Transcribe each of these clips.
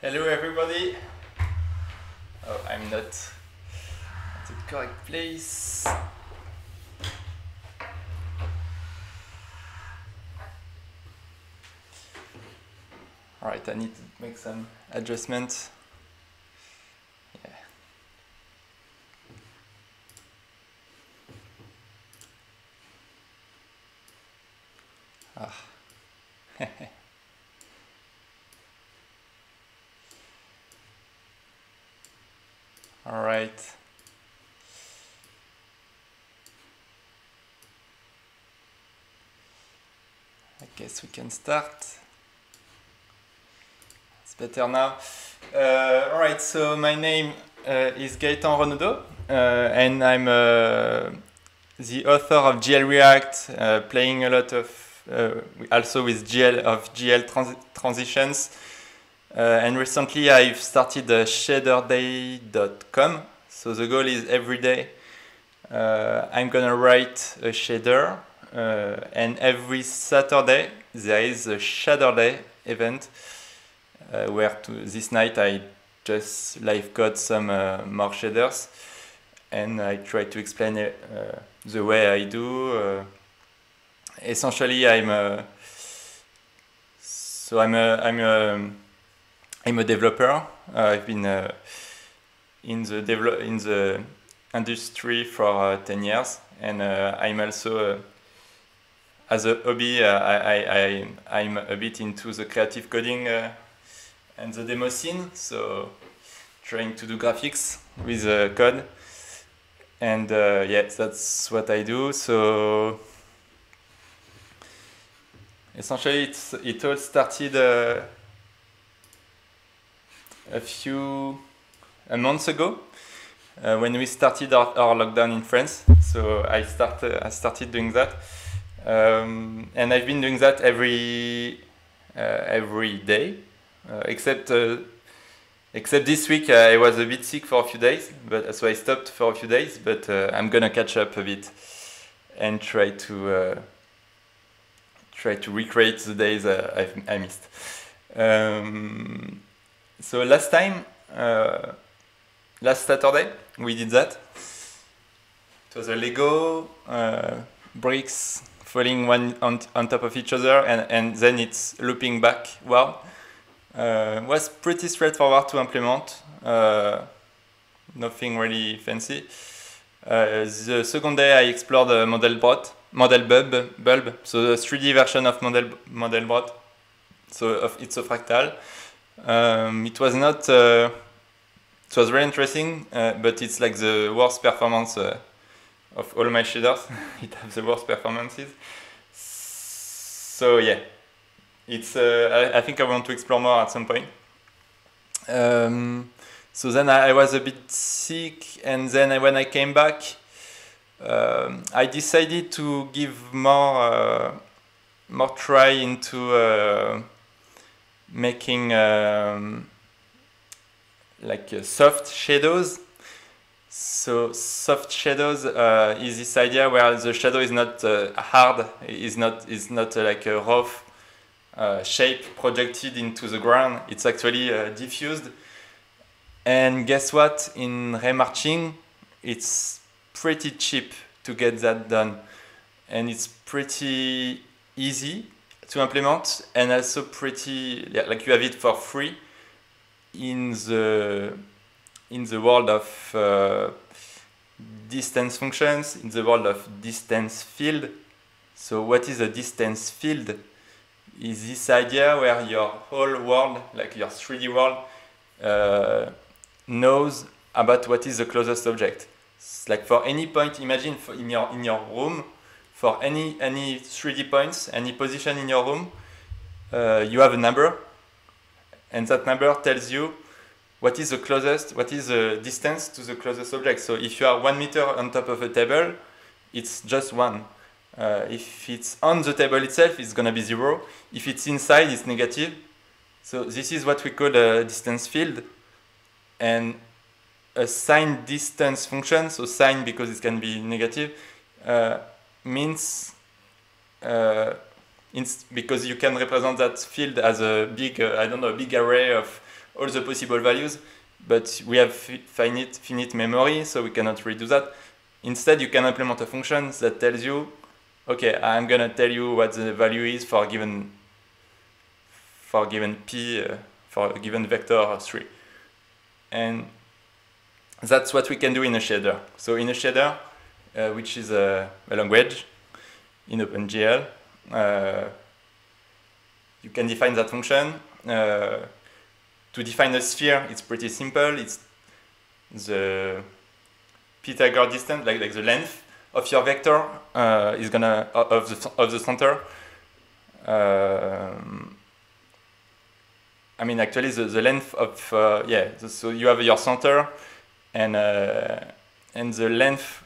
Hello everybody. Oh, I'm not at the correct place. Alright, I need to make some adjustments. Yeah. Ah. All right. We can start. It's better now. Uh, all right, so my name uh, is Gaetan Renaudeau, uh, and I'm uh, the author of GL React, uh, playing a lot of, uh, also with GL of GL trans transitions. And recently I've started shaderday.com. So the goal is every day I'm gonna write a shader, uh, and every Saturday there is a Shader Day event uh, where to, this night I just live code some uh, more shaders, and I try to explain uh, the way I do. Uh, essentially, I'm a, so I'm a, I'm a I'm a developer. Uh, I've been uh, in the develop in the industry for uh, ten years, and uh, I'm also uh, as a hobby. Uh, I, I I I'm a bit into the creative coding uh, and the demo scene. So trying to do graphics with uh, code, and uh, yeah, that's what I do. So essentially, it's it all started. Uh, a few a months ago uh, when we started our, our, lockdown in France. So I started I started doing that, um, and I've been doing that every uh, every day, uh, except except this week I was a bit sick for a few days, but so I stopped for a few days. But I'm gonna catch up a bit and try to try to recreate the days I've, I missed. Um, so last time, uh, last Saturday, we did that. It was a Lego uh, bricks falling one on, on top of each other, and, and then it's looping back. Well, uh, was pretty straightforward to implement. Uh, nothing really fancy. Uh, the second day, I explored Mandelbrot, model bulb, so the 3D version of model Mandelbrot. So of, it's a fractal. Um, it was not. Uh, it was very interesting, uh, but it's like the worst performance uh, of all my shaders. it has the worst performances. So yeah, it's. I, I, think I want to explore more at some point. Um, so then I, I, was a bit sick, and then I, when I came back, um, I decided to give more more try into making um, like uh, soft shadows. So soft shadows uh, is this idea where the shadow is not uh, hard, is not is not uh, like a rough uh, shape projected into the ground. It's actually uh, diffused. And guess what? In raymarching, it's pretty cheap to get that done, and it's pretty easy to implement and also pretty yeah, like you have it for free in the in the world of uh, distance functions in the world of distance field. So what is a distance field? Is this idea where your whole world like your 3d world uh, knows about what is the closest object? It's like for any point imagine in your in your room for any any 3D points, any position in your room, uh, you have a number, and that number tells you what is the closest, what is the distance to the closest object. So if you are one meter on top of a table, it's just one. Uh, if it's on the table itself, it's gonna be zero. If it's inside, it's negative. So this is what we call a distance field, and a sign distance function. So sign because it can be negative. Uh, means uh, because you can represent that field as a big, uh, I don't know, a big array of all the possible values, but we have finite, finite memory, so we cannot redo that. Instead, you can implement a function that tells you, okay, I'm gonna tell you what the value is for a given for a given p uh, for a given vector 3. And that's what we can do in a shader. So in a shader, uh, which is a, a, language in OpenGL, uh, you can define that function. To define a sphere, it's pretty simple. It's the Pythagore distance, like, like the length of your vector uh, is gonna of the of the center. Um, I mean, actually, the, the length of uh, yeah. So you have your center, and uh, and the length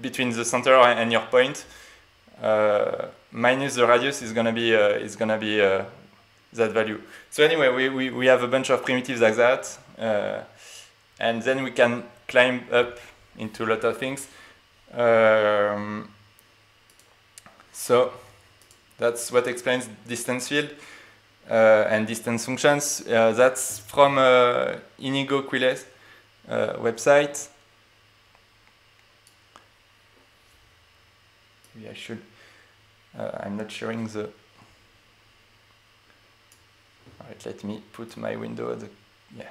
between the center and your point uh, minus the radius is gonna be uh, is gonna be uh, that value. So anyway, we, we, we have a bunch of primitives like that, uh, and then we can climb up into a lot of things. Um, so that's what explains distance field uh, and distance functions. Uh, that's from uh, Inigo Quilez uh, website. Maybe I should. Uh, I'm not showing the. Alright, let me put my window. The yeah.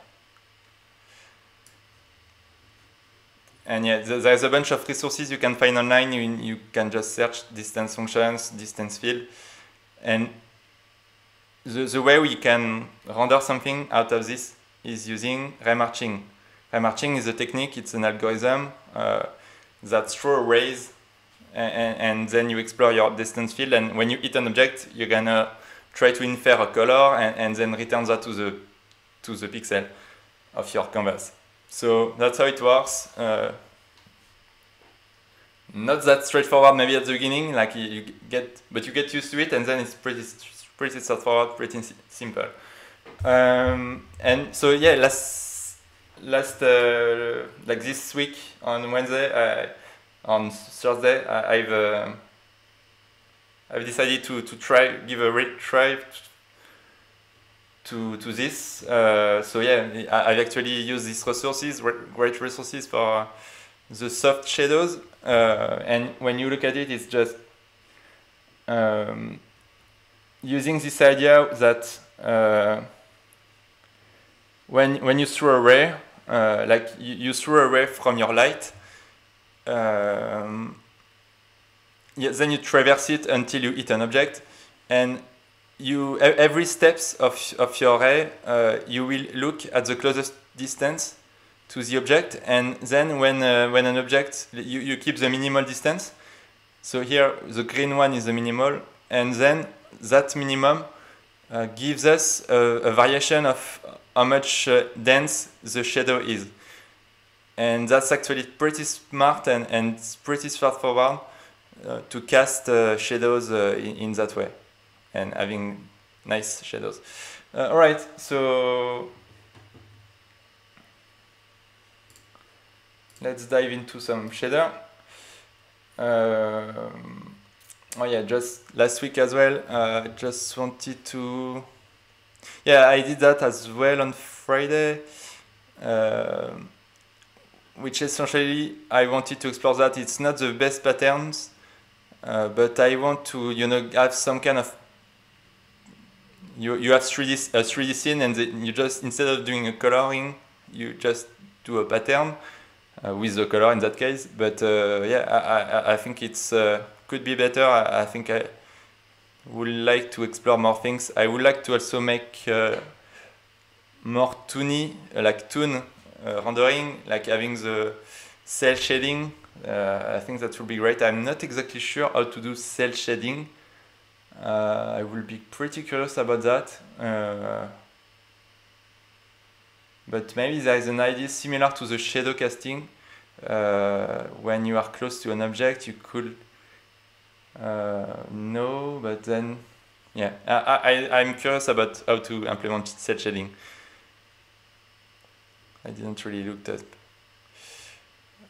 And yeah, there's a bunch of resources you can find online. You, you can just search distance functions, distance field. And the, the way we can render something out of this is using raymarching. Raymarching is a technique, it's an algorithm uh, that throw arrays and, and, then you explore your distance field and when you hit an object, you're gonna try to infer a color and, and then return that to the, to the pixel of your canvas. So that's how it works. Uh, not that straightforward maybe at the beginning, like you, you, get, but you get used to it and then it's pretty, pretty straightforward, pretty simple. Um, and so yeah, last, last uh, like this week on Wednesday, on Thursday, I, have uh, I've decided to, to try, give a try to, to this. Uh, so yeah, I, have actually used these resources, great resources for the soft shadows. Uh, and when you look at it, it's just um, using this idea that uh, when, when you throw a ray, uh, like you, you, throw a ray from your light, um, yeah, then you traverse it until you hit an object, and you every steps of, of your array, uh, you will look at the closest distance to the object, and then when uh, when an object you, you keep the minimal distance. So here the green one is the minimal, and then that minimum uh, gives us a, a, variation of how much uh, dense the shadow is. And that's actually pretty smart and, and pretty straightforward to cast uh, shadows uh, in, in, that way and having nice shadows. Uh, all right, so let's dive into some shader. Um, oh yeah, just last week as well, uh, just wanted to, yeah, I did that as well on Friday, uh, which essentially I wanted to explore that. It's not the best patterns, uh, but I want to, you know, have some kind of you, you have 3D, a 3D scene and you just, instead of doing a coloring, you just do a pattern uh, with the color in that case. But uh, yeah, I, I, I, think it's uh, could be better. I, I, think I would like to explore more things. I would like to also make uh, more toony, like uh, rendering, like having the cel shading. Uh, I think that would be great. I'm not exactly sure how to do cel shading. Uh, I will be pretty curious about that. Uh, but maybe there is an idea similar to the shadow casting. When you are close to an object, you could uh, know, but then, yeah, I, I, I'm curious about how to implement cel shading. I didn't really look at.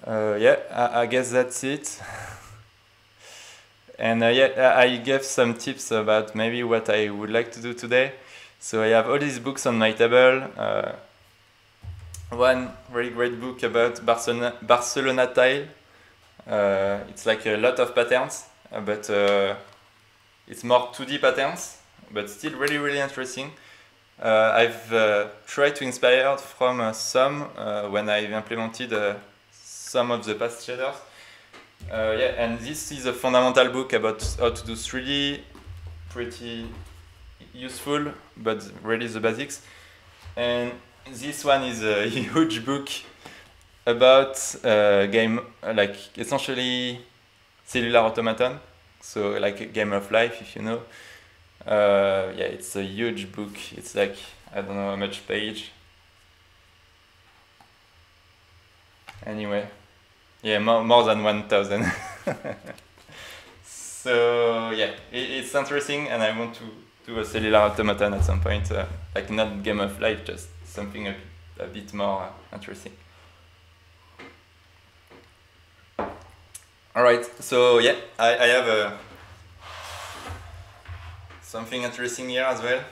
Uh, yeah, I, I guess that's it. And uh, yeah, I gave some tips about maybe what I would like to do today. So I have all these books on my table. Uh, one very great book about Barcelona, Barcelona tile. Uh, it's like a lot of patterns, uh, but uh, it's more 2D patterns, but still really, really interesting. I've tried to inspire from some when I've implemented some of the past shaders. yeah, and this is a fundamental book about how to do 3D, pretty useful, but really the basics. And this one is a huge book about uh, game, like essentially cellular automaton. So like a game of life, if you know. Uh, yeah, it's a huge book. It's like I don't know how much page. Anyway, yeah, more, more than one thousand. so yeah, it, it's interesting, and I want to do a cellular automaton at some point, uh, like not game of life, just something a, a bit more uh, interesting. All right, so yeah, I, I have a something interesting here as well.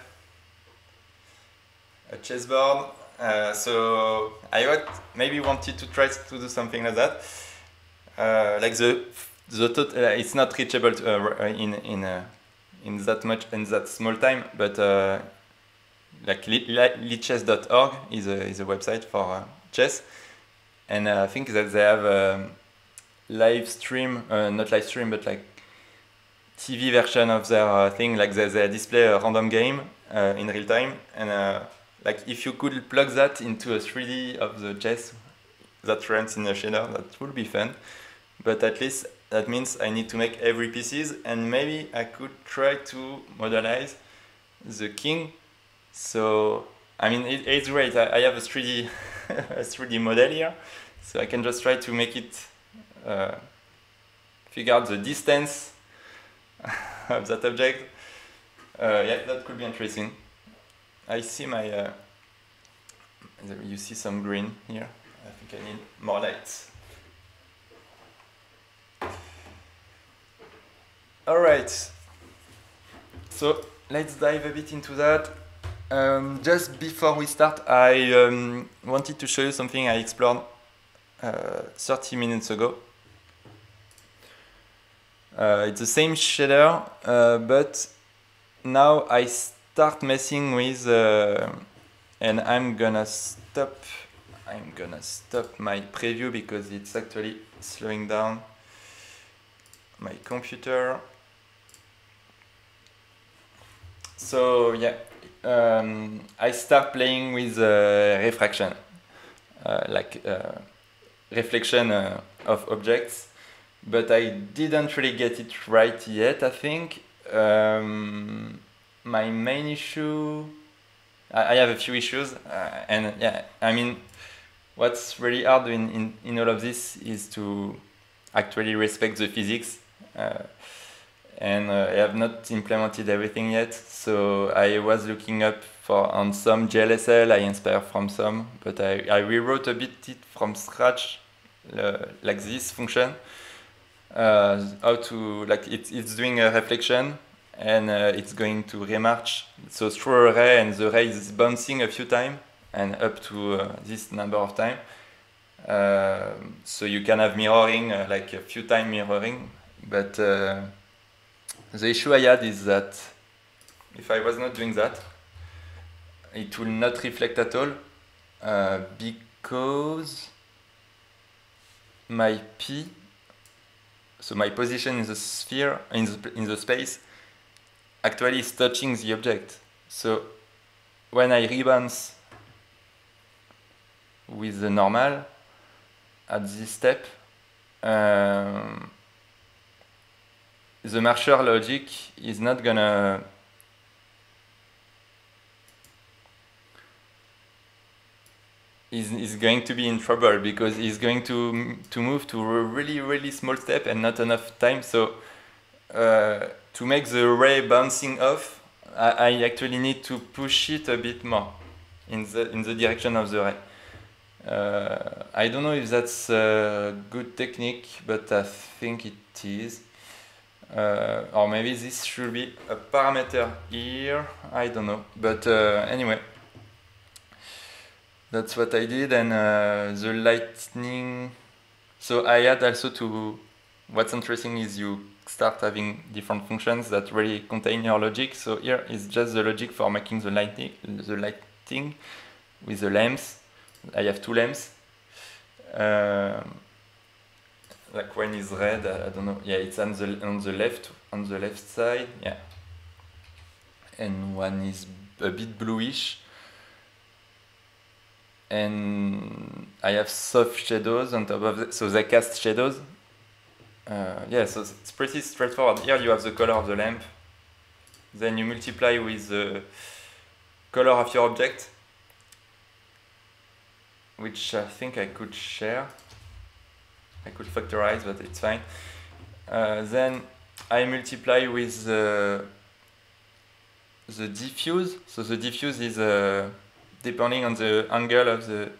A chessboard. Uh, so I maybe wanted to try to do something like that. Uh, like the the tot- uh, it's not reachable to, uh, in in uh, in that much in that small time, but uh, like lichess.org is a is a website for chess, and I think that they have a um, live stream, not live stream, but like TV version of their uh, thing, like they, they display a random game uh, in real time, and uh, like if you could plug that into a 3D of the chess that runs in a shader, that would be fun. But at least that means I need to make every pieces, and maybe I could try to modelize the king. So I mean, it, it's great. I, I have a 3D a 3D model here, so I can just try to make it uh, figure out the distance of that object. Uh, yeah, that could be interesting. I see my, uh, you see some green here. I think I need more lights. All right, so let's dive a bit into that. Um, just before we start, I um, wanted to show you something I explored uh, 30 minutes ago. Uh, it's the same shader, uh, but now I start messing with, uh, and I'm gonna stop. I'm gonna stop my preview because it's actually slowing down my computer. So yeah, um, I start playing with uh, refraction, uh, like uh, reflection of objects but I didn't really get it right yet. I think um, my main issue. I, have a few issues, uh, and yeah, I mean, what's really hard in, in, in all of this is to actually respect the physics. Uh, and uh, I have not implemented everything yet, so I was looking up for on some GLSL. I inspired from some, but I, I rewrote a bit it from scratch, uh, like this function uh, how to like it, it's doing a reflection and uh, it's going to raymarch. So through a ray and the ray is bouncing a few times and up to uh, this number of times. Uh, so you can have mirroring, uh, like a few time mirroring. But uh, the issue I had is that if I was not doing that, it will not reflect at all because my P so my position in the sphere, in the, in the space, actually is touching the object. So when I rebounce with the normal at this step, um, the marcher logic is not gonna is, is going to be in trouble because he's going to to move to a really really small step and not enough time. So uh, to make the ray bouncing off, I, I, actually need to push it a bit more in the in the direction of the ray. Uh, I don't know if that's a good technique, but I think it is. Uh, or maybe this should be a parameter here. I don't know. But uh, anyway, that's what I did. And uh, the lightning. So I had also to. What's interesting is you start having different functions that really contain your logic. So here is just the logic for making the lighting, the lighting with the lamps. I have two lamps. Um, like one is red, I, I don't know. Yeah, it's on the on the left on the left side. Yeah, and one is a bit bluish. And I have soft shadows on top of it, so they cast shadows. Uh, yeah, so it's pretty straightforward. Here you have the color of the lamp. Then you multiply with the color of your object, which I think I could share. I could factorize, but it's fine. Uh, then I multiply with the, the diffuse. So the diffuse is uh, depending on the angle of the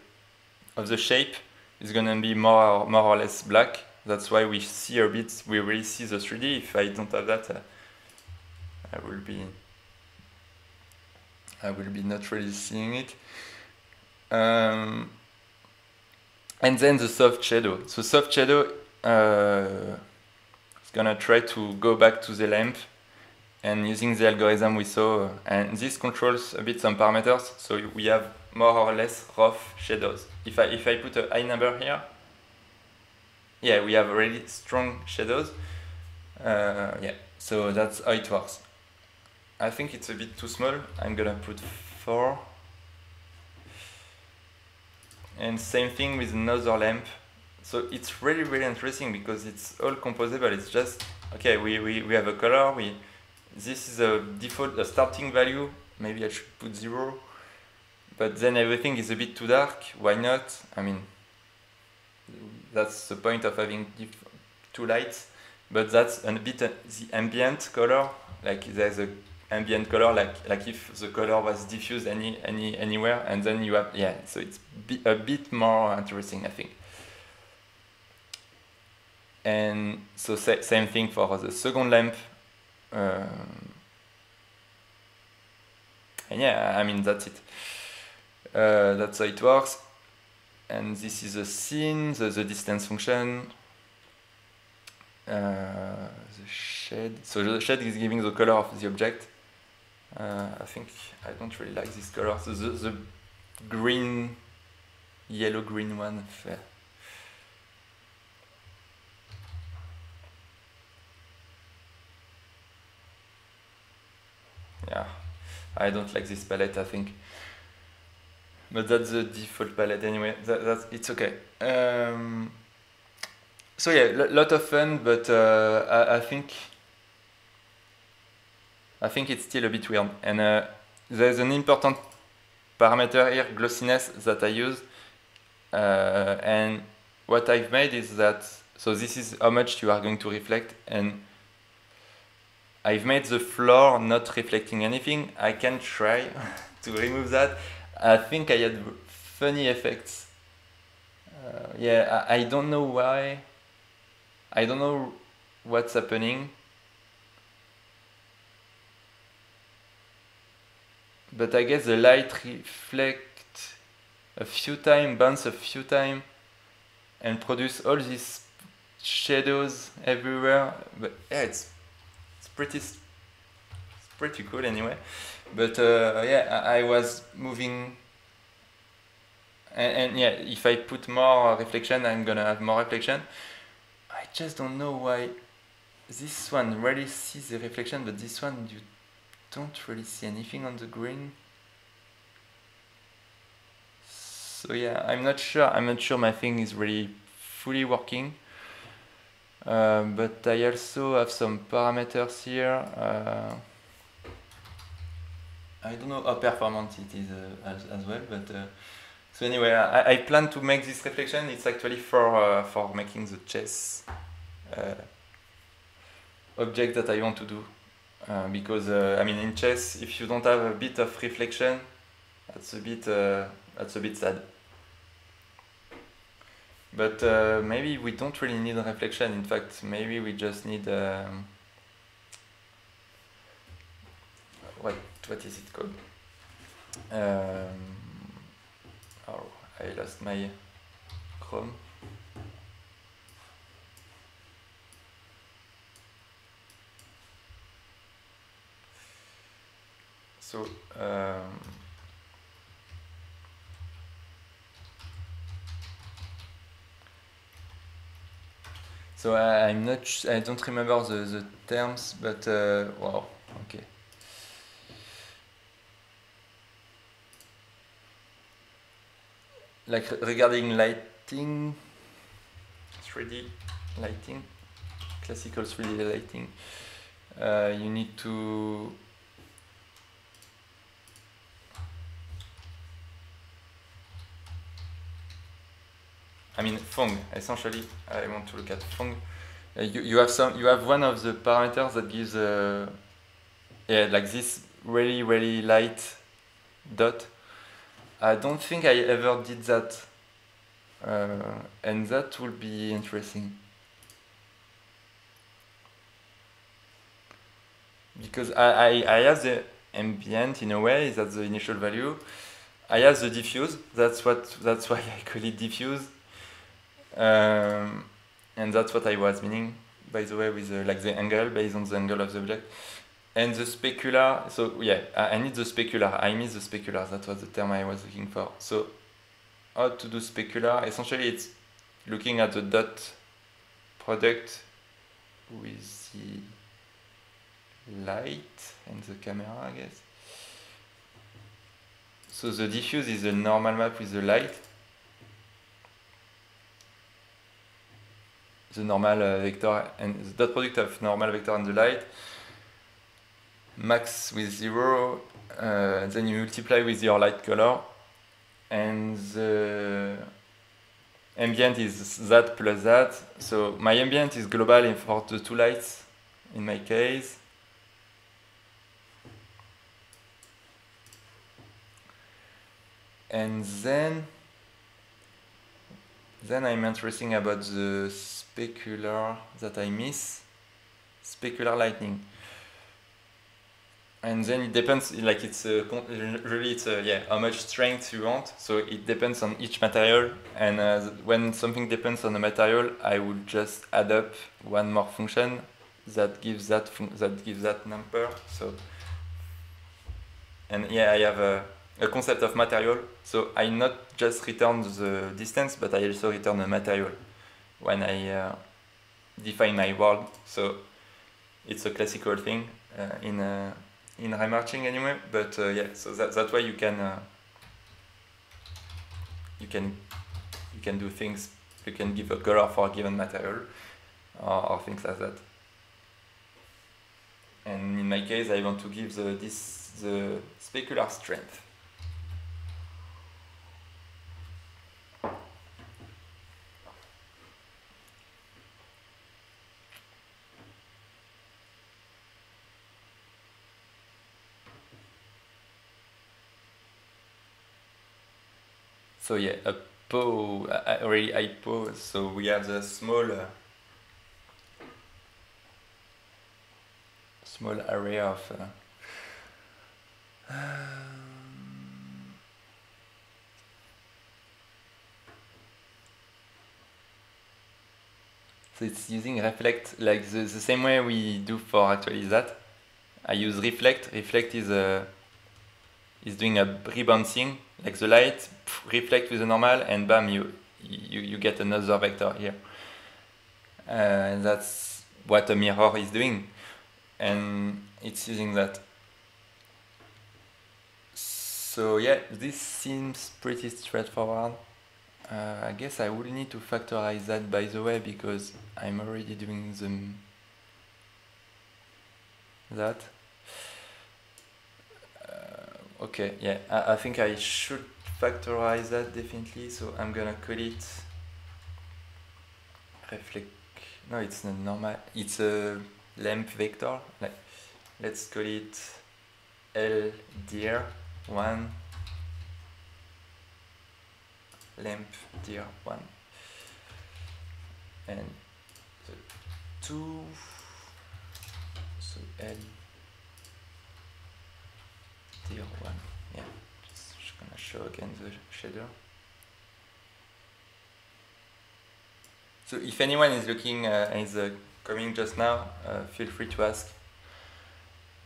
of the shape, is gonna be more or, more or less black. That's why we see a bit. We really see the 3D. If I don't have that, uh, I will be I will be not really seeing it. Um, and then the soft shadow. So soft shadow uh, is gonna try to go back to the lamp and using the algorithm we saw, and this controls a bit some parameters. So we have more or less rough shadows. If I if I put a high number here, yeah, we have really strong shadows. Uh, yeah, so that's how it works. I think it's a bit too small. I'm gonna put four. And same thing with another lamp. So it's really, really interesting because it's all composable. It's just, okay, we, we, we have a color. We This is a default, a starting value. Maybe I should put zero. But then everything is a bit too dark. Why not? I mean, that's the point of having two lights. But that's a bit uh, the ambient color. Like there's a ambient color like like if the color was diffused any any anywhere and then you have yeah so it's a bit more interesting I think and so sa same thing for the second lamp um, and yeah I mean that's it uh, that's how it works and this is a scene the, the distance function uh, the shade so the shade is giving the color of the object uh, I think I don't really like this color. So the, the green, yellow green one. Yeah. yeah, I don't like this palette. I think, but that's the default palette anyway. That, that's it's okay. Um, so yeah, lot of fun, but uh, I, I think I think it's still a bit weird. And uh, there's an important parameter here, glossiness, that I use. Uh, and what I've made is that, so this is how much you are going to reflect. And I've made the floor not reflecting anything. I can try to remove that. I think I had funny effects. Uh, yeah, I, I don't know why. I don't know what's happening. but I guess the light reflect a few time, bounce a few time, and produce all these shadows everywhere. But yeah, it's it's pretty it's pretty cool anyway. But uh, yeah, I, I, was moving, and, and yeah, if I put more reflection, I'm gonna have more reflection. I just don't know why this one really sees the reflection, but this one you don't really see anything on the green. So yeah, I'm not sure. I'm not sure my thing is really fully working. Uh, but I also have some parameters here. Uh, I don't know how performant it is uh, as, as well, but uh, so anyway, I, I, plan to make this reflection. It's actually for uh, for making the chess object that I want to do. Uh, because uh, I mean in chess if you don't have a bit of reflection that's a bit uh, that's a bit sad but maybe we don't really need reflection in fact maybe we just need um, what is it called? Oh, I lost my Chrome. So um, so I, I'm not. I don't remember the, the terms, but uh, wow. Okay. Like regarding lighting, 3D lighting, classical 3D lighting, uh, you need to I mean Phong. Essentially, I want to look at Phong. Uh, you, you have some. You have one of the parameters that gives a yeah like this really really light dot. I don't think I ever did that, uh, and that will be interesting. Because I, I, I have the ambient in a way, that's the initial value. I have the diffuse, that's what that's why I call it diffuse um, and that's what I was meaning, by the way, with the, like the angle based on the angle of the object. And the specular, so yeah, I, need the specular. I miss the specular. That was the term I was looking for. So how to do specular? Essentially, it's looking at the dot product with the light and the camera, I guess. So the diffuse is a normal map with the light, the normal uh, vector and the dot product of normal vector and the light max with zero uh, then you multiply with your light color and the ambient is that plus that. So my ambient is global for the two lights in my case. And then then I'm interested about the specular that I miss, specular lightning. And then it depends, like it's a, really it's a, yeah how much strength you want. So it depends on each material. And uh, when something depends on the material, I will just add up one more function that gives that that gives that number. So and yeah, I have a, a concept of material. So I not just return the distance, but I also return a material when I uh, define my world. So it's a classical thing uh, in uh, in raymarching anyway. But uh, yeah, so that that way you can uh, you can you can do things. You can give a color for a given material, or, or things like that. And in my case, I want to give the this the specular strength. So yeah, a po, already I pose. So we have the small, uh, small area of. Uh, so it's using reflect like the, the same way we do for actually that. I use reflect. Reflect is a is doing a rebouncing like the light reflect with the normal and bam you you, you get another vector here. Uh, and that's what a mirror is doing. And it's using that. So yeah this seems pretty straightforward. Uh, I guess I will need to factorize that by the way because I'm already doing them that Okay, yeah, I, I think I should factorize that definitely, so I'm gonna call it reflect, no it's not normal, it's a lamp vector, like, let's call it L dir 1 lamp dir 1 and the 2 so L tier one. Yeah, just, just gonna show again the shader. So if anyone is looking uh, and is uh, coming just now, uh, feel free to ask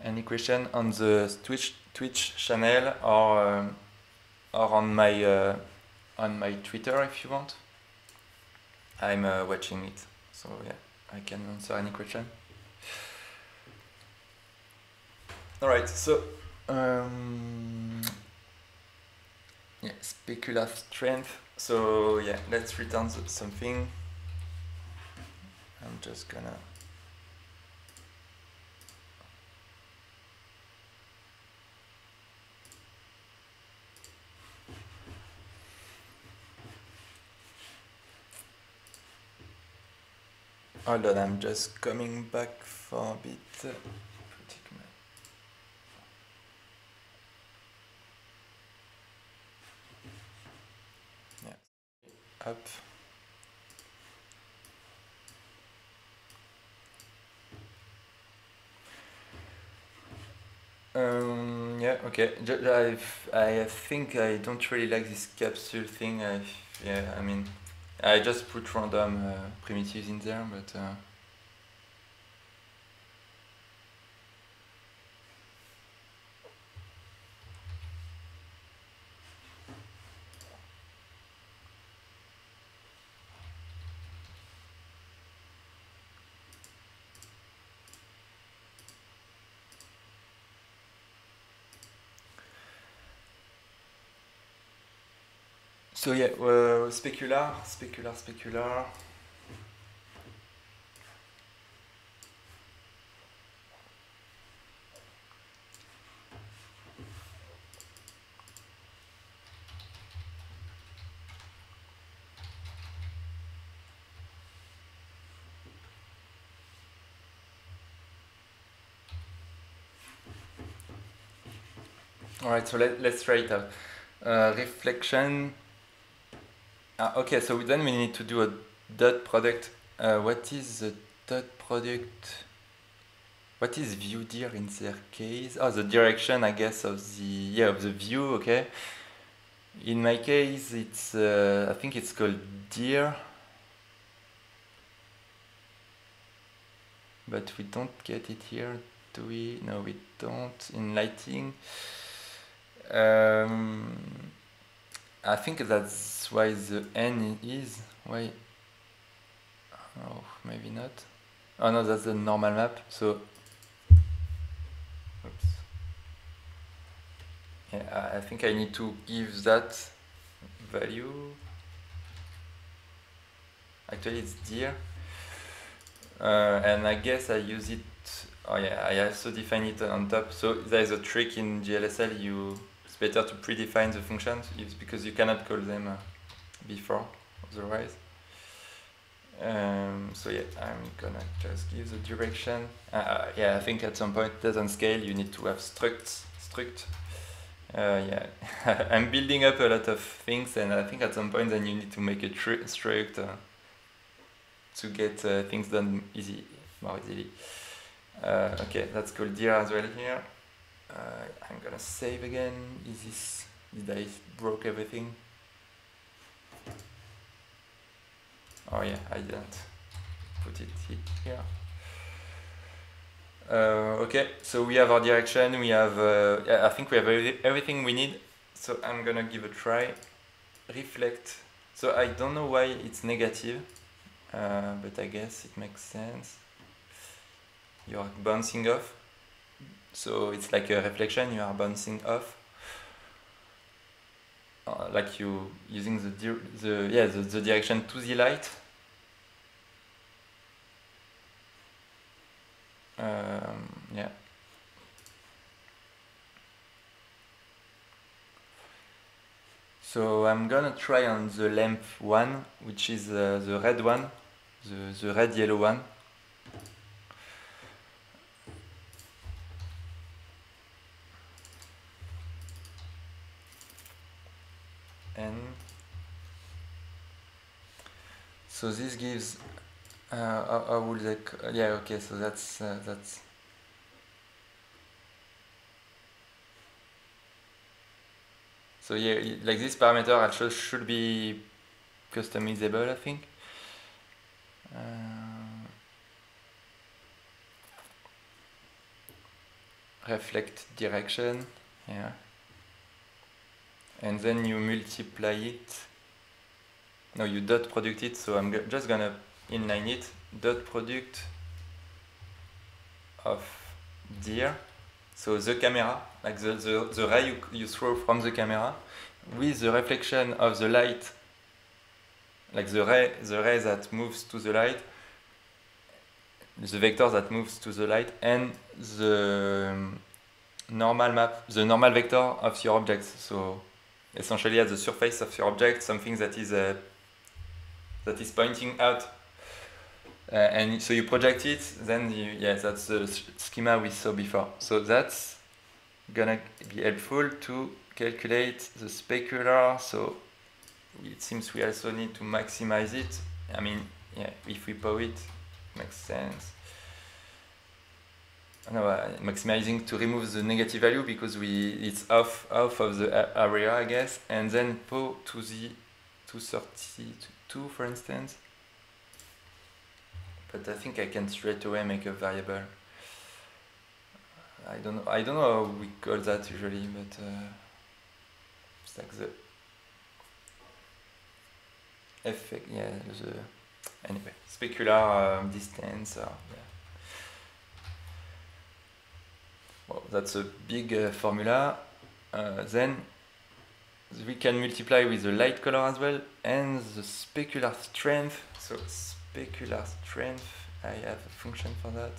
any question on the Twitch Twitch channel or um, or on my uh, on my Twitter if you want. I'm uh, watching it, so yeah, I can answer any question. All right, so um, yeah, specular strength. So yeah, let's return something. I'm just gonna Hold on, I'm just coming back for a bit. Yeah, up. Um, yeah, okay. I've, I think I don't really like this capsule thing. I, yeah, I mean, I just put random uh, primitives in there, but uh, So yeah, uh, specular, specular, specular. All right, so let, let's try it out. Uh, reflection Ah, okay, so then we need to do a dot product. Uh, what is the dot product? What is view dir in their case? Oh, the direction, I guess, of the yeah of the view. Okay. In my case, it's uh, I think it's called dir, but we don't get it here, do we? No, we don't. In lighting. Um, I think that's why the n is. Why? Oh, maybe not. Oh no, that's the normal map. So, oops. Yeah, I think I need to give that value. Actually, it's dir. Uh, and I guess I use it. Oh yeah, I also define it on top. So there is a trick in GLSL. You better to predefine the functions because you cannot call them uh, before otherwise. Um, so yeah, I'm gonna just give the direction. Uh, uh yeah, I think at some point it doesn't scale. You need to have structs. Struct. Uh, yeah, I'm building up a lot of things, and I think at some point then you need to make a struct uh, to get things done easy, more easily. Okay, that's called dir as well here. Uh, I'm gonna save again. Is this, did I broke everything? Oh yeah, I didn't put it here. Uh, okay, so we have our direction, we have, uh, I think we have everything we need. So I'm gonna give a try. Reflect. So I don't know why it's negative, uh, but I guess it makes sense. You're bouncing off. So it's like a reflection you are bouncing off. Uh, like you using the the yeah the, the direction to the light. Um, yeah. So I'm gonna try on the lamp one, which is uh, the red one, the, the red yellow one. N. So this gives, uh, how would they, yeah, okay, so that's, uh, that's, So yeah, like this parameter also should be customizable, I think. Uh, reflect direction, yeah. And then you multiply it. No, you dot product it, so I'm just gonna inline it, dot product of dir. So the camera, like the, the, the ray you, you throw from the camera, with the reflection of the light, like the ray, the ray that moves to the light, the vector that moves to the light, and the normal map, the normal vector of your object. So essentially at the surface of your object, something that is uh, that is pointing out. Uh, and so you project it, then you, yeah, that's the schema we saw before. So that's gonna be helpful to calculate the specular. So it seems we also need to maximize it. I mean, yeah, if we pow it, makes sense. No, uh, maximizing to remove the negative value because we it's off off of the area, I guess, and then pow to the 232, for instance. But I think I can straight away make a variable. I don't know. I don't know how we call that usually, but uh, it's like the effect. Yeah, the anyway specular um, distance. Or, yeah. Well, that's a big uh, formula. Uh, then we can multiply with the light color as well and the specular strength. So specular strength, I have a function for that.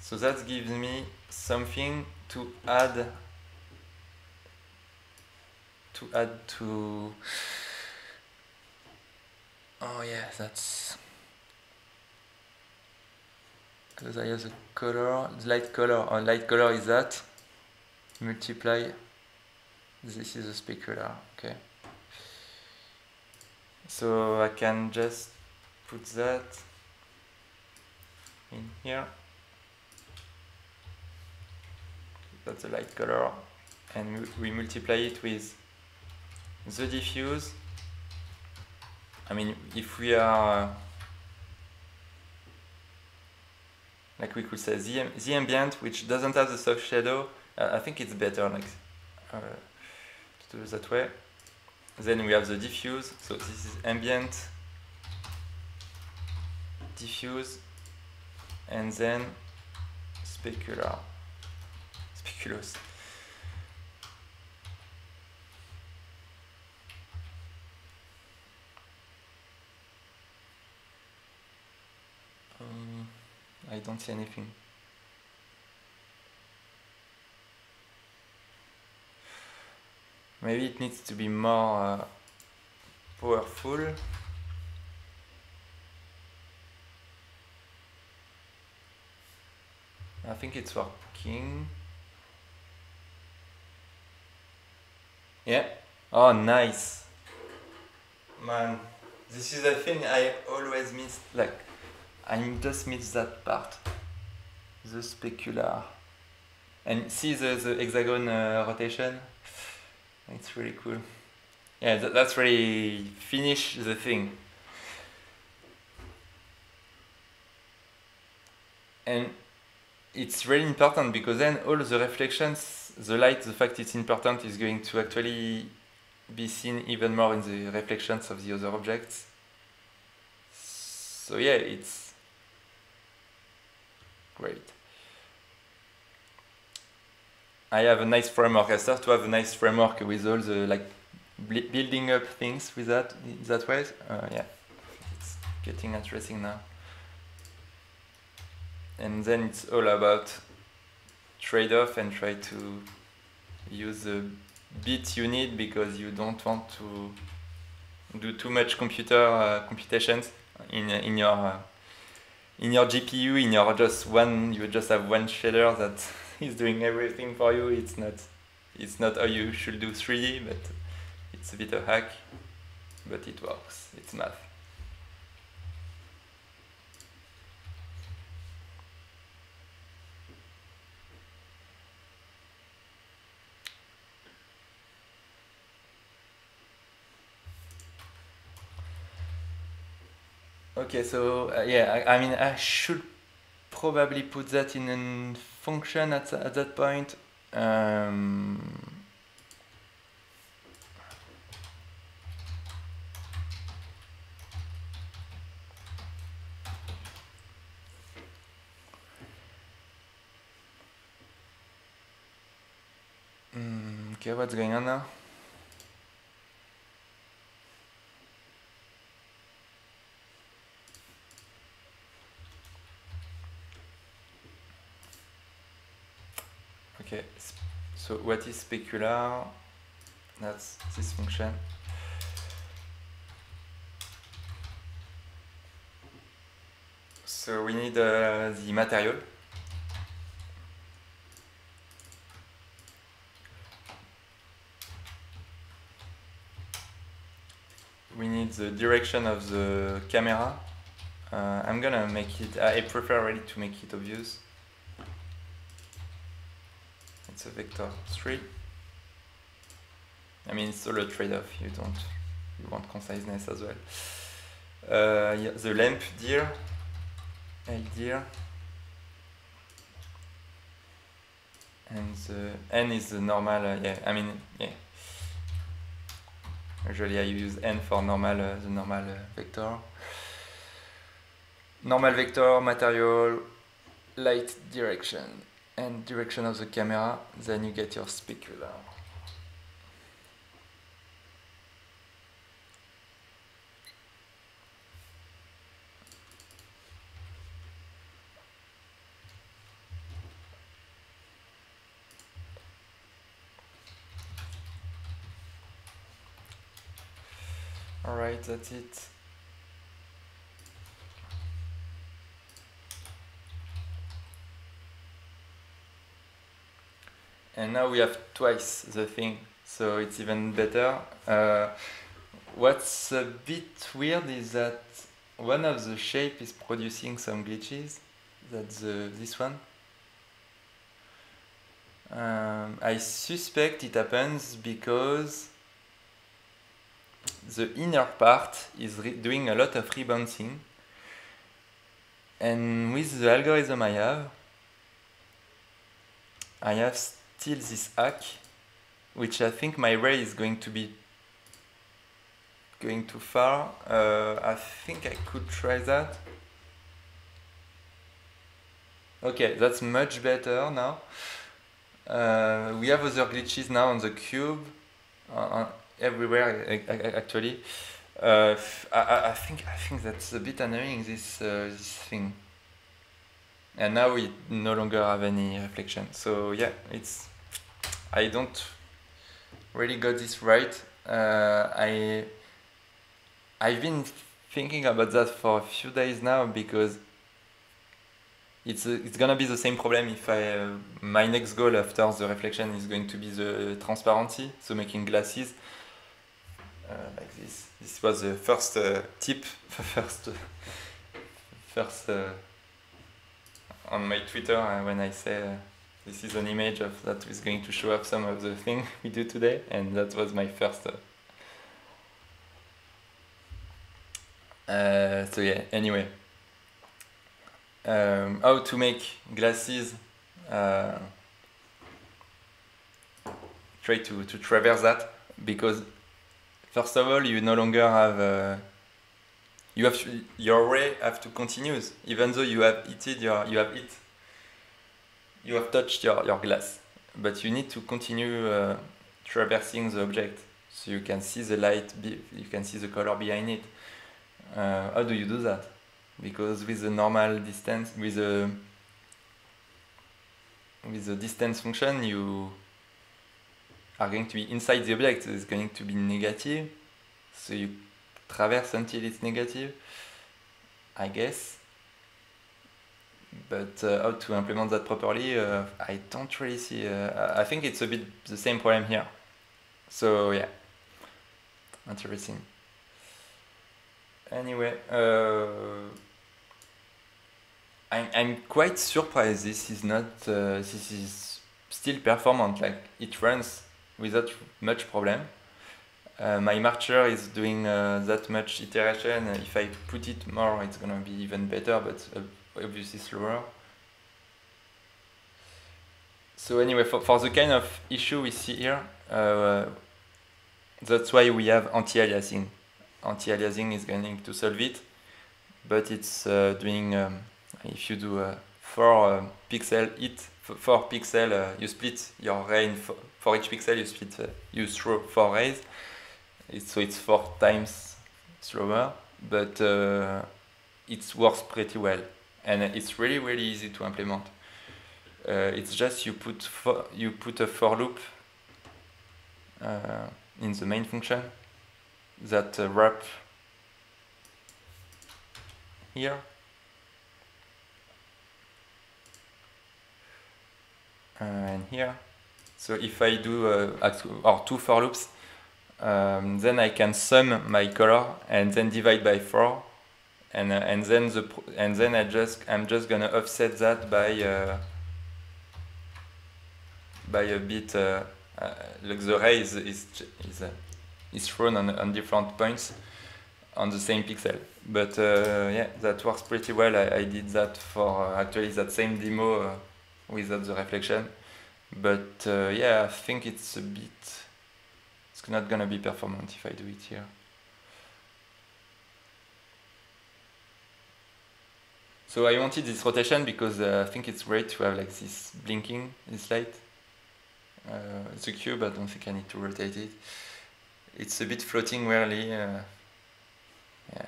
So that gives me something to add to add to oh yeah that's because I have the color, the light color, or light color is that, multiply, this is the specular, okay. So I can just put that in here. That's the light color, and we multiply it with the diffuse. I mean, if we are like we could say the, the ambient which doesn't have the soft shadow uh, I think it's better like uh, to do that way. Then we have the diffuse. So this is ambient diffuse and then specular speculous I don't see anything. Maybe it needs to be more uh, powerful. I think it's working. Yeah. Oh, nice. Man, this is a thing I always miss. Like, I just miss that part, the specular. And see the, the hexagon uh, rotation? It's really cool. Yeah, that, that's really finish the thing. And it's really important because then all the reflections, the light, the fact it's important is going to actually be seen even more in the reflections of the other objects. So yeah, it's Great. I have a nice framework. I start to have a nice framework with all the like building up things with that that way. Uh, yeah, it's getting interesting now. And then it's all about trade-off and try to use the bit you need because you don't want to do too much computer uh, computations in in your uh, in your GPU, in your just one, you just have one shader that is doing everything for you. It's not, it's not how you should do 3D, but it's a bit of hack, but it works. It's math. Okay, so uh, yeah, I, I mean, I should probably put that in a function at, at that point. Um, mm, okay, what's going on now? Okay, so what is specular? That's this function. So we need uh, the material. We need the direction of the camera. Uh, I'm gonna make it, I prefer really to make it obvious it's a vector 3. I mean, it's all a trade-off. You don't, you want conciseness as well. Uh, yeah, the lamp dir, L dir, and the n is the normal. Uh, yeah, I mean, yeah. Usually I use n for normal, uh, the normal uh, vector. Normal vector, material, light direction and direction of the camera, then you get your specular. Alright, that's it. And now we have twice the thing so it's even better. Uh, what's a bit weird is that one of the shape is producing some glitches. That's the, this one. Um, I suspect it happens because the inner part is doing a lot of rebouncing. And with the algorithm I have I have still this hack, which I think my ray is going to be going too far. Uh, I think I could try that. Okay, that's much better now. Uh, we have other glitches now on the cube, uh, everywhere actually. Uh, I, I think I think that's a bit annoying this uh, this thing. And now we no longer have any reflection. So yeah, it's I don't really got this right. Uh, I I've been thinking about that for a few days now because it's a, it's gonna be the same problem if I uh, my next goal after the reflection is going to be the transparency, so making glasses uh, like this. This was the first uh, tip, first first uh, on my Twitter uh, when I say this is an image of that is going to show up some of the things we do today and that was my first uh, uh, so yeah anyway. Um, how to make glasses uh, try to, to traverse that because first of all you no longer have uh, you have your ray have to continue even though you have heated your you have heat you have touched your, your glass, but you need to continue uh, traversing the object so you can see the light, you can see the color behind it. Uh, how do you do that? Because with the normal distance, with the with the distance function, you are going to be inside the object, so it's going to be negative. So you traverse until it's negative, I guess but uh, how to implement that properly, uh, I don't really see. Uh, I think it's a bit the same problem here. So yeah, interesting. Anyway, I'm, I'm quite surprised this is not uh, this is still performant like it runs without much problem uh, my marcher is doing uh, that much iteration. If I put it more, it's gonna be even better, but uh, obviously slower. So anyway, for, for the kind of issue we see here, uh, that's why we have anti-aliasing. Anti-aliasing is going to solve it, but it's uh, doing, um, if you do a 4 uh, pixel hit, 4 pixel, uh, you split your ray in for, each pixel, you split, uh, you throw 4 rays, it's, so it's 4 times slower, but uh, it works pretty well, and it's really, really easy to implement. Uh, it's just you put for, you put a for loop uh, in the main function that uh, wrap here and here. So if I do uh, or two for loops, um, then I can sum my color and then divide by four, and uh, and then the and then I just I'm just gonna offset that by uh, by a bit. Uh, uh, like the ray is is is, uh, is thrown on on different points on the same pixel. But yeah, that works pretty well. I, I did that for actually that same demo without the reflection. But uh, yeah, I think it's a bit, it's not gonna be performant if I do it here. So I wanted this rotation because uh, I think it's great to have like this blinking, this light. Uh, it's a cube, but I don't think I need to rotate it. It's a bit floating weirdly. Uh, yeah,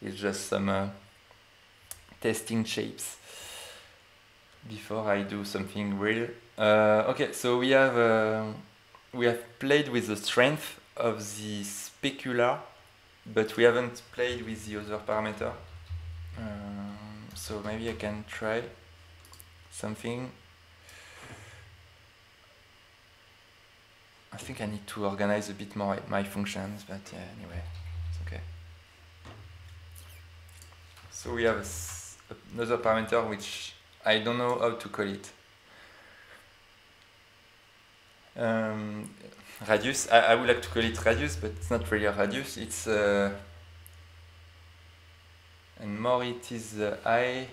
it's just some uh, testing shapes before I do something real. Uh, okay, so we have uh, we have played with the strength of the specular, but we haven't played with the other parameter. Um, so maybe I can try something. I think I need to organize a bit more my functions, but yeah, anyway, it's okay. So we have another parameter which I don't know how to call it. Um, radius, I, I, would like to call it radius, but it's not really a radius, it's uh, and more it is uh, high,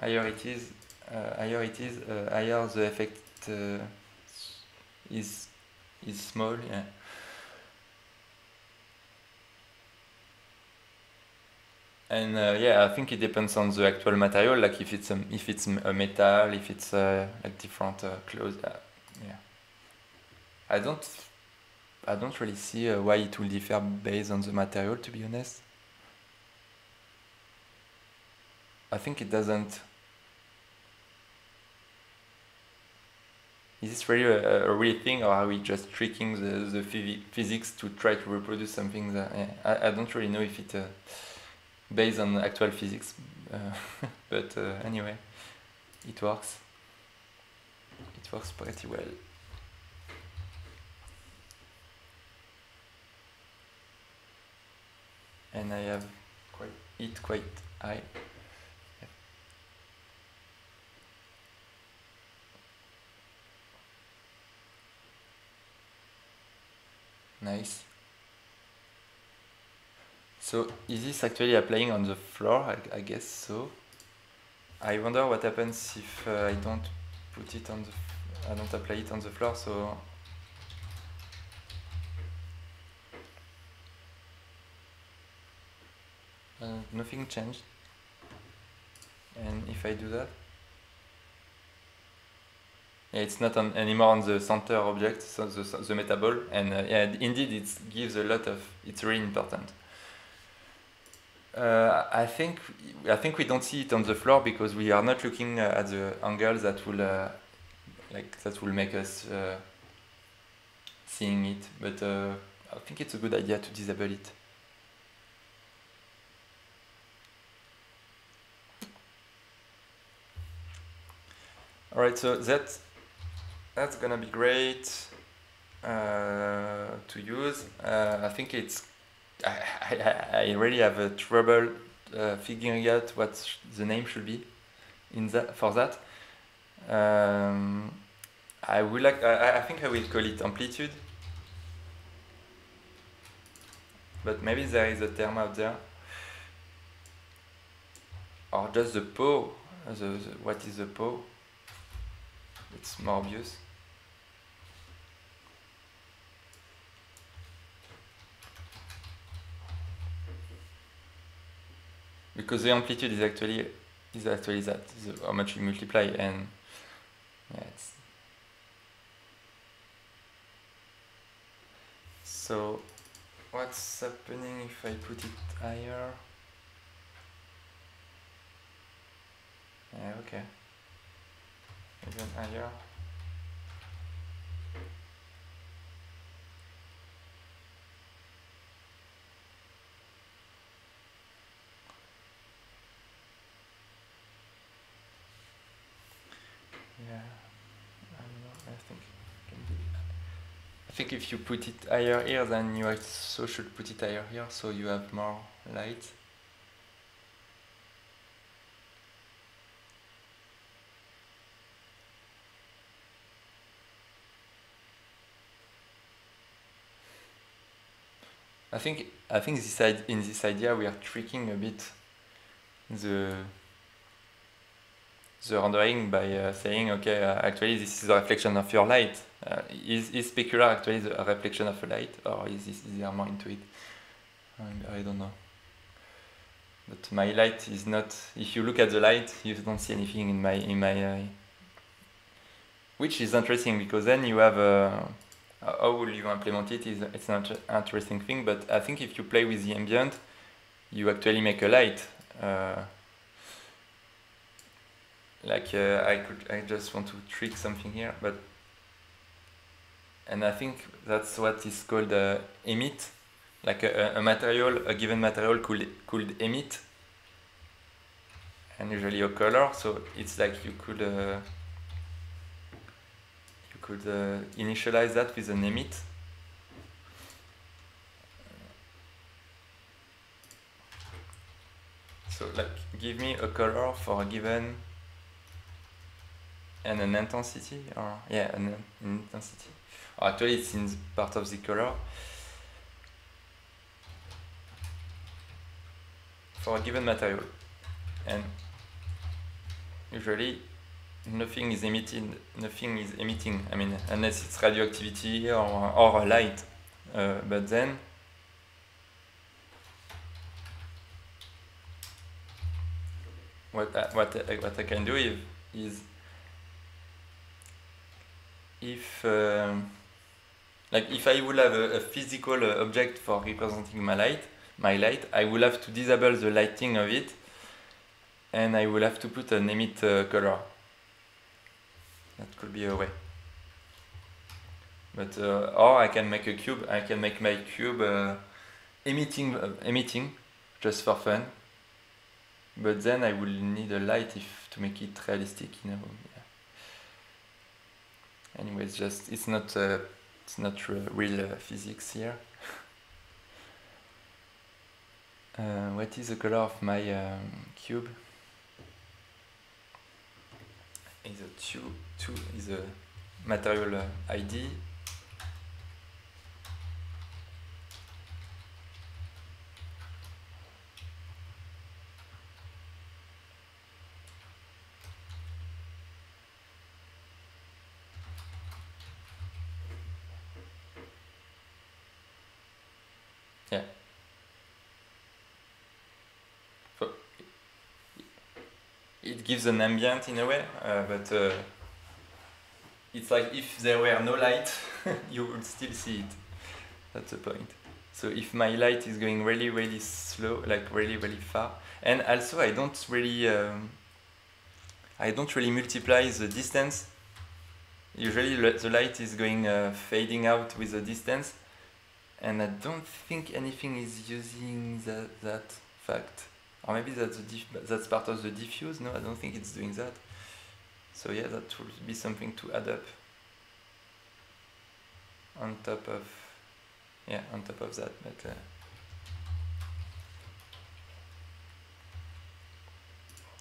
higher it is, uh, higher it is, uh, higher the effect uh, is is small, yeah. And uh, yeah, I think it depends on the actual material. Like if it's a, if it's a metal, if it's uh, like different uh, clothes. Uh, yeah, I don't I don't really see uh, why it will differ based on the material. To be honest, I think it doesn't. Is this really a, a real thing, or are we just tricking the the physics to try to reproduce something that yeah, I I don't really know if it uh, based on actual physics. Uh, but uh, anyway, it works. It works pretty well. And I have quite it quite high. Nice. So is this actually applying on the floor? I, I guess so. I wonder what happens if uh, I don't put it on the, I don't apply it on the floor. So uh, nothing changed. And if I do that, it's not on, anymore on the center object, so the, the metaball, and uh, yeah, indeed it gives a lot of, it's really important. Uh, I think I think we don't see it on the floor because we are not looking at the angle that will uh, like that will make us uh, seeing it. But uh, I think it's a good idea to disable it. All right, so that that's gonna be great uh, to use. I think it's I, I, I really have a trouble uh, figuring out what the name should be in that for that. Um, I would like. I, I think I will call it amplitude. but maybe there is a term out there. Or just the PO, the, the, what is the PO? It's more because the amplitude is actually is actually that how much you multiply and yeah so what's happening if I put it higher? Yeah okay. Even higher Yeah, I don't know. I think it can be. I think if you put it higher here, then you also should put it higher here, so you have more light. I think I think this in this idea we are tricking a bit the the rendering by uh, saying, okay, uh, actually this is a reflection of your light. Uh, is, is specular actually a reflection of a light, or is, this, is there more into it? I, I don't know. But my light is not. If you look at the light, you don't see anything in my in my eye. Which is interesting because then you have a. How will you implement it? Is it's an interesting thing, but I think if you play with the ambient, you actually make a light. Uh, like uh, I could I just want to trick something here but and I think that's what is called uh, emit like a, a material a given material could could emit. And usually a color so it's like you could uh, you could uh, initialize that with an emit. So like give me a color for a given and an intensity or yeah an, an intensity actually it's in part of the color. For a given material. And usually nothing is emitted nothing is emitting. I mean unless it's radioactivity or, or light. Uh, but then what I, what I, what I can do is, is if um, like if I would have a, a physical uh, object for representing my light, my light, I will have to disable the lighting of it, and I will have to put an emit uh, color. That could be a way. But uh, or I can make a cube. I can make my cube uh, emitting uh, emitting, just for fun. But then I will need a light if to make it realistic, you know anyway, it's just it's not uh, it's not real uh, physics here. Uh, what is the color of my um, cube? Is a two two is a material uh, ID an ambient in a way, uh, but uh, it's like if there were no light, you would still see it. That's the point. So if my light is going really, really slow, like really, really far, and also I don't really, um, I don't really multiply the distance. Usually the light is going uh, fading out with the distance, and I don't think anything is using that, that fact. Or maybe that's, that's part of the diffuse. No, I don't think it's doing that. So yeah, that would be something to add up on top of, yeah, on top of that. But uh,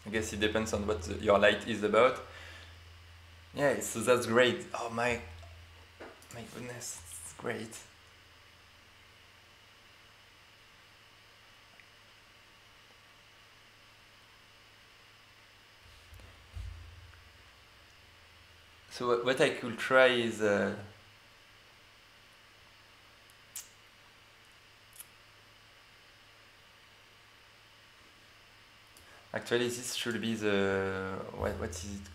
I guess it depends on what the, your light is about. Yeah, so that's great. Oh my, my goodness, it's great. So what, I could try is uh, actually this should be the what what is it?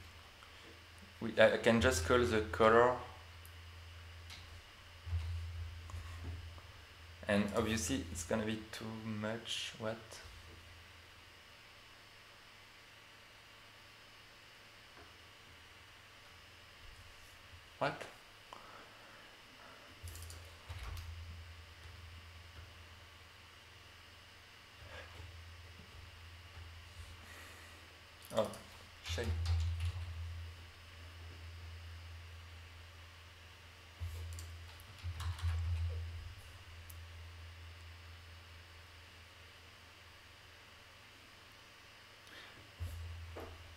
We, I can just call the color. And obviously it's gonna be too much. What what oh shit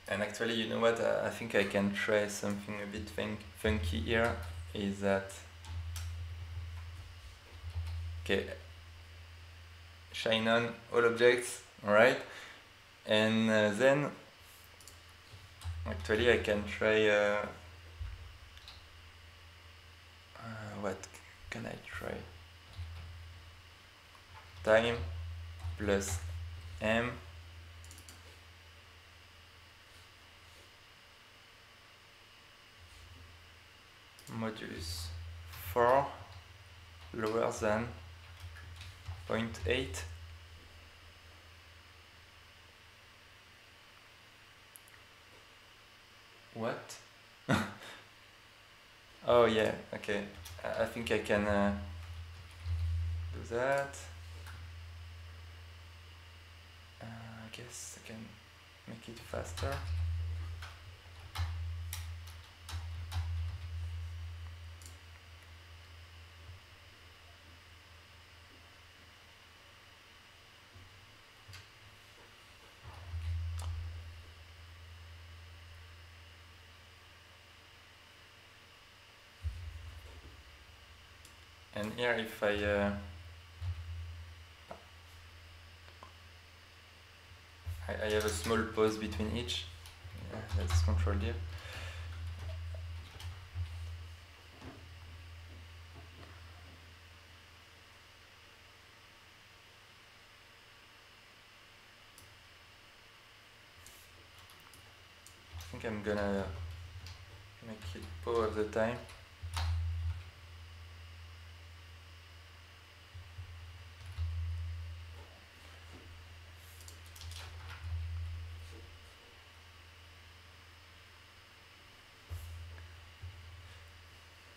And actually, you know what? I, think I can try something a bit fun funky here. Is that okay? Shine on all objects, alright? And uh, then actually, I can try. Uh, uh, what can I try? Time plus m modulus 4 lower than 0.8 what? Oh yeah okay. I, think I can uh, do that. Uh, I guess I can make it faster and here if I uh, I, have a small pause between each. Yeah, that's controlled here I think I'm gonna make it pause the time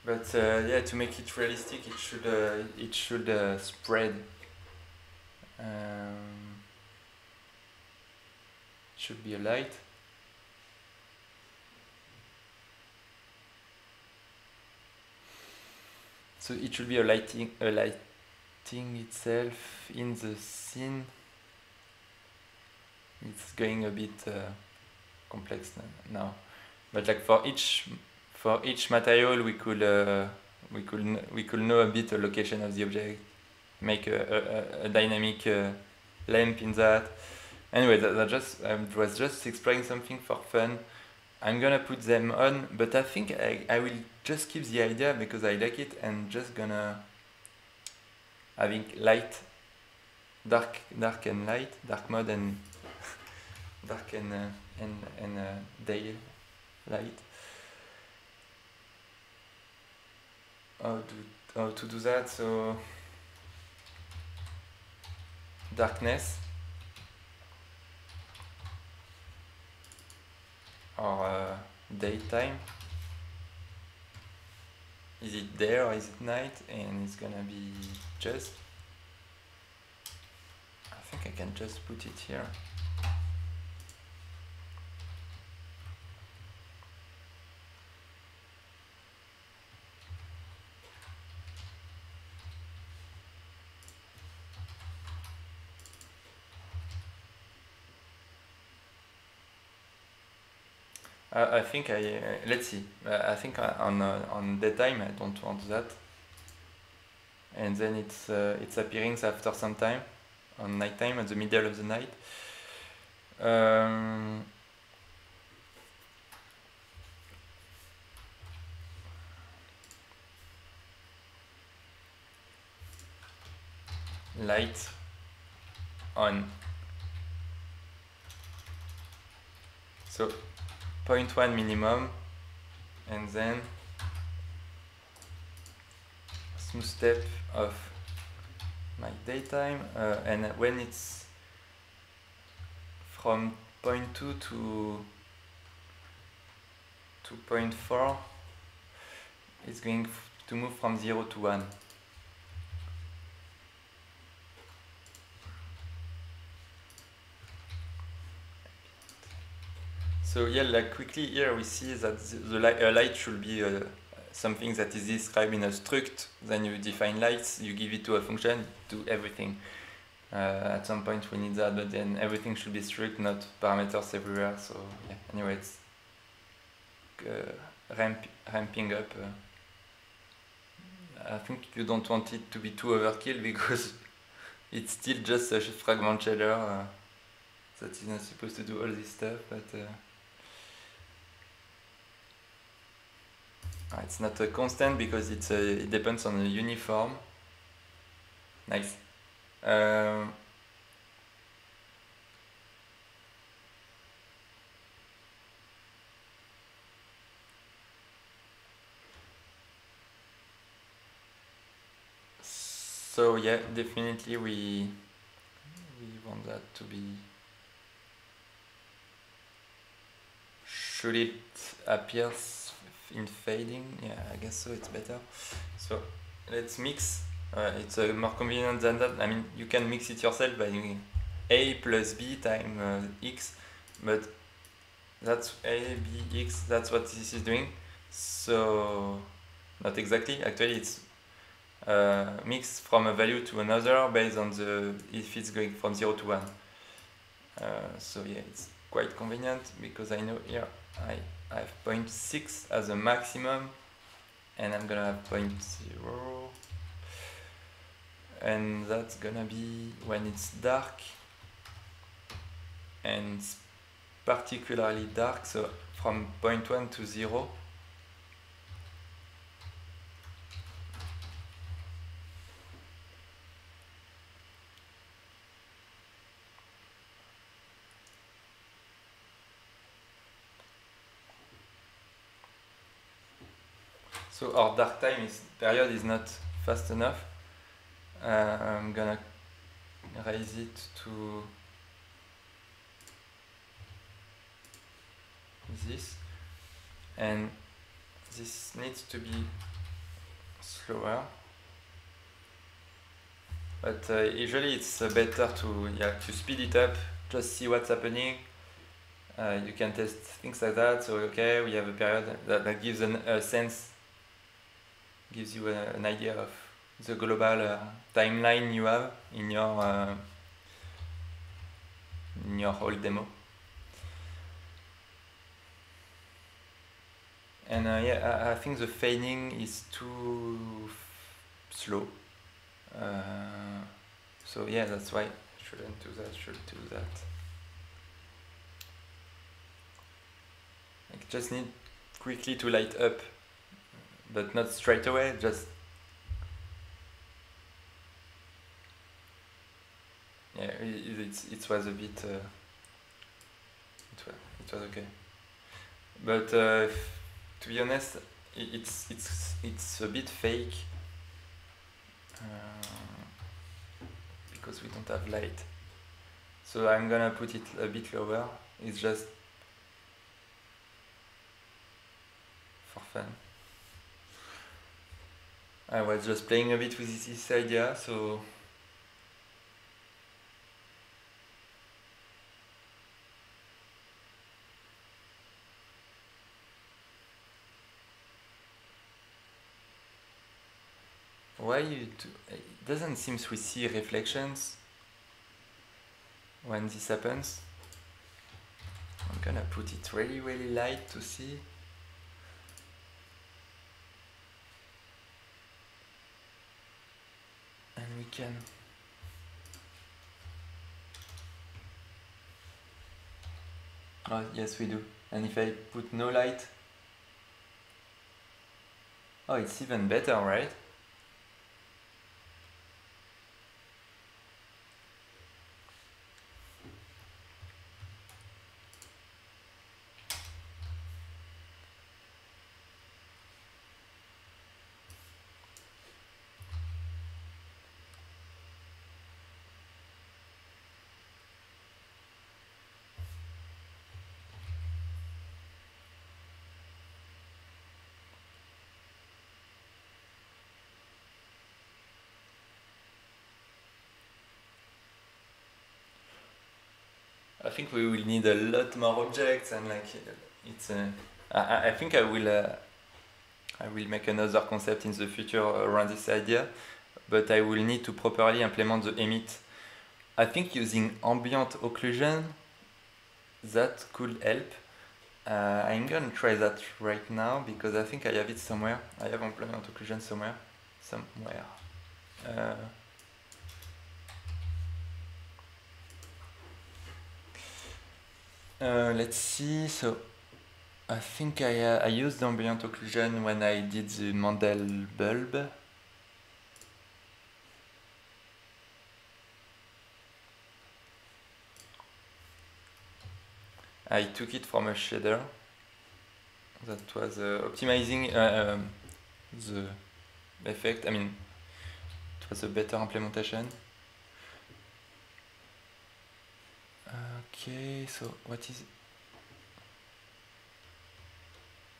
But uh, yeah, to make it realistic, it should uh, it should uh, spread. Um, should be a light. So it should be a lighting a lighting itself in the scene. It's going a bit uh, complex now, but like for each for each material we could uh, we could we could know a bit the location of the object, make a, a, a dynamic uh, lamp in that. Anyway, that, that just I was just explaining something for fun. I'm gonna put them on, but I think I, I will just keep the idea because I like it and just gonna having light, dark, dark and light, dark mode and dark and uh, and and uh, day light. How to how to do that. So darkness. Or uh, daytime. Is it day or is it night? And it's gonna be just I think I can just put it here I, I think I uh, let's see. Uh, I think on uh, on the time I don't want that. And then it's uh, it's appearing after some time, on night time at the middle of the night. Um, light on. So 0.1 minimum and then smooth step of my daytime uh, and when it's from 0.2 to 2.4 it's going to move from 0 to 1 So yeah, like quickly here we see that the, light, uh, light should be uh, something that is described in a struct. Then you define lights, you give it to a function, do everything. Uh, at some point we need that, but then everything should be struct, not parameters everywhere. So yeah, anyway, it's uh, ramp, ramping up. Uh. I think you don't want it to be too overkill because it's still just a fragment shader uh, that is not supposed to do all this stuff, but. It's not a constant because it's a, it depends on the uniform. Nice. Um, so yeah, definitely we we want that to be should it appears in fading. Yeah I guess so it's better. So let's mix. Uh, it's uh, more convenient than that. I mean you can mix it yourself by doing a plus b times uh, x but that's a b x that's what this is doing. So not exactly. Actually it's uh, mix from a value to another based on the if it's going from 0 to 1 uh, so yeah it's quite convenient because I know here I I have 0.6 as a maximum and I'm gonna have 0.0 and that's gonna be when it's dark and particularly dark so from 0.1 to 0 So our dark time is period is not fast enough. Uh, I'm gonna raise it to this. And this needs to be slower. But uh, usually it's uh, better to yeah to speed it up just see what's happening. Uh, you can test things like that. So okay we have a period that, that gives an, a sense gives you a, an idea of the global uh, timeline you have in your uh, in your whole demo. And uh, yeah, I, I, think the fading is too slow. Uh, so yeah, that's why I shouldn't do that. Should do that. I just need quickly to light up but not straight away, just yeah, it, it, it was a bit uh, it, was, it was okay, but uh, to be honest, it, it's it's it's a bit fake uh, because we don't have light. So I'm gonna put it a bit lower. It's just for fun. I was just playing a bit with this idea, so. Why you do, it doesn't seem we see reflections when this happens. I'm gonna put it really really light to see can oh yes we do. And if I put no light? Oh it's even better right? Think we will need a lot more objects and like it's. Uh, I, I think I will. Uh, I will make another concept in the future around this idea, but I will need to properly implement the emit. I think using ambient occlusion that could help. Uh, I'm gonna try that right now because I think I have it somewhere. I have ambient occlusion somewhere. Somewhere. Uh, uh, let's see. So I think I, uh, I used ambient occlusion when I did the Mendel bulb. I took it from a shader that was uh, optimizing uh, um, the effect. I mean, it was a better implementation. Okay, so what is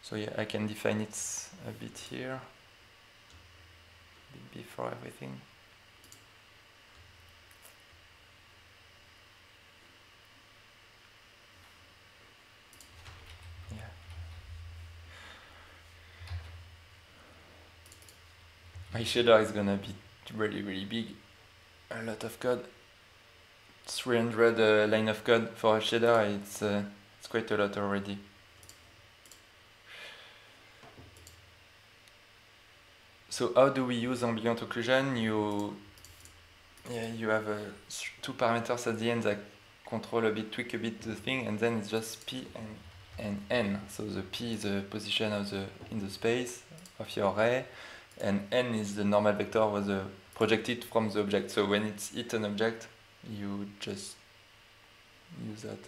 so yeah, I can define it a bit here before everything. Yeah. My shader is gonna be really really big, a lot of code. 300 uh, line of code for a shader, it's, uh, it's quite a lot already. So how do we use ambient occlusion? You, yeah, you have uh, two parameters at the end that control a bit, tweak a bit the thing, and then it's just p and, and n. So the p is the position of the in the space of your array, and n is the normal vector was projected from the object. So when it's hit an object, you just use that.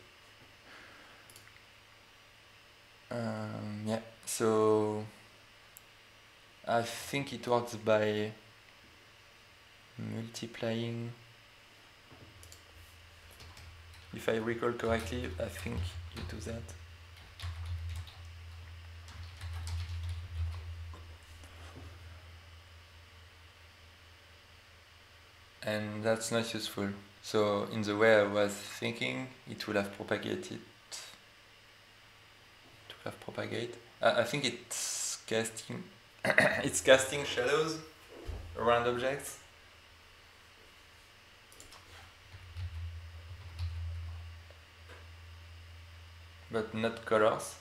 Um, yeah, so I think it works by multiplying. If I recall correctly, I think you do that. And that's not useful. So in the way I was thinking, it would have propagated. It will have propagate. I, I think it's casting it's casting shadows around objects. But not colors.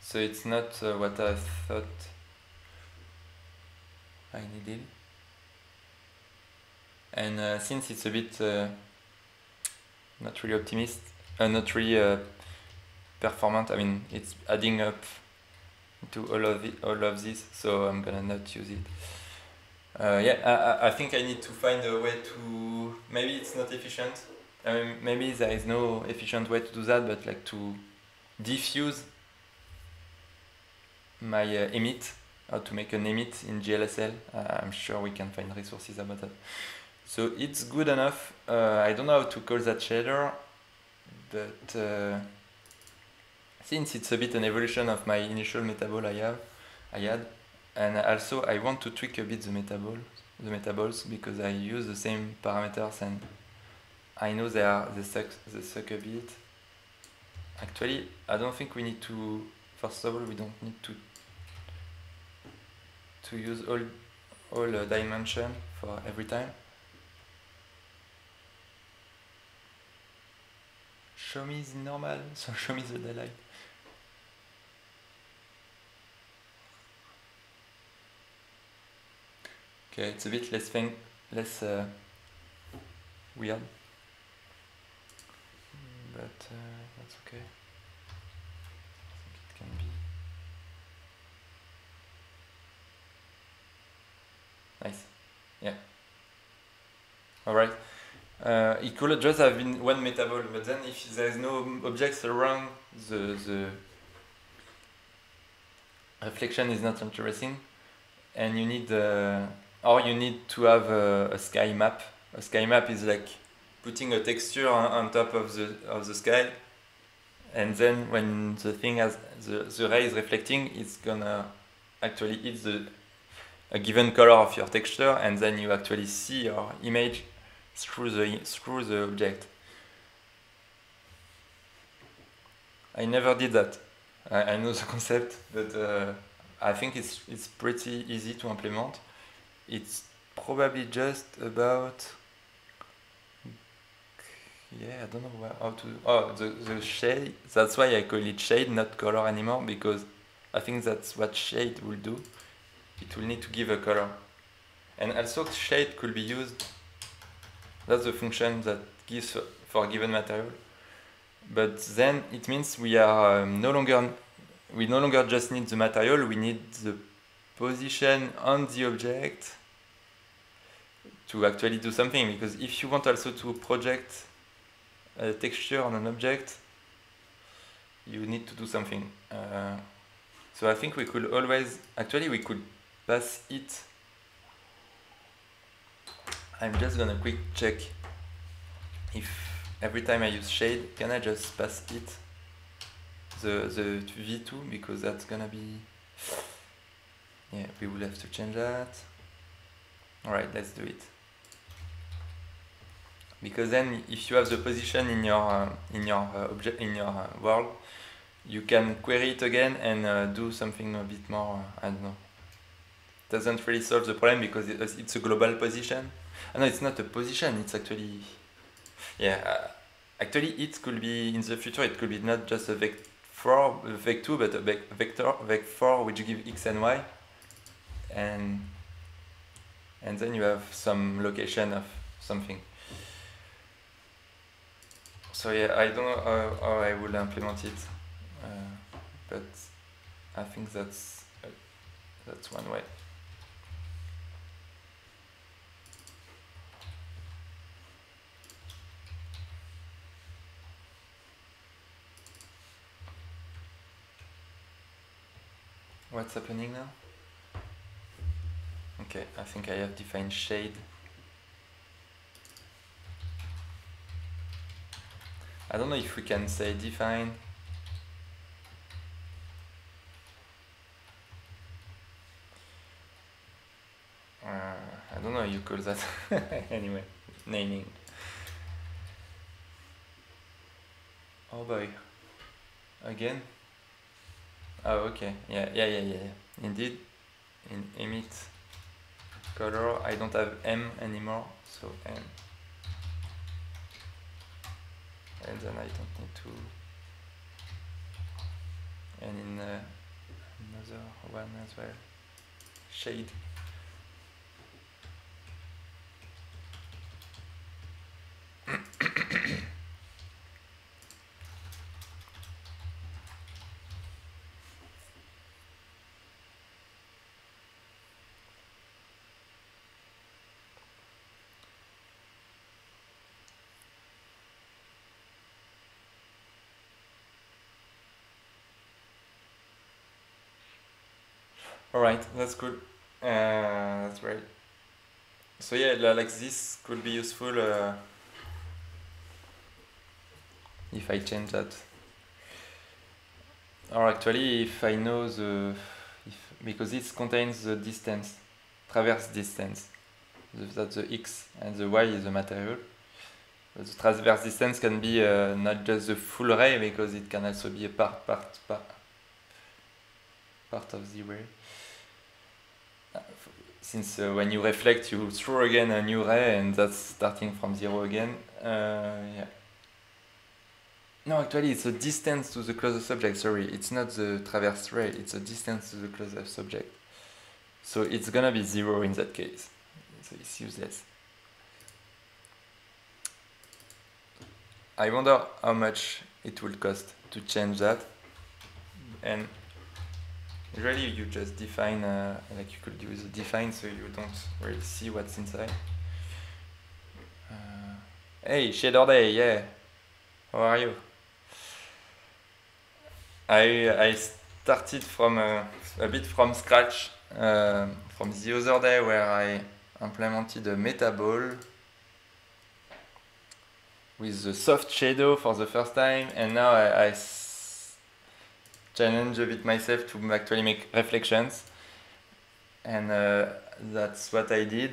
So it's not uh, what I thought I needed. And uh, since it's a bit uh, not really optimist, uh, not really uh, performant. I mean, it's adding up to all of it, all of this, so I'm gonna not use it. Uh, yeah, I, I think I need to find a way to. Maybe it's not efficient. I mean, maybe there is no efficient way to do that, but like to diffuse my uh, emit, how to make an emit in GLSL. Uh, I'm sure we can find resources about that. So it's good enough. Uh, I don't know how to call that shader, but uh, since it's a bit an evolution of my initial metaball I have, I had, and also I want to tweak a bit the metaball, the metaballs because I use the same parameters and I know they are they suck they suck a bit. Actually, I don't think we need to. First of all, we don't need to to use all all uh, dimension for every time. Show me the normal, so show me the daylight. Okay, it's a bit less thing, less uh, weird, but uh, that's okay. It can be nice. Yeah. All right. Uh, it could just have been one metaball, but then if there is no objects around, the the reflection is not interesting, and you need. Uh, or you need to have a, a, sky map. A sky map is like putting a texture on, on, top of the of the sky, and then when the thing has the, the ray is reflecting, it's gonna actually hit the a given color of your texture, and then you actually see your image through the through the object. I never did that. I, I know the concept, but uh, I think it's it's pretty easy to implement. It's probably just about yeah I don't know how to oh the, the shade that's why I call it shade not color anymore because I think that's what shade will do it will need to give a color and also shade could be used that's the function that gives for given material. But then it means we are um, no longer we no longer just need the material we need the position on the object to actually do something. Because if you want also to project a texture on an object you need to do something. Uh, so I think we could always actually we could pass it I'm just gonna quick check if every time I use shade can I just pass it the, the v2 because that's gonna be yeah we will have to change that. Alright let's do it. Because then if you have the position in your uh, in your uh, object in your uh, world you can query it again and uh, do something a bit more uh, I don't know. Doesn't really solve the problem because it's a global position no it's not a position it's actually yeah uh, actually it could be in the future it could be not just a vector vec2 but a vec vector vec4 which give x and y and and then you have some location of something so yeah, I don't know how, how I will implement it, uh, but I think that's uh, that's one way. What's happening now? Okay, I think I have defined shade. I don't know if we can say define. Uh, I don't know you call that. Anyway naming. Oh boy. Again oh okay. Yeah yeah yeah yeah indeed. In emit color I don't have M anymore so M. And then I don't need to. And in uh, another one as well. Shade All right, that's good. Uh, that's great. So yeah, like this could be useful uh, if I change that. Or actually, if I know the, if, because it contains the distance, traverse distance. That's the x and the y is the material. But the transverse distance can be uh, not just the full ray because it can also be a part part part part of the ray since uh, when you reflect you throw again a new ray and that's starting from zero again. Uh, yeah. No actually it's a distance to the closest object. Sorry it's not the traverse ray. It's a distance to the closest object. So it's gonna be zero in that case. So it's useless. I wonder how much it will cost to change that. And Usually you just define, uh, like you could use define so you don't really see what's inside. Uh, hey, Shader Day, yeah. How are you? I, I started from a, a bit from scratch uh, from the other day where I implemented a meta ball with the soft shadow for the first time and now I, I challenge a bit myself to actually make reflections and uh, that's what I did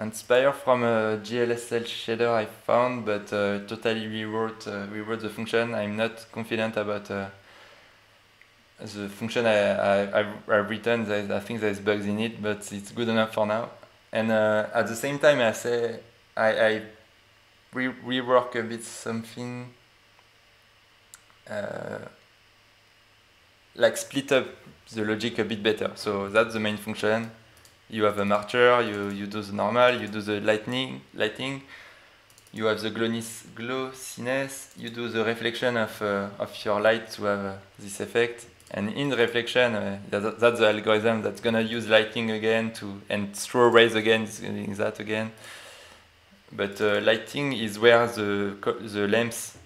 inspired from a GLSL shader I found, but uh, totally rewrote uh, rewrote the function. I'm not confident about uh, the function I, I, I've written. There's, I think there's bugs in it, but it's good enough for now. And uh, at the same time, I say I, I re rework a bit something uh, like split up the logic a bit better. So that's the main function you have a marcher, you, you do the normal, you do the lightning, lighting, you have the glowiness, glossiness, you do the reflection of, uh, of your light to have uh, this effect. And in reflection, uh, that, that's the algorithm that's gonna use lighting again to and throw rays again, it's doing that again. But uh, lighting is where the the lamps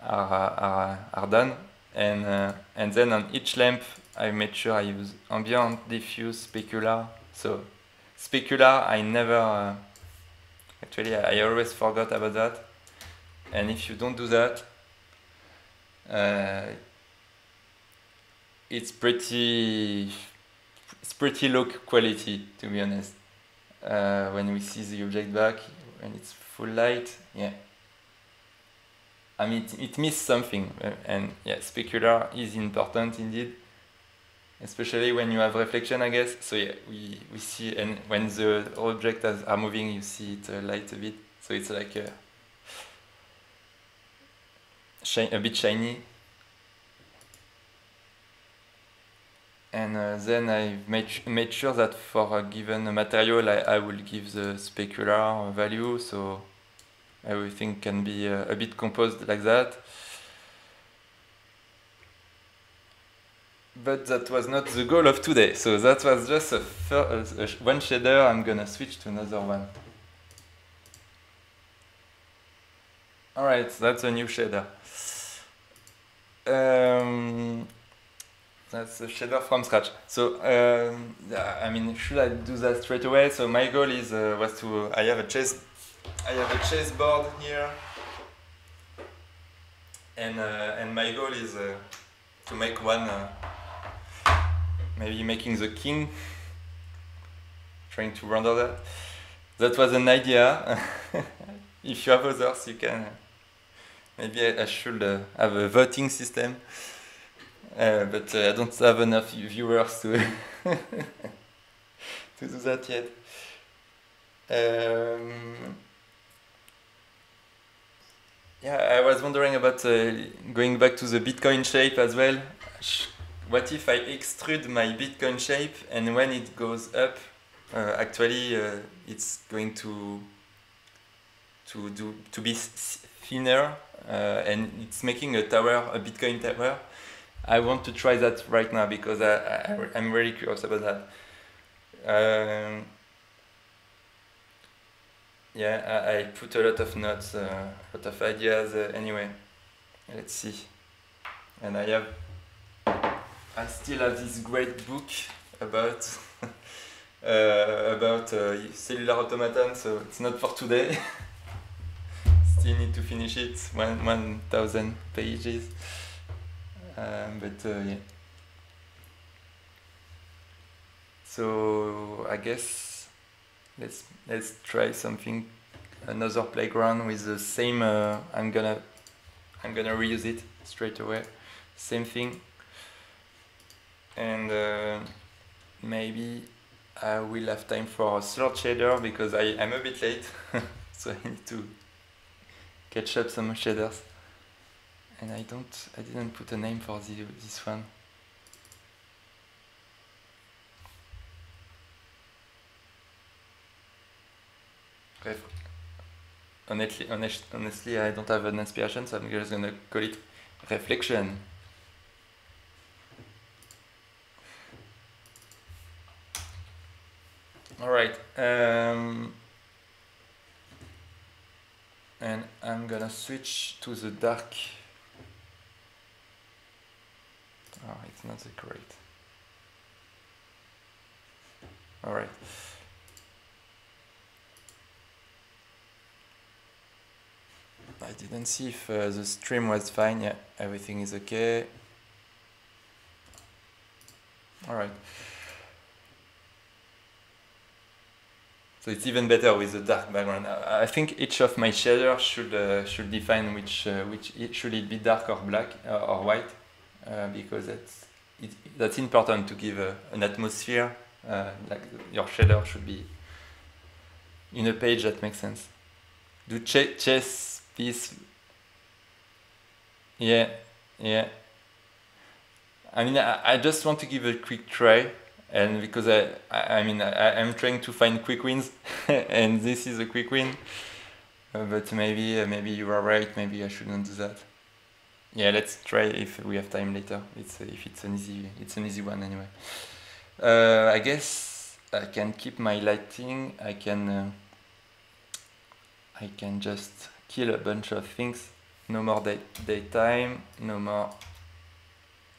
are are, are done, and uh, and then on each lamp, I made sure I use ambient, diffuse, specular, so specular, I never, uh, actually I always forgot about that. And if you don't do that, uh, it's pretty, it's pretty low quality to be honest. Uh, when we see the object back, when it's full light, yeah. I mean, it, it missed something, uh, and yeah, specular is important indeed especially when you have reflection, I guess. So yeah, we, we see, and when the object has, are moving, you see it uh, light a bit. So it's like a, a bit shiny. And uh, then I made, made sure that for a given material, I, I will give the specular value, so everything can be uh, a bit composed like that. but that was not the goal of today. So that was just a, a, one shader. I'm gonna switch to another one. All right, that's a new shader. Um, that's a shader from scratch. So um, I mean, should I do that straight away? So my goal is uh, was to I have a chess I have a chess board here, and uh, and my goal is uh, to make one uh, maybe making the king, trying to render that. That was an idea. if you have others, you can. Maybe I, I should have a voting system, uh, but uh, I don't have enough viewers to to do that yet. Um, yeah, I was wondering about uh, going back to the Bitcoin shape as well what if I extrude my Bitcoin shape and when it goes up, uh, actually uh, it's going to to do to be thinner uh, and it's making a tower, a Bitcoin tower. I want to try that right now because I, I am very curious about that. Um, yeah, I, I, put a lot of notes, uh, a lot of ideas. Uh, anyway, let's see, and I have I still have this great book about uh, about uh, cellular automaton, so it's not for today. still need to finish it, one one thousand pages. Um, but uh, yeah. So I guess let's let's try something another playground with the same. Uh, I'm gonna I'm gonna reuse it straight away. Same thing and uh, maybe I will have time for a third shader because I, I'm a bit late so I need to catch up some shaders and I don't I didn't put a name for the, this one honestly, honestly I don't have an inspiration so I'm just gonna call it reflection All right. Um, and I'm gonna switch to the dark. Oh, it's not that great. All right. I didn't see if uh, the stream was fine. Yeah, everything is okay. All right. So it's even better with the dark background. I, think each of my shaders should uh, should define which uh, which it, should it be dark or black uh, or white, uh, because that's it, that's important to give an atmosphere. like your shader should be in a page that makes sense. Do ch chess piece. Yeah, yeah. I mean, I, I just want to give a quick try, and because I, I, I mean, I, I'm trying to find quick wins, and this is a quick win. Uh, but maybe, uh, maybe you are right. Maybe I shouldn't do that. Yeah, let's try if we have time later. It's uh, if it's an easy, it's an easy one anyway. Uh, I guess I can keep my lighting. I can, uh, I can just kill a bunch of things. No more day daytime. No more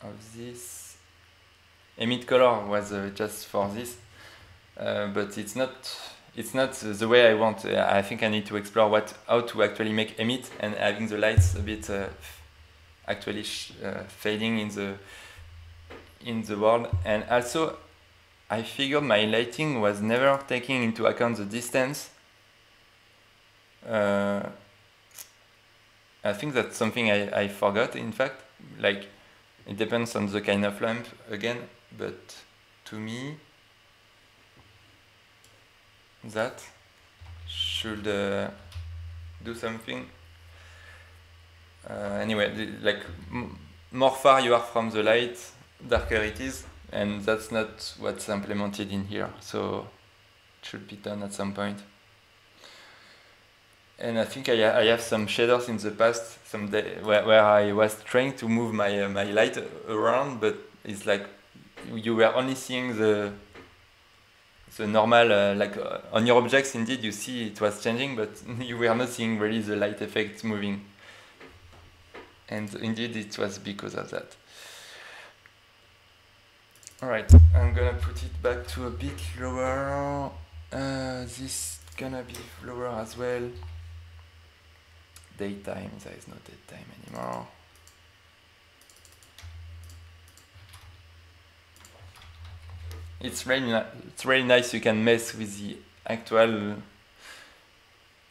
of this. Emit color was uh, just for this, uh, but it's not it's not the way I want. Uh, I think I need to explore what how to actually make emit and having the lights a bit uh, actually uh, fading in the in the world. And also, I figured my lighting was never taking into account the distance. I think that's something I, I forgot. In fact, like it depends on the kind of lamp again, but to me, that should uh, do something. Uh, anyway, the, like more far you are from the light, darker it is, and that's not what's implemented in here. So it should be done at some point and I think I, I have some shaders in the past some day where, where I was trying to move my uh, my light around, but it's like you were only seeing the the normal uh, like uh, on your objects. Indeed, you see it was changing, but you were not seeing really the light effect moving. And indeed, it was because of that. Alright, I'm gonna put it back to a bit lower. Uh, this gonna be lower as well daytime, there is no daytime anymore. It's really, it's really nice you can mess with the actual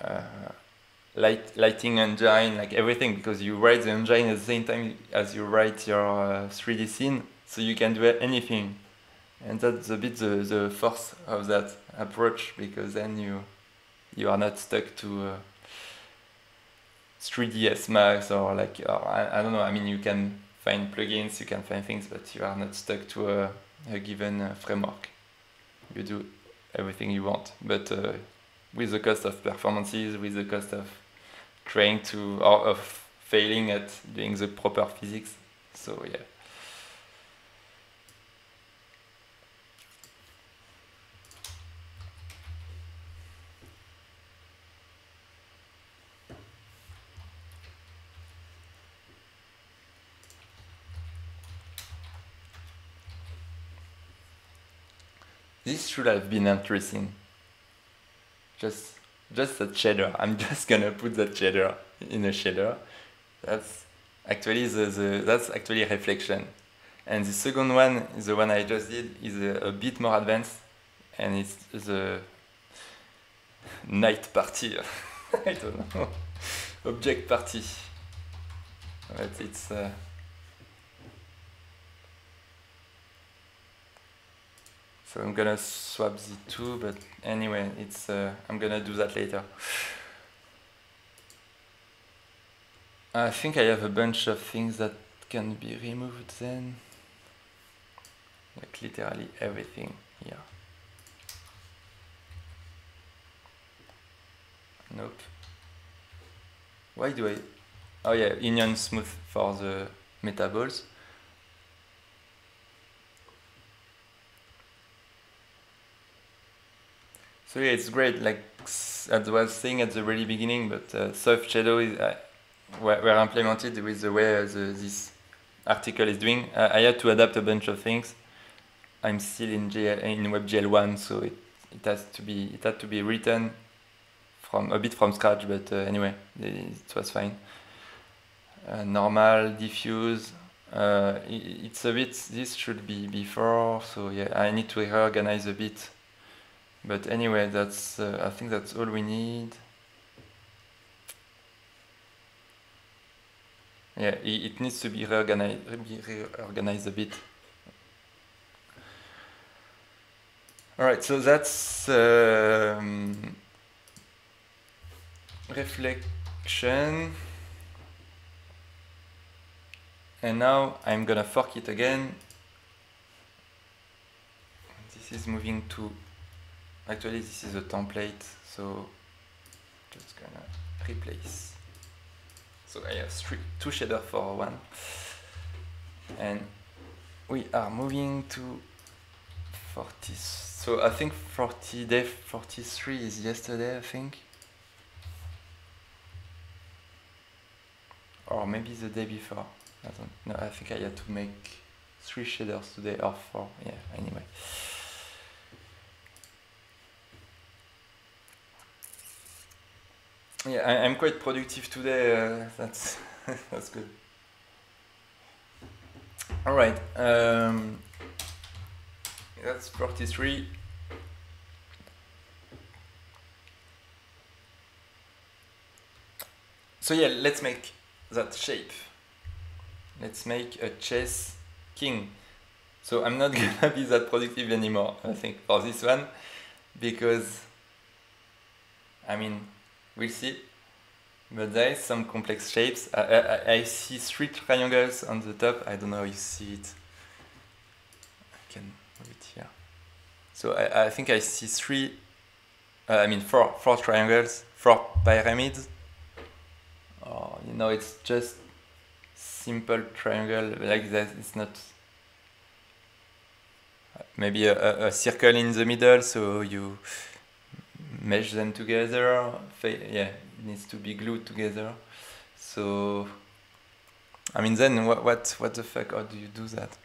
uh, light, lighting engine, like everything, because you write the engine at the same time as you write your uh, 3D scene, so you can do anything. And that's a bit the, the force of that approach, because then you you are not stuck to uh, 3ds Max or like or I, I don't know I mean you can find plugins you can find things but you are not stuck to a, a given uh, framework. You do everything you want but uh, with the cost of performances with the cost of trying to or of failing at doing the proper physics so yeah This should have been interesting. Just, just a shader. I'm just gonna put that shader in a shader. That's actually the, the that's actually reflection. And the second one, the one I just did, is a, a bit more advanced, and it's the night party. I don't know. Object party. But it's. Uh, So I'm gonna swap the two, but anyway, it's uh, I'm gonna do that later. I think I have a bunch of things that can be removed then. Like literally everything here. Nope. Why do I... Oh yeah, union Smooth for the metaballs. So yeah, it's great. Like as I was saying at the very beginning, but uh, soft shadow is uh, were, implemented with the way the, this article is doing. Uh, I had to adapt a bunch of things. I'm still in GL, in WebGL one, so it, it has to be it had to be written from a bit from scratch. But uh, anyway, it, was fine. Uh, normal diffuse. Uh, it, it's a bit. This should be before. So yeah, I need to reorganize a bit But anyway, that's uh, I think that's all we need. Yeah, it, needs to be reorganized, reorganized a bit. All right, so that's um, reflection. And now I'm gonna fork it again. This is moving to, actually this is a template, so just gonna replace. So I have three, two shaders for one. And we are moving to 40. So I think 40 day 43 is yesterday, I think. Or maybe the day before. I don't know. I think I had to make three shaders today or four. Yeah, anyway. Yeah, I, am quite productive today. Uh, that's that's good. All right. Um, that's 43. So yeah, let's make that shape. Let's make a chess king. So I'm not gonna be that productive anymore, I think, for this one, because, I mean, we'll see. But there is some complex shapes. I, I, I see three triangles on the top. I don't know if you see it. I can move it here. So I, I think I see three, uh, I mean four, four triangles, four pyramids. Oh, you know, it's just simple triangle like that. It's not maybe a, a, circle in the middle, so you mesh them together. Yeah, needs to be glued together. So, I mean, then what, what, what the fuck? How do you do that?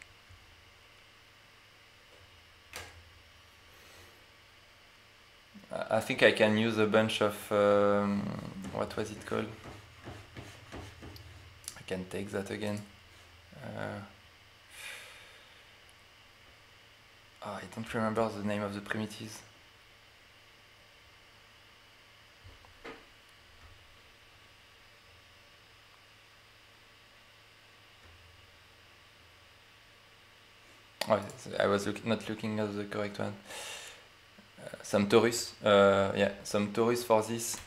I think I can use a bunch of um, what was it called? I can take that again. Uh, oh, I don't remember the name of the primitives. Oh, I was look not looking at the correct one. Uh, some torus, uh, yeah, some torus for this,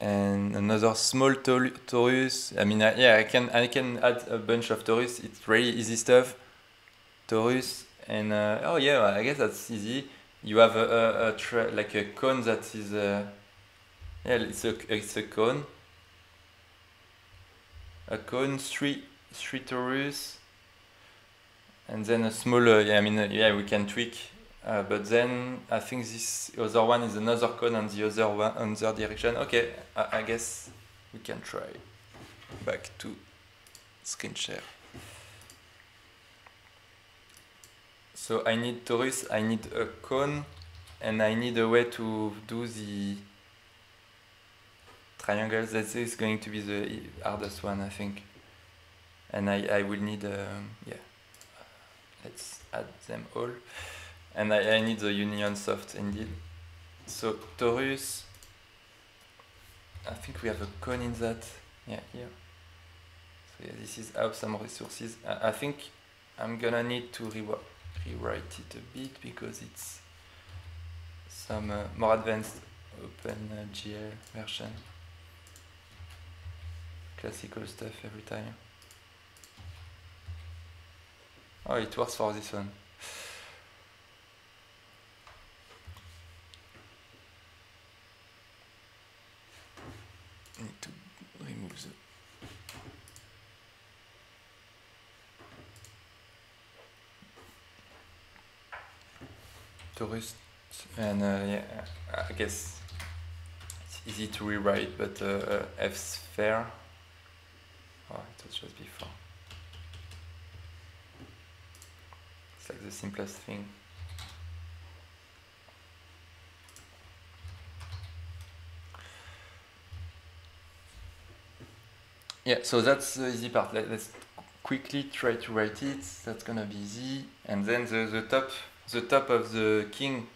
and another small torus. I mean, uh, yeah, I can I can add a bunch of torus. It's really easy stuff. Torus and uh, oh yeah, I guess that's easy. You have a, a, a like a cone that is uh, yeah, it's a it's a cone. A cone, three three torus and then a smaller, yeah, I mean, uh, yeah, we can tweak, uh, but then I think this other one is another cone on the other one, on the direction. Okay, I, I guess we can try. Back to screen share. So I need torus, I need a cone, and I need a way to do the triangles. That is going to be the hardest one, I think. And I, I will need, um, yeah let's add them all. And I, I need the union soft indeed. So torus, I think we have a cone in that. Yeah, here. So yeah, this is how some resources. I, I think I'm gonna need to re rewrite it a bit because it's some uh, more advanced OpenGL version. Classical stuff every time. Oh, it works for this one. Need to remove the torus and uh, yeah, I guess it's easy to rewrite, but uh, F sphere. Oh, it was just before. It's like the simplest thing. Yeah, so that's the easy part. Let, us quickly try to write it. That's gonna be easy. And then the, the top the top of the king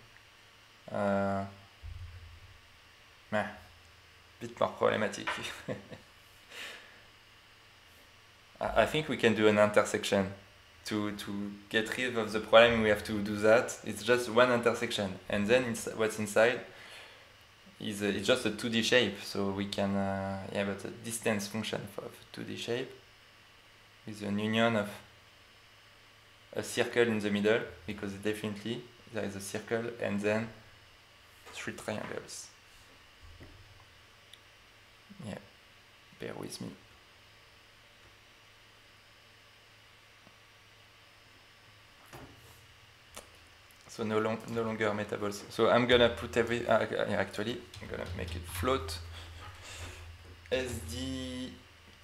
Uh, meh, bit more problematic. I I think we can do an intersection. To, to get rid of the problem, we have to do that. It's just one intersection. And then it's, what's inside is a, it's just a 2D shape. So we can, uh, yeah, but a distance function for 2D shape is an union of a circle in the middle, because definitely there is a circle, and then three triangles. Yeah, bear with me. So no, long, no longer metables. So I'm gonna put every, uh, actually, I'm gonna make it float SD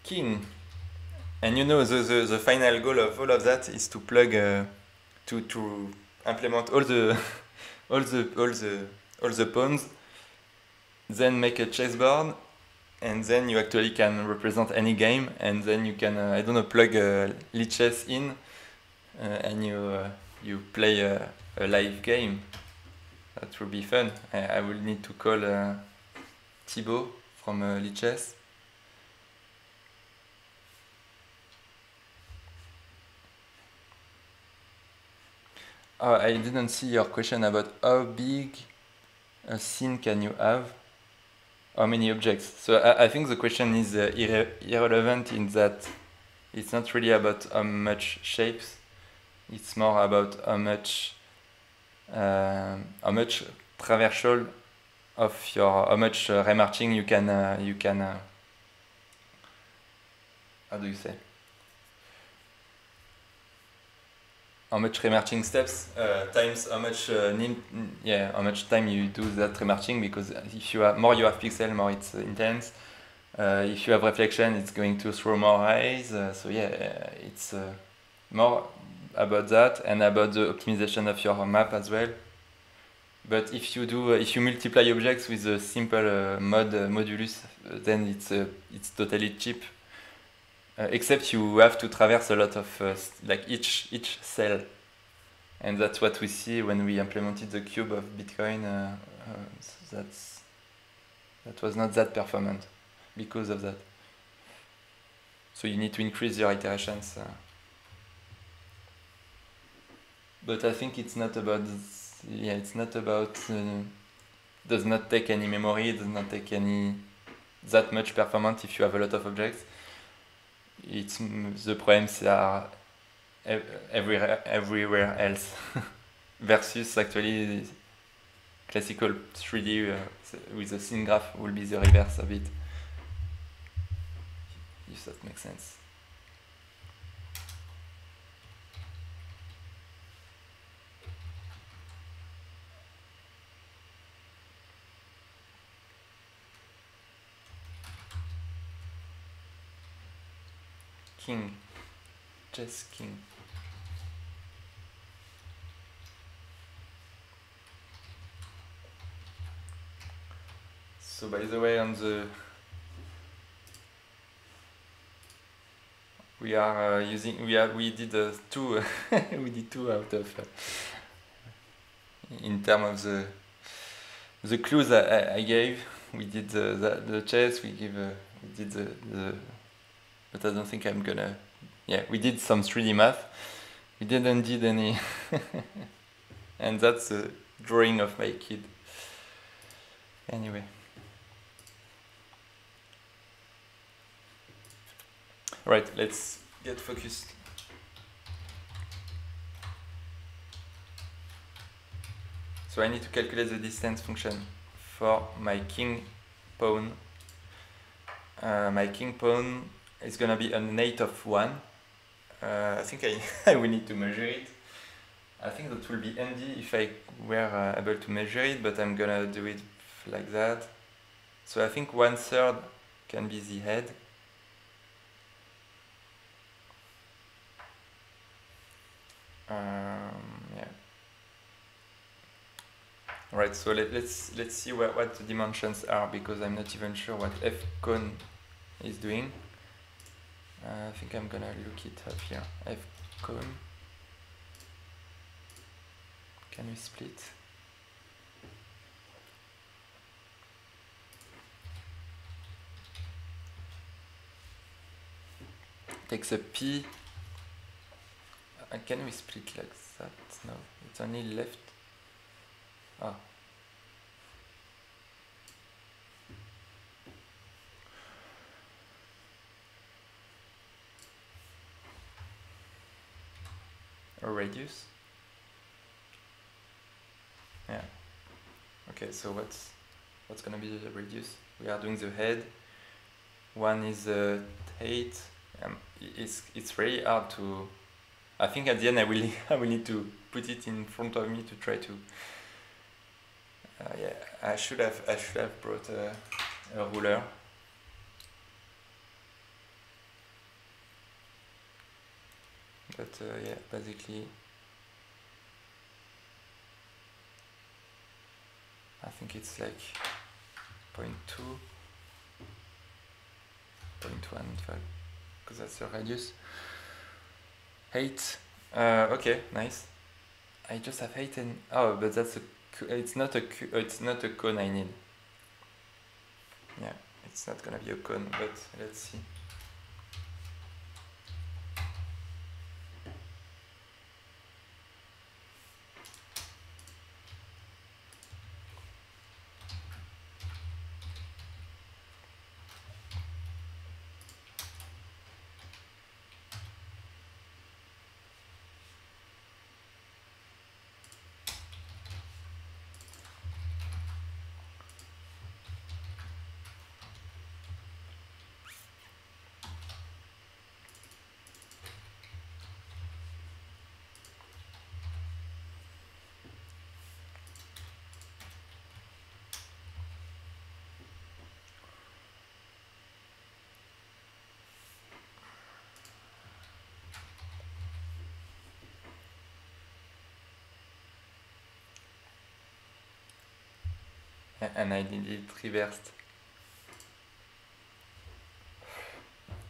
king. And you know, the, the, the final goal of all of that is to plug, uh, to, to implement all the, all the, all the, all the pawns, then make a chessboard, and then you actually can represent any game, and then you can, uh, I don't know, plug uh, lichess in, uh, and you, uh, you play a, live game. That will be fun. I, I will need to call uh, Thibault from uh, Lichess. Oh, I didn't see your question about how big a scene can you have? How many objects? So I, I think the question is uh, irre irrelevant in that it's not really about how much shapes. It's more about how much uh, how much traversal of your how much uh, remarching you can uh, you can uh, how do you say? How much remarching steps uh, times how much uh, yeah how much time you do that remarching because if you have more you have pixel more it's intense. Uh, if you have reflection it's going to throw more eyes so yeah it's more about that and about the optimization of your map as well. But if you do uh, if you multiply objects with a simple mod modulus then it's it's totally cheap. Uh, except you have to traverse a lot of uh, like each each cell. And that's what we see when we implemented the cube of bitcoin uh, so that's that was not that performant because of that. So you need to increase your iterations but I think it's not about yeah it's not about uh, does not take any memory does not take any that much performance if you have a lot of objects. It's the problems are everywhere everywhere else. Versus actually classical 3D uh, with a scene graph will be the reverse of it. If that makes sense king, chess king. So by the way, on the we are uh, using we are we did uh, two we did two out of uh, in terms of the the clues I, I gave. We did the, the, the chess. We give uh, we did the, the but I don't think I'm gonna. Yeah, we did some 3D math. We didn't did any, and that's a drawing of my kid. Anyway. Right, let's get focused. So I need to calculate the distance function for my king pawn. Uh, my king pawn it's gonna be an 8 of 1. Uh, I think I, I will need to measure it. I think that will be handy if I were uh, able to measure it, but I'm gonna do it like that. So I think one third can be the head. Um, yeah. Right. So let, let's let's see what what the dimensions are because I'm not even sure what f cone is doing uh, I think I'm gonna look it up here f cone can we split takes a P. Uh, can we split like that? No, it's only left. Ah, A radius? Yeah. Okay, so what's what's gonna be the radius? We are doing the head. One is uh, height. Um, it's it's really hard to. I think at the end I will I will need to put it in front of me to try to. Uh, yeah, I should have I should have brought a, a ruler. But uh, yeah, basically. I think it's like 0 0.2, 0.1 because that's the radius. 8, uh, okay, nice. I just have 8 and, oh, but that's a, it's not a, it's not a cone I need. Yeah, it's not gonna be a cone, but let's see. And I did it reversed.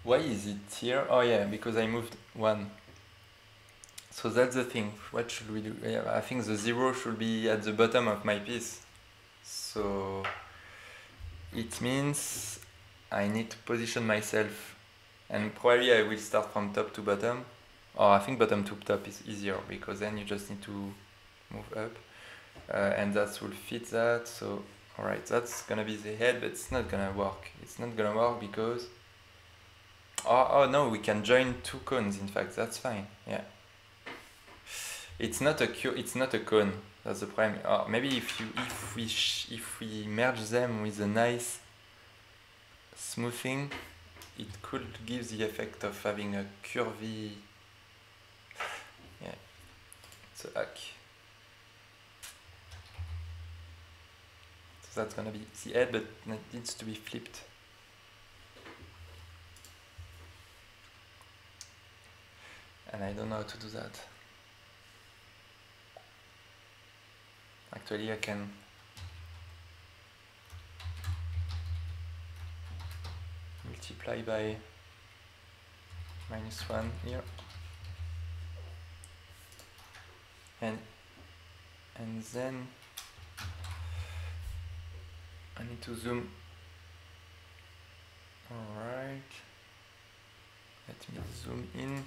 Why is it here? Oh yeah, because I moved one. So that's the thing. What should we do? Yeah, I think the zero should be at the bottom of my piece. So it means I need to position myself and probably I will start from top to bottom. Or I think bottom to top is easier because then you just need to move up. Uh, and that will fit that. So Alright, that's gonna be the head, but it's not gonna work. It's not gonna work because... Oh, oh no, we can join two cones, in fact, that's fine, yeah. It's not a it's not a cone, that's the problem. Oh, maybe if you if we if we merge them with a nice smoothing, it could give the effect of having a curvy... Yeah, it's a ah, hack. So that's going to be the head, but it needs to be flipped. And I don't know how to do that. Actually, I can multiply by minus 1 here. And, and then I need to zoom. Alright. Let me zoom in.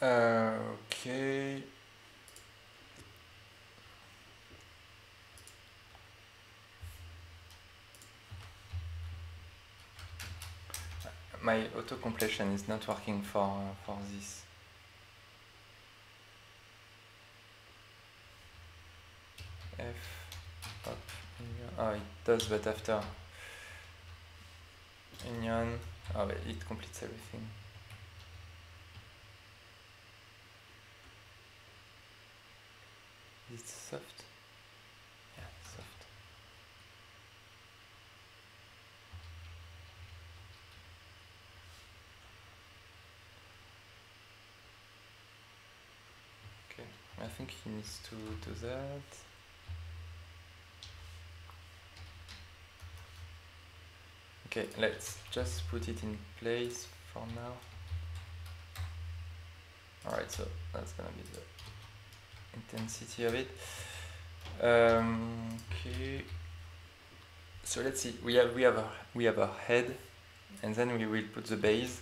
Uh, okay. My auto completion is not working for for this. F up oh it does but after union oh it completes everything. it's soft? Soft. Okay, I think he needs to do that. Okay, let's just put it in place for now. Alright, so that's gonna be the intensity of it. Um, okay. So let's see. We have we have a we have a head, and then we will put the base.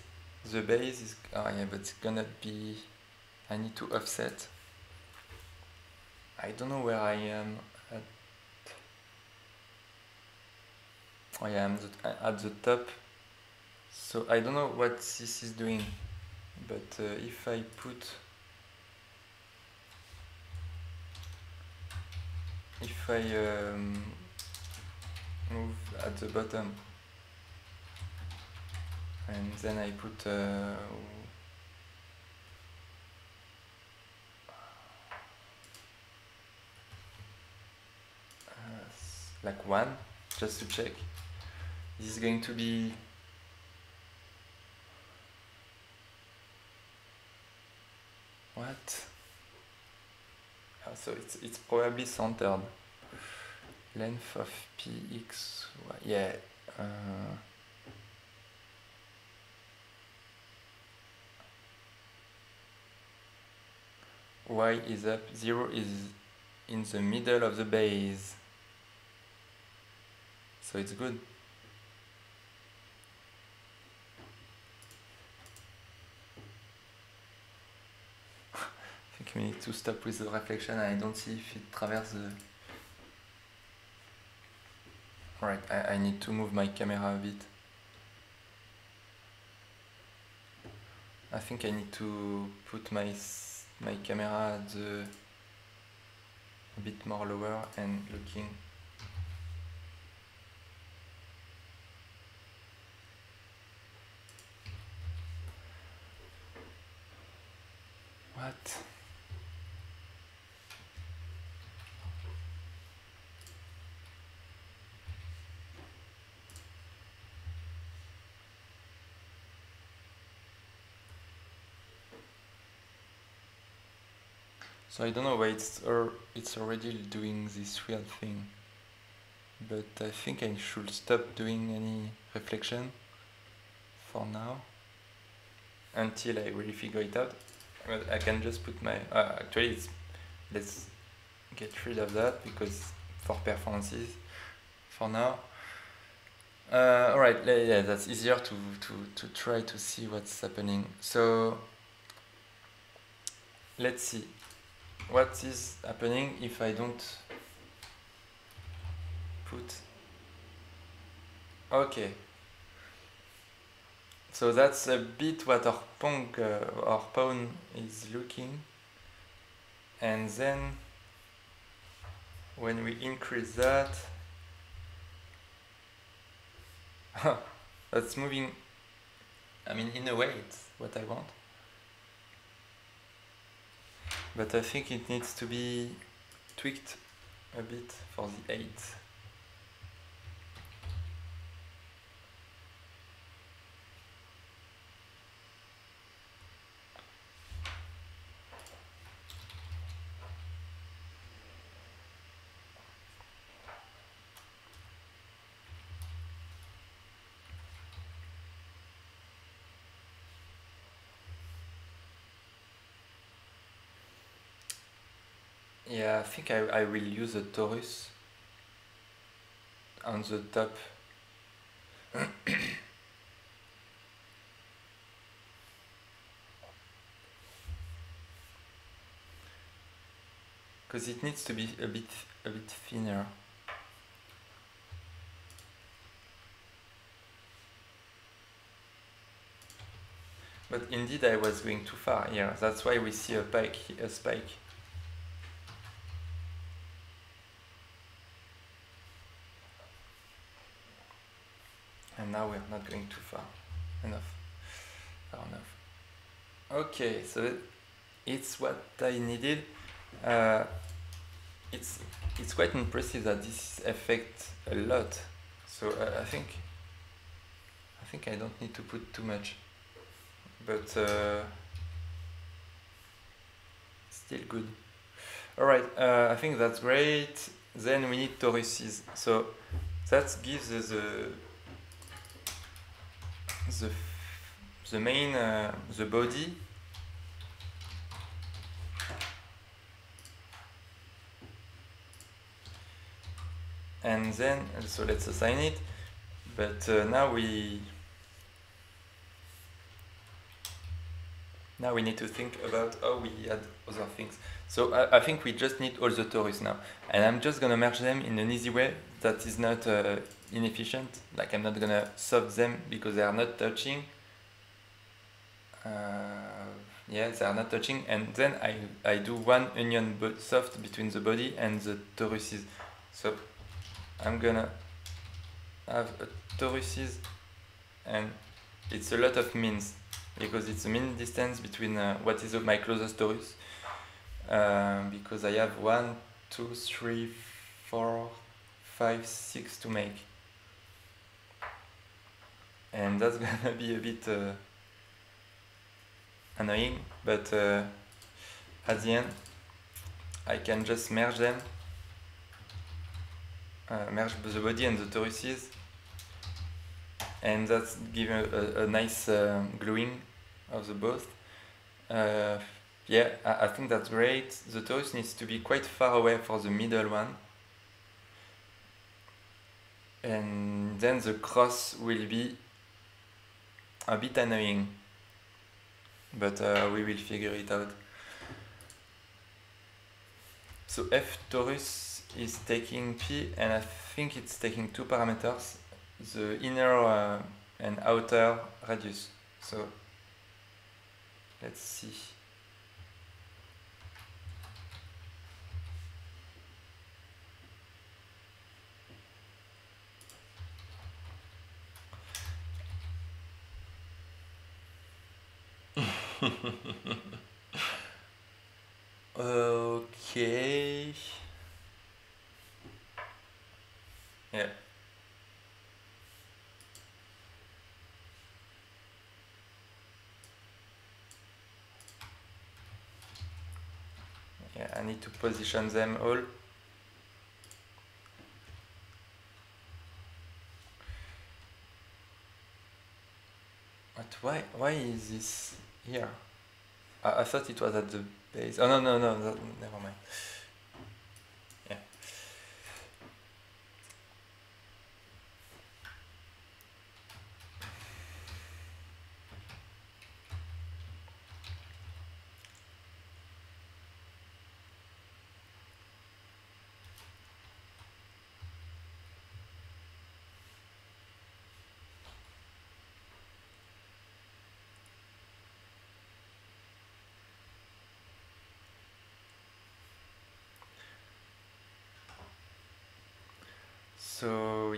The base is oh yeah, but it's gonna be. I need to offset. I don't know where I am at. Oh yeah, I'm the, at the top. So I don't know what this is doing, but uh, if I put if I um, move at the bottom and then I put uh, uh, like one just to check this is going to be what so it's it's probably centered. Length of px yeah uh, y is up 0 is in the middle of the base. So it's good we need to stop with the reflection I don't see if it traverses the Alright, I, I need to move my camera a bit. I think I need to put my my camera the a bit more lower and looking what? So I don't know why it's or it's already doing this weird thing. But I think I should stop doing any reflection for now until I really figure it out. But I can just put my uh, actually it's let's get rid of that because for performances for now. Uh, all right, yeah, that's easier to, to, to try to see what's happening. So let's see what is happening if I don't put okay. So that's a bit what our pong uh, our pawn is looking. And then when we increase that that's moving I mean in a way it's what I want but I think it needs to be tweaked a bit for the 8. Yeah, I think I, I will use a torus on the top. Because it needs to be a bit a bit thinner. But indeed I was going too far here. That's why we see a spike a spike. and now we're not going too far. Enough. Far enough. Okay so it's what I needed. Uh, it's it's quite impressive that this affects a lot. So uh, I think I think I don't need to put too much. But uh, still good. Alright uh, I think that's great. Then we need toruses so that gives us a the the main uh, the body. And then so let's assign it. But uh, now we now we need to think about how we add other things. So I, I think we just need all the torus now. And I'm just gonna merge them in an easy way that is not uh, inefficient like I'm not gonna soft them because they are not touching. Uh, yeah they are not touching. And then I, I do one union but soft between the body and the toruses. So I'm gonna have a toruses and it's a lot of means because it's a mean distance between uh, what is my closest torus. Uh, because I have one, two, three, four, five, six to make and that's gonna be a bit uh, annoying but uh, at the end I can just merge them. Uh, merge the body and the toruses and that's giving a, a, nice uh, gluing of the both. Uh, yeah I, I, think that's great. The torus needs to be quite far away for the middle one. And then the cross will be a bit annoying but uh, we will figure it out so f torus is taking P and I think it's taking two parameters, the inner uh, and outer radius. So let's see. Okay. Yeah. Yeah, I need to position them all. But why why is this here? I, I thought it was at the base. Oh no no no, no never mind.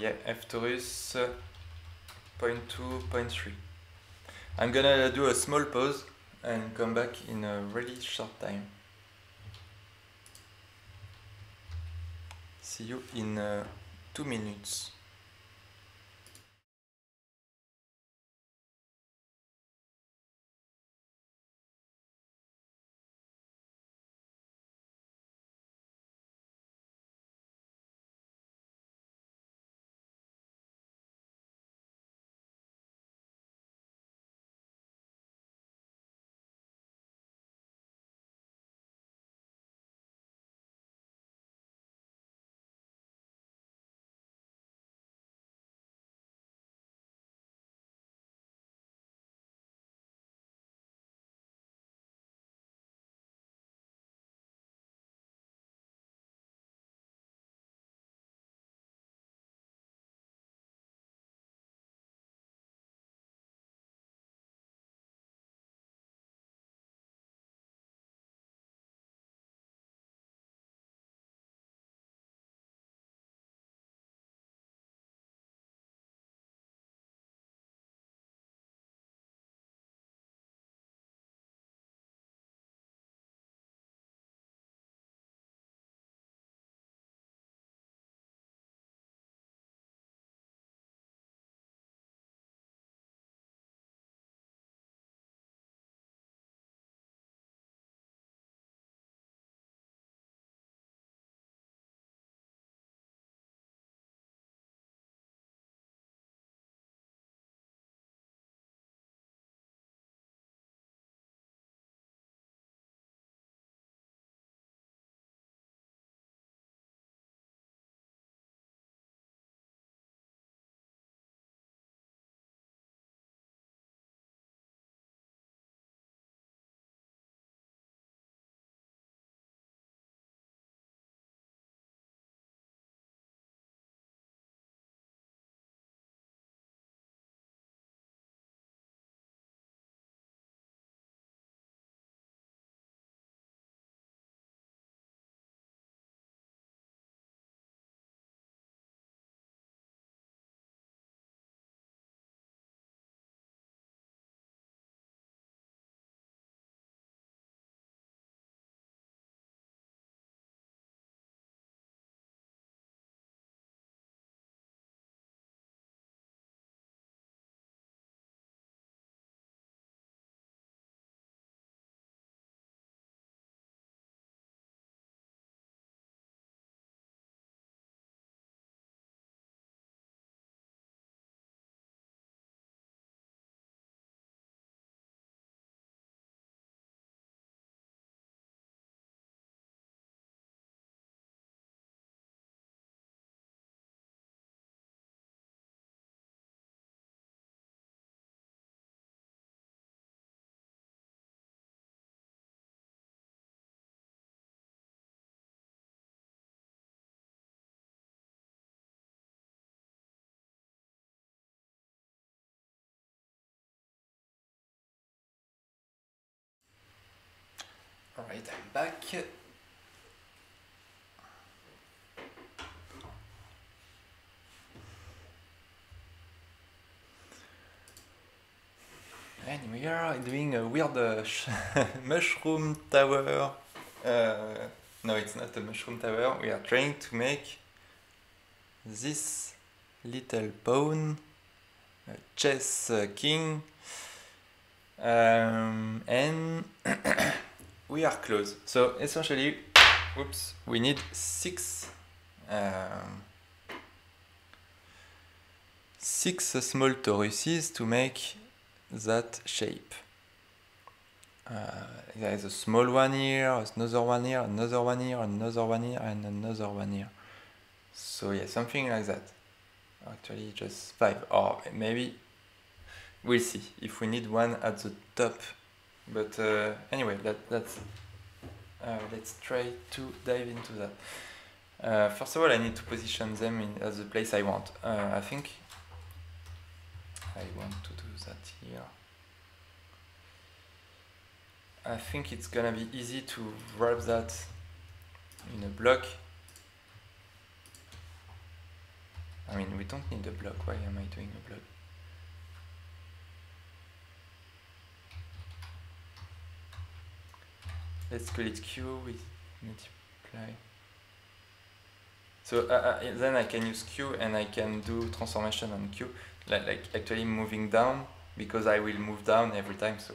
Yeah, F torus uh, point two, point three. I'm gonna do a small pause and come back in a really short time. See you in uh, two minutes. Alright, I'm back. And we are doing a weird uh, mushroom tower. Uh, no, it's not a mushroom tower. We are trying to make this little pawn, a chess uh, king, um, and we are close. So essentially, whoops, we need six um, six small toruses to make that shape. Uh, there is a small one here, another one here, another one here, another one here, and another one here. So yeah, something like that. Actually, just five, or maybe we'll see if we need one at the top. But uh, anyway, that, that's uh, let's try to dive into that. Uh, first of all, I need to position them in as the place I want. Uh, I think I want to do that here. I think it's gonna be easy to wrap that in a block. I mean, we don't need a block. Why am I doing a block? Let's call it Q with multiply. So uh, uh, then I can use Q and I can do transformation on Q, like, like actually moving down because I will move down every time. So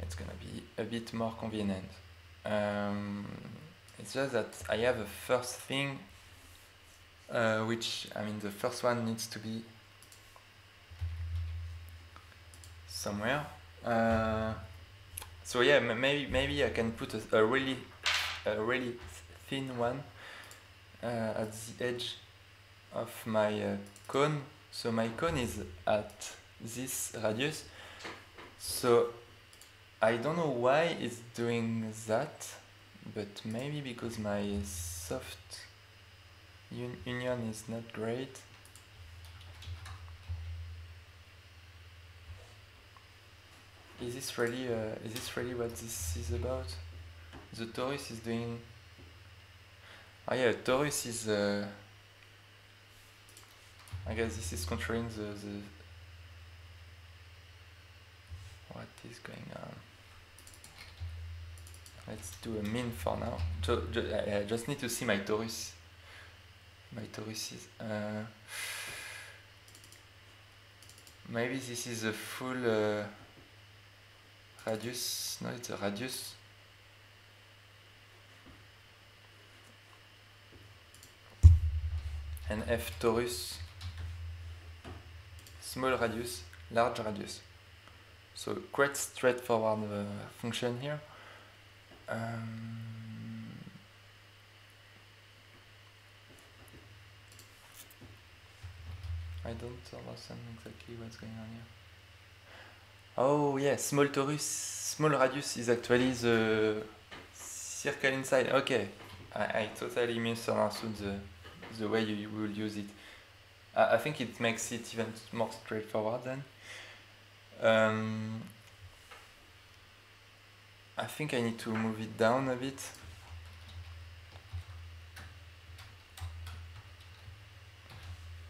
it's gonna be a bit more convenient. Um, it's just that I have a first thing, uh, which I mean the first one needs to be somewhere. Uh, so yeah, maybe maybe I can put a, a really a really thin one uh, at the edge of my uh, cone. So my cone is at this radius. So I don't know why it's doing that, but maybe because my soft un union is not great. Is this really uh, is this really what this is about? The torus is doing. Oh yeah, torus is. Uh, I guess this is controlling the, the what is going on. Let's do a min for now. So, I just need to see my torus. My toruses. Uh, maybe this is a full uh, radius. No, it's a radius. And f torus. Small radius, large radius. So quite straightforward uh, function here. Um, I don't understand exactly what's going on here. Oh yeah, small torus, small radius is actually the circle inside. Okay, I, I totally misunderstood the, the way you, will use it. I, I think it makes it even more straightforward then. Um, I think I need to move it down a bit.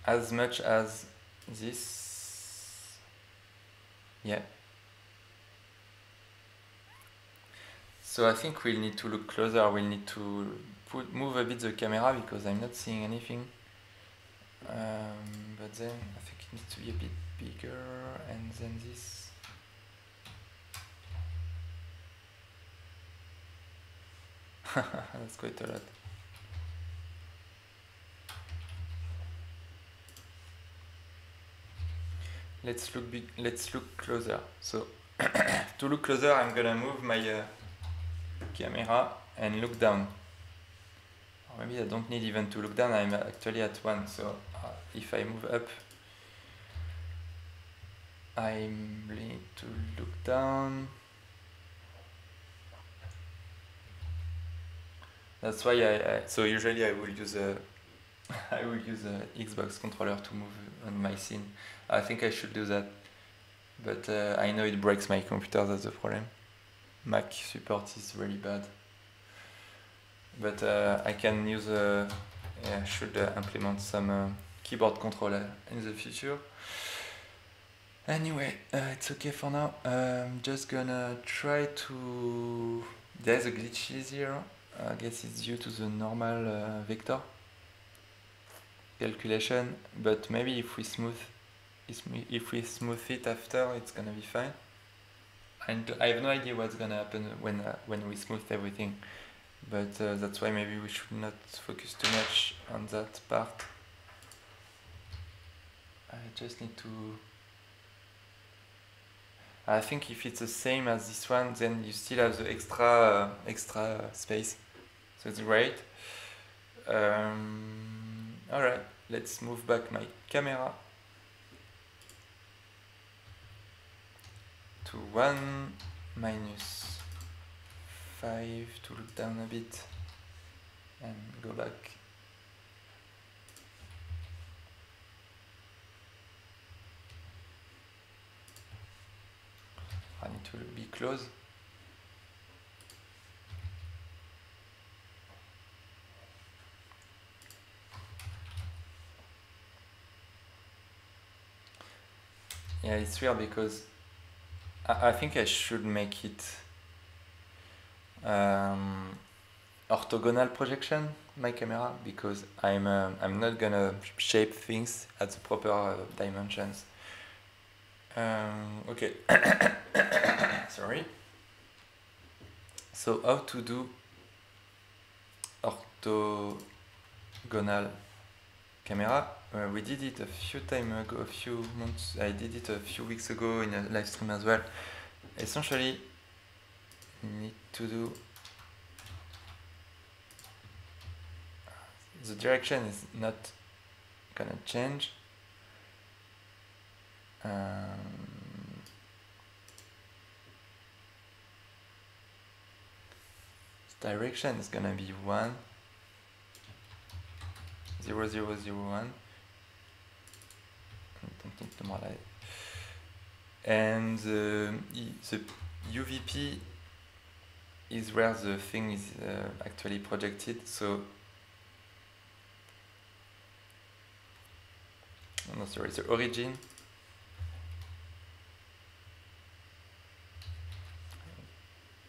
As much as this. Yeah. So I think we'll need to look closer, we'll need to put, move a bit the camera because I'm not seeing anything. Um, but then I think it needs to be a bit bigger and then this that's quite a lot let's look big let's look closer so to look closer I'm gonna move my uh, camera and look down or maybe I don't need even to look down I'm actually at one so uh, if I move up I need to look down. That's why I, I, so usually I will use a I will use a Xbox controller to move on my scene. I think I should do that, but uh, I know it breaks my computer. That's the problem. Mac support is really bad. but uh, I can use uh, yeah, should uh, implement some uh, keyboard controller in the future. Anyway, uh, it's okay for now. I'm just gonna try to. There's a glitch here. I guess it's due to the normal vector calculation, but maybe if we smooth if we smooth it after, it's gonna be fine. And I have no idea what's gonna happen when uh, when we smooth everything, but uh, that's why maybe we should not focus too much on that part. I just need to. I think if it's the same as this one, then you still have the extra uh, extra space, so it's great. Um, all right, let's move back my camera. To 1 minus 5 to look down a bit and go back. I need to be close. Yeah, it's weird because I, think I should make it um, orthogonal projection my camera because I'm uh, I'm not gonna shape things at the proper uh, dimensions. Um, okay, sorry. So how to do orthogonal camera? Uh, we did it a few time ago, a few months. I did it a few weeks ago in a live stream as well. Essentially, need to do the direction is not gonna change. Um, direction is gonna be one zero zero zero one and the, the UVP is where the thing is uh, actually projected. So, oh no, sorry, the origin.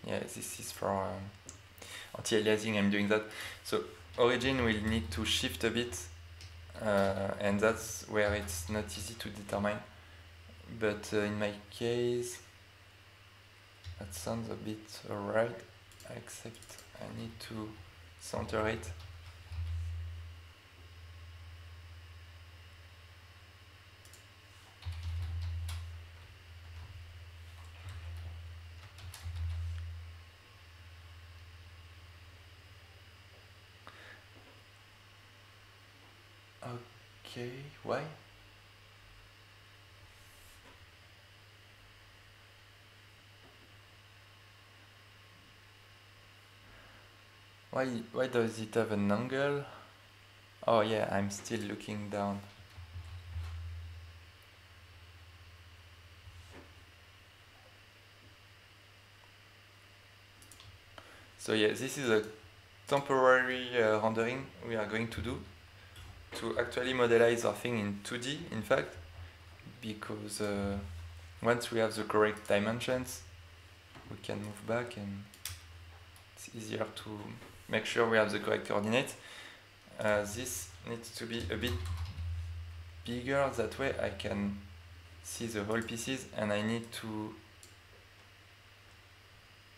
Yeah, this is for um, anti-aliasing. I'm doing that. So origin will need to shift a bit uh, and that's where it's not easy to determine. But uh, in my case that sounds a bit alright except I need to center it Okay, why? Why, why does it have an angle? Oh yeah, I'm still looking down. So yeah, this is a temporary uh, rendering we are going to do to actually modelize our thing in 2D, in fact, because uh, once we have the correct dimensions, we can move back and it's easier to make sure we have the correct coordinates. Uh, this needs to be a bit bigger, that way I can see the whole pieces and I need to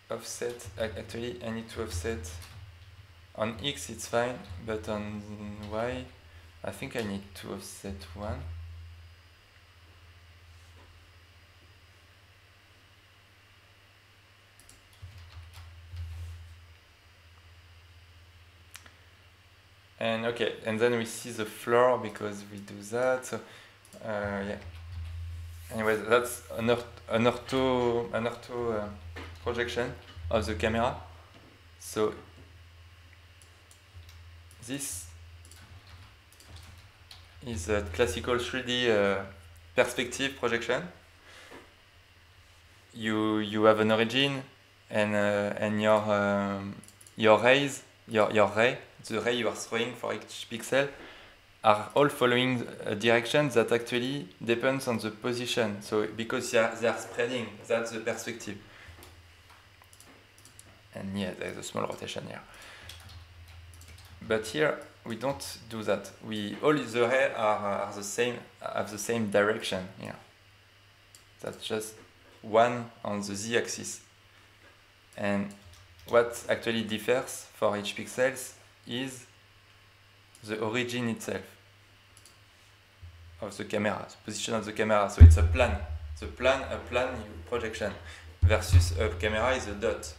offset, actually I need to offset on X it's fine, but on Y I think I need to offset one. And okay, and then we see the floor because we do that. So uh, yeah. Anyway, that's an, orth an ortho, an ortho uh, projection of the camera. So this is a classical 3D uh, perspective projection. You you have an origin and uh, and your um, your rays your, your ray, the ray you are throwing for each pixel, are all following a direction that actually depends on the position. So because they are, they are spreading, that's the perspective. And yeah, there's a small rotation here. But here we don't do that. We all the ray are, are the same have the same direction here. That's just one on the z-axis. And what actually differs for each pixels is the origin itself of the camera, the position of the camera. So it's a plan. The plan, a plan projection versus a camera is a dot.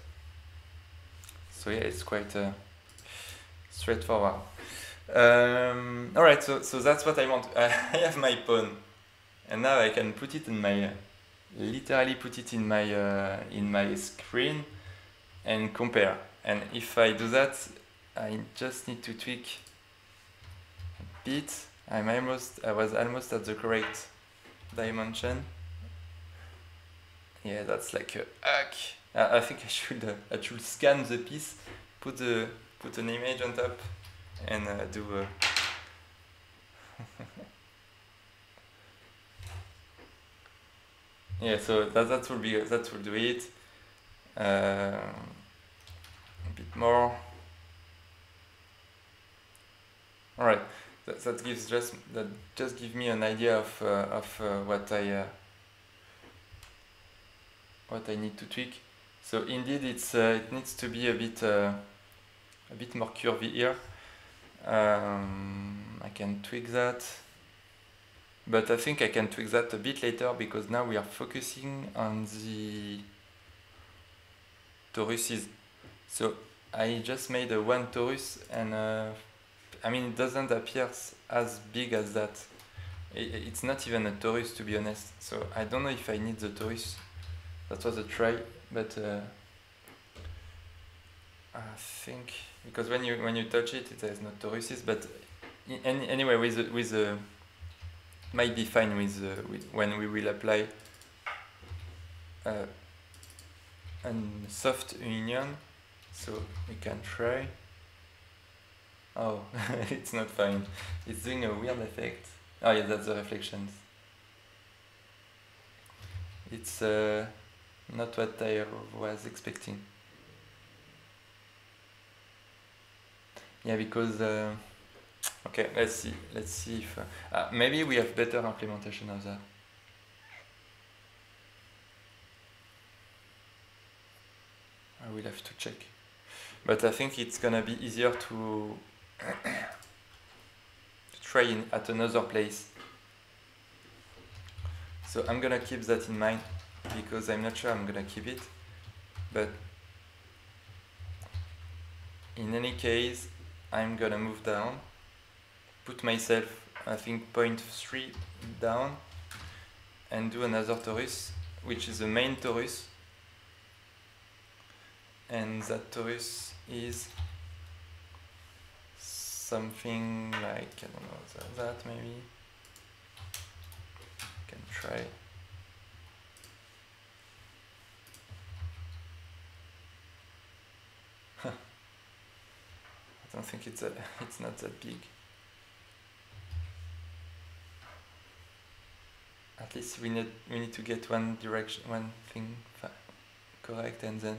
So yeah, it's quite uh, straightforward. Um, all right, so, so that's what I want. I have my pawn, and now I can put it in my, literally put it in my uh, in my screen, and compare. And if I do that, I just need to tweak a bit. I'm almost, I was almost at the correct dimension. Yeah, that's like a hack. I, I think I should, uh, I should scan the piece, put the, put an image on top, and uh, do. A yeah, so that that will be that will do it. Uh, a bit more. All right, that, that gives just that just give me an idea of uh, of uh, what I uh, what I need to tweak. So indeed, it's uh, it needs to be a bit uh, a bit more curvy here. Um, I can tweak that, but I think I can tweak that a bit later because now we are focusing on the toruses. So I just made a one torus and uh, I mean it doesn't appear as big as that. It's not even a torus to be honest. So I don't know if I need the torus. That was a try, but uh, I think because when you when you touch it, it has no toruses. But any, anyway, with with the might be fine with, uh, with when we will apply uh, a soft union. So we can try. Oh, it's not fine. It's doing a weird effect. Oh yeah, that's the reflections. It's uh, not what I was expecting. Yeah, because uh, okay, let's see. Let's see if uh, uh, maybe we have better implementation of that. I will have to check, but I think it's gonna be easier to, to try in, at another place. So I'm gonna keep that in mind because I'm not sure I'm gonna keep it, but in any case, I'm gonna move down, put myself, I think, point 0.3 down, and do another torus, which is the main torus, and that torus is something like, I don't know, that, that maybe, can try. I don't think it's a, it's not that big. At least we need we need to get one direction, one thing correct, and then.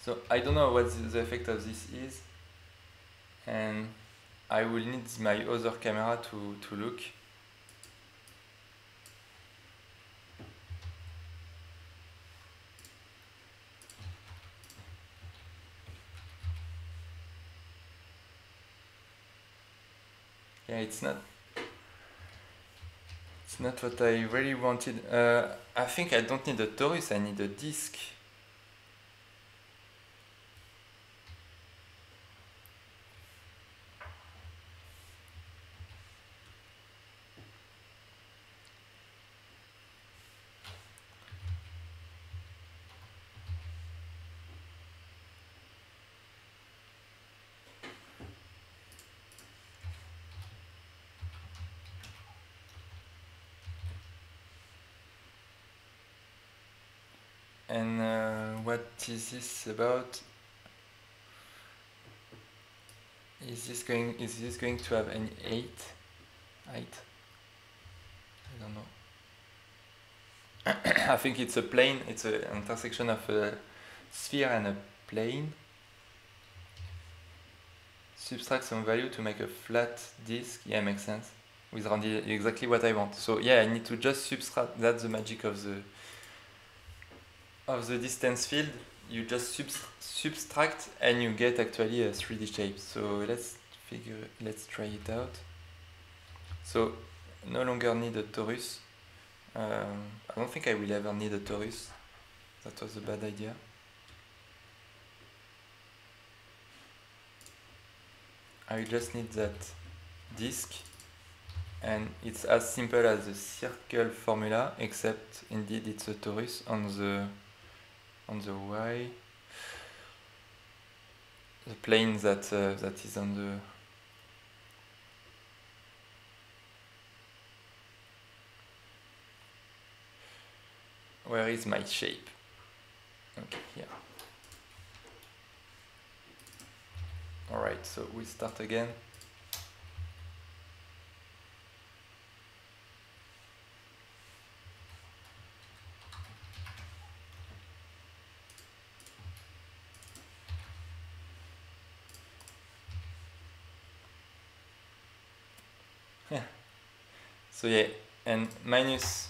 So I don't know what the effect of this is, and I will need my other camera to, to look. Yeah, it's not it's not what I really wanted. Uh, I think I don't need a torus, I need a disk. Is this about? Is this going? Is this going to have any eight? Height? I don't know. I think it's a plane. It's an intersection of a sphere and a plane. Subtract some value to make a flat disk. Yeah, makes sense. With Randy, exactly what I want. So yeah, I need to just subtract. That's the magic of the of the distance field. You just subs subtract and you get actually a 3D shape. So let's figure. Let's try it out. So no longer need a torus. Um, I don't think I will ever need a torus. That was a bad idea. I just need that disk and it's as simple as the circle formula except indeed it's a torus on the on the y the plane that uh, that is on the where is my shape? Okay here. Alright so we start again so yeah and minus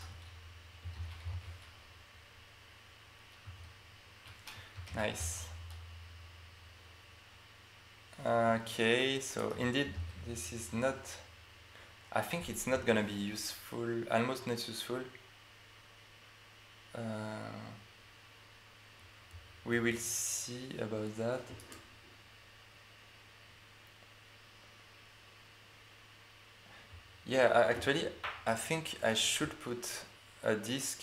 nice. Okay so indeed this is not I think it's not gonna be useful almost not useful. Uh, we will see about that Yeah, actually, I think I should put a disk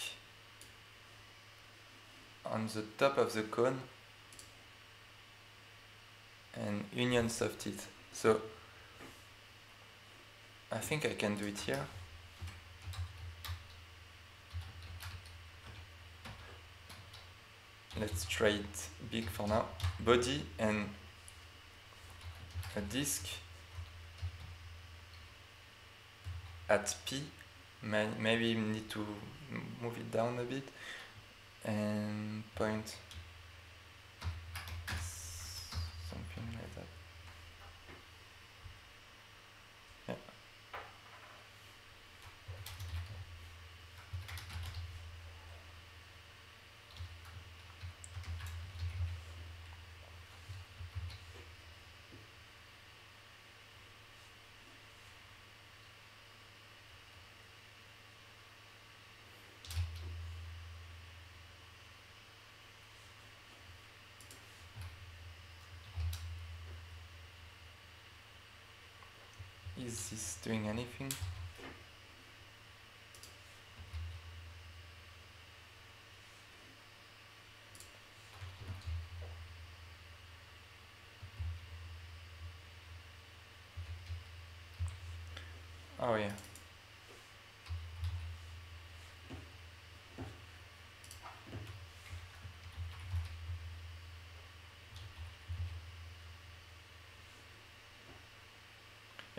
on the top of the cone and union soft it. So I think I can do it here. Let's try it big for now. Body and a disk at P, may, maybe need to move it down a bit. And point something like that. Yeah. Is this doing anything? Oh yeah.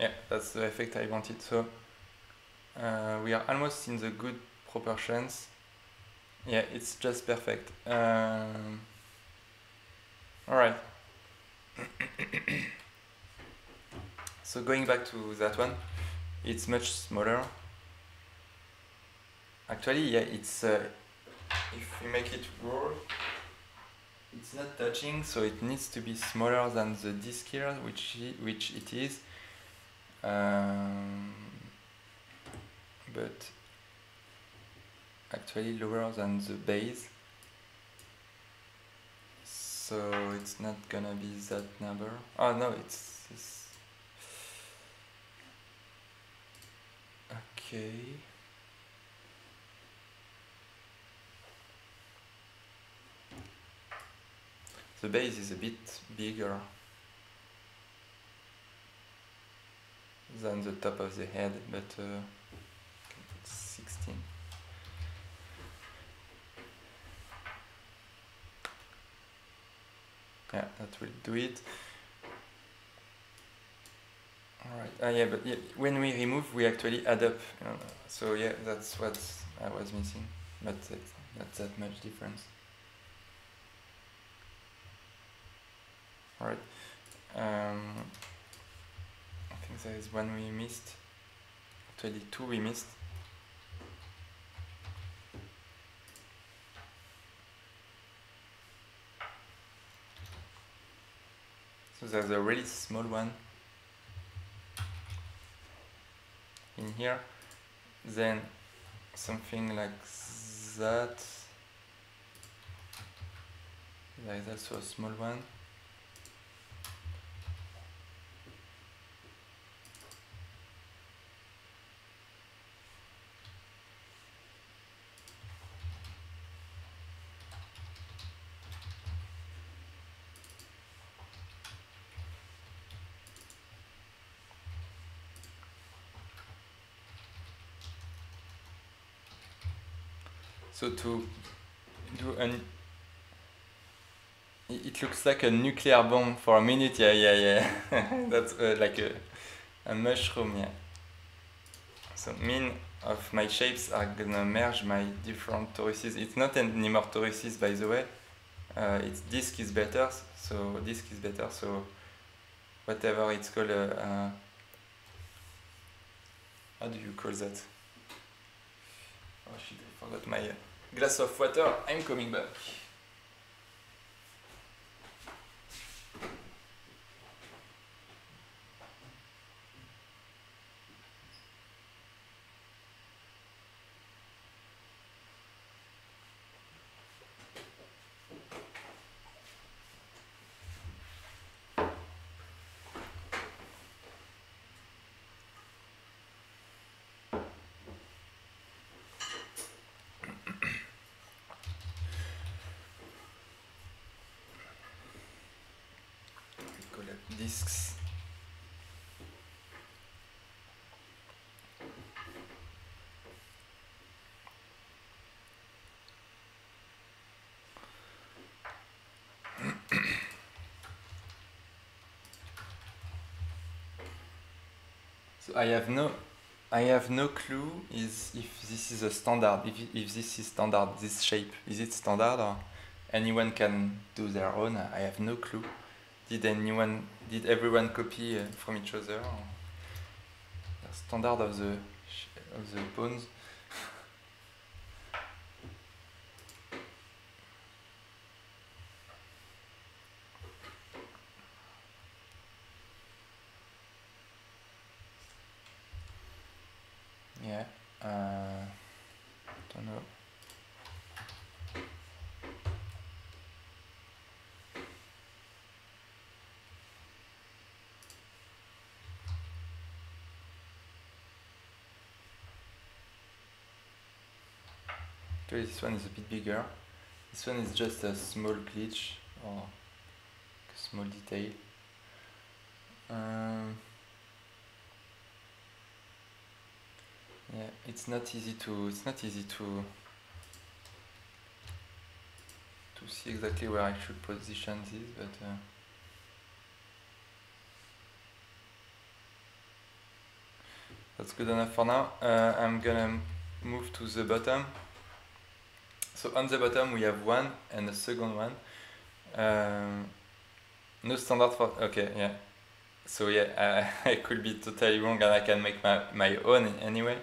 Yeah, that's the effect I wanted. So uh, we are almost in the good proportions. Yeah, it's just perfect. Um, all right. so going back to that one, it's much smaller. Actually, yeah, it's uh, if we make it roll, it's not touching, so it needs to be smaller than the disk here, which which it is. Um, but actually lower than the base. So it's not gonna be that number. Oh no it's, it's okay. The base is a bit bigger than the top of the head, but uh, 16. yeah that will do it. All right. Uh, yeah but yeah, when we remove we actually add up so yeah that's what I was missing but not that much difference. All right. Um, there is one we missed actually two we missed So there's a really small one in here, then something like that. There is also a small one. So to do an it looks like a nuclear bomb for a minute. Yeah, yeah, yeah. That's uh, like a, a mushroom. Yeah. So mean of my shapes are gonna merge my different toruses. It's not anymore toruses, by the way. Uh, it's disk is better. So disk is better. So whatever it's called. Uh, uh, how do you call that? Oh shit, I forgot my glass of water. I'm coming back. Discs. so I have no I have no clue is if this is a standard if, if this is standard this shape is it standard or anyone can do their own I have no clue did anyone did everyone copy uh, from each other? The standard of the of the bones yeah uh, don't know This one is a bit bigger. This one is just a small glitch or a small detail. Um, yeah, it's not easy to it's not easy to to see exactly where I should position this, but uh, that's good enough for now. Uh, I'm gonna move to the bottom. So on the bottom we have one and the second one. Um, no standard for, okay, yeah. So yeah, I, I could be totally wrong and I can make my, my own anyway.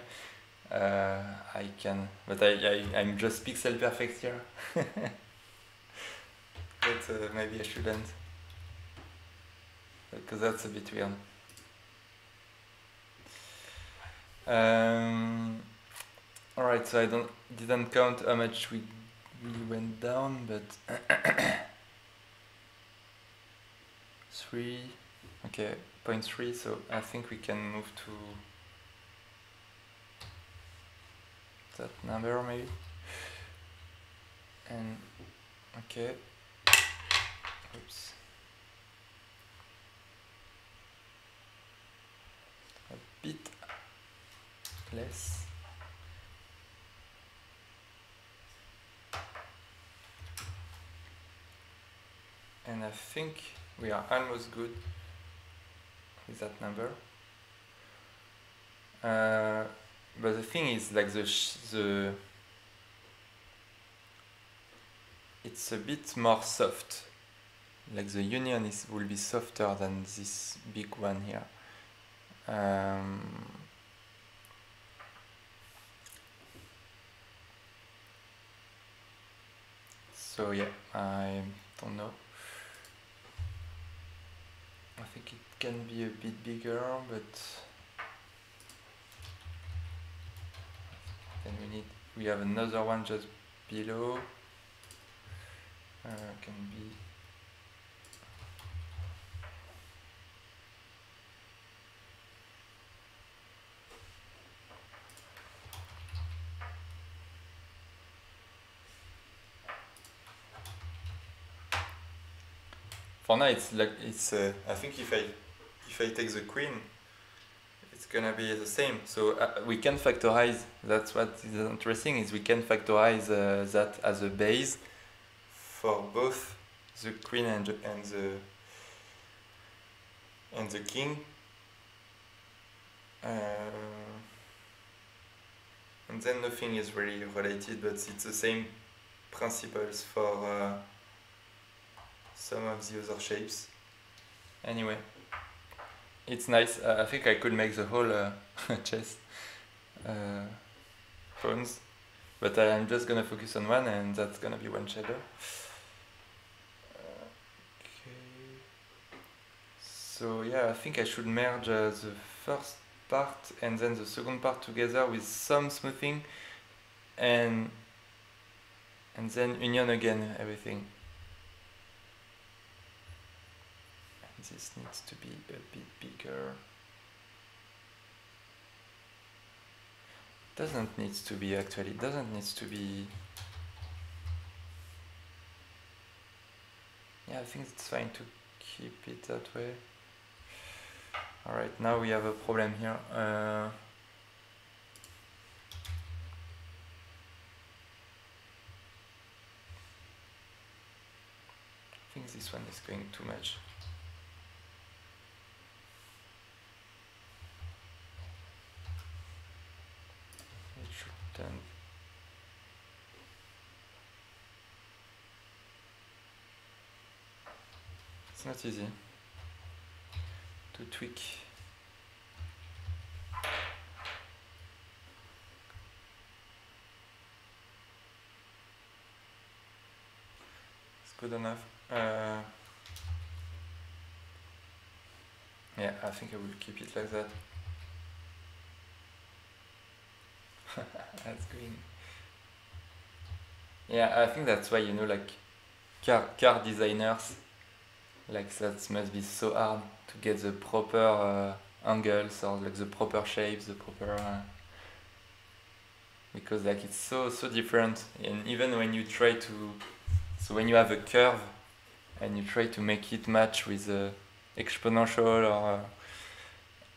Uh, I can, but I, I, I'm just pixel perfect here. but uh, maybe I shouldn't. Because that's a bit weird. Um, all right, so I don't didn't count how much we really went down, but three, okay, point three. So I think we can move to that number maybe. And okay, oops. A bit less. I think we are almost good with that number. Uh, but the thing is, like the the it's a bit more soft. Like the union is will be softer than this big one here. Um, so yeah, I don't know. I think it can be a bit bigger, but then we need we have another one just below. Uh, can be for now it's like it's uh, I think if I if I take the queen it's gonna be the same. So uh, we can factorize that's what is interesting is we can factorize uh, that as a base for both the queen and, and the and the king. Uh, and then nothing is really related but it's the same principles for uh, some of the other shapes. Anyway, it's nice. Uh, I think I could make the whole uh, chest uh, pawns, but I'm just gonna focus on one, and that's gonna be one shader. Okay. So yeah, I think I should merge uh, the first part and then the second part together with some smoothing, and and then union again everything. This needs to be a bit bigger. Doesn't need to be actually, doesn't need to be... Yeah, I think it's fine to keep it that way. Alright, now we have a problem here. Uh, I think this one is going too much. It's not easy to tweak. It's good enough. Uh, yeah I think I will keep it like that that's green. Yeah, I think that's why you know like car car designers like that must be so hard to get the proper uh, angles or like the proper shapes, the proper uh, because like it's so so different and even when you try to so when you have a curve and you try to make it match with a exponential or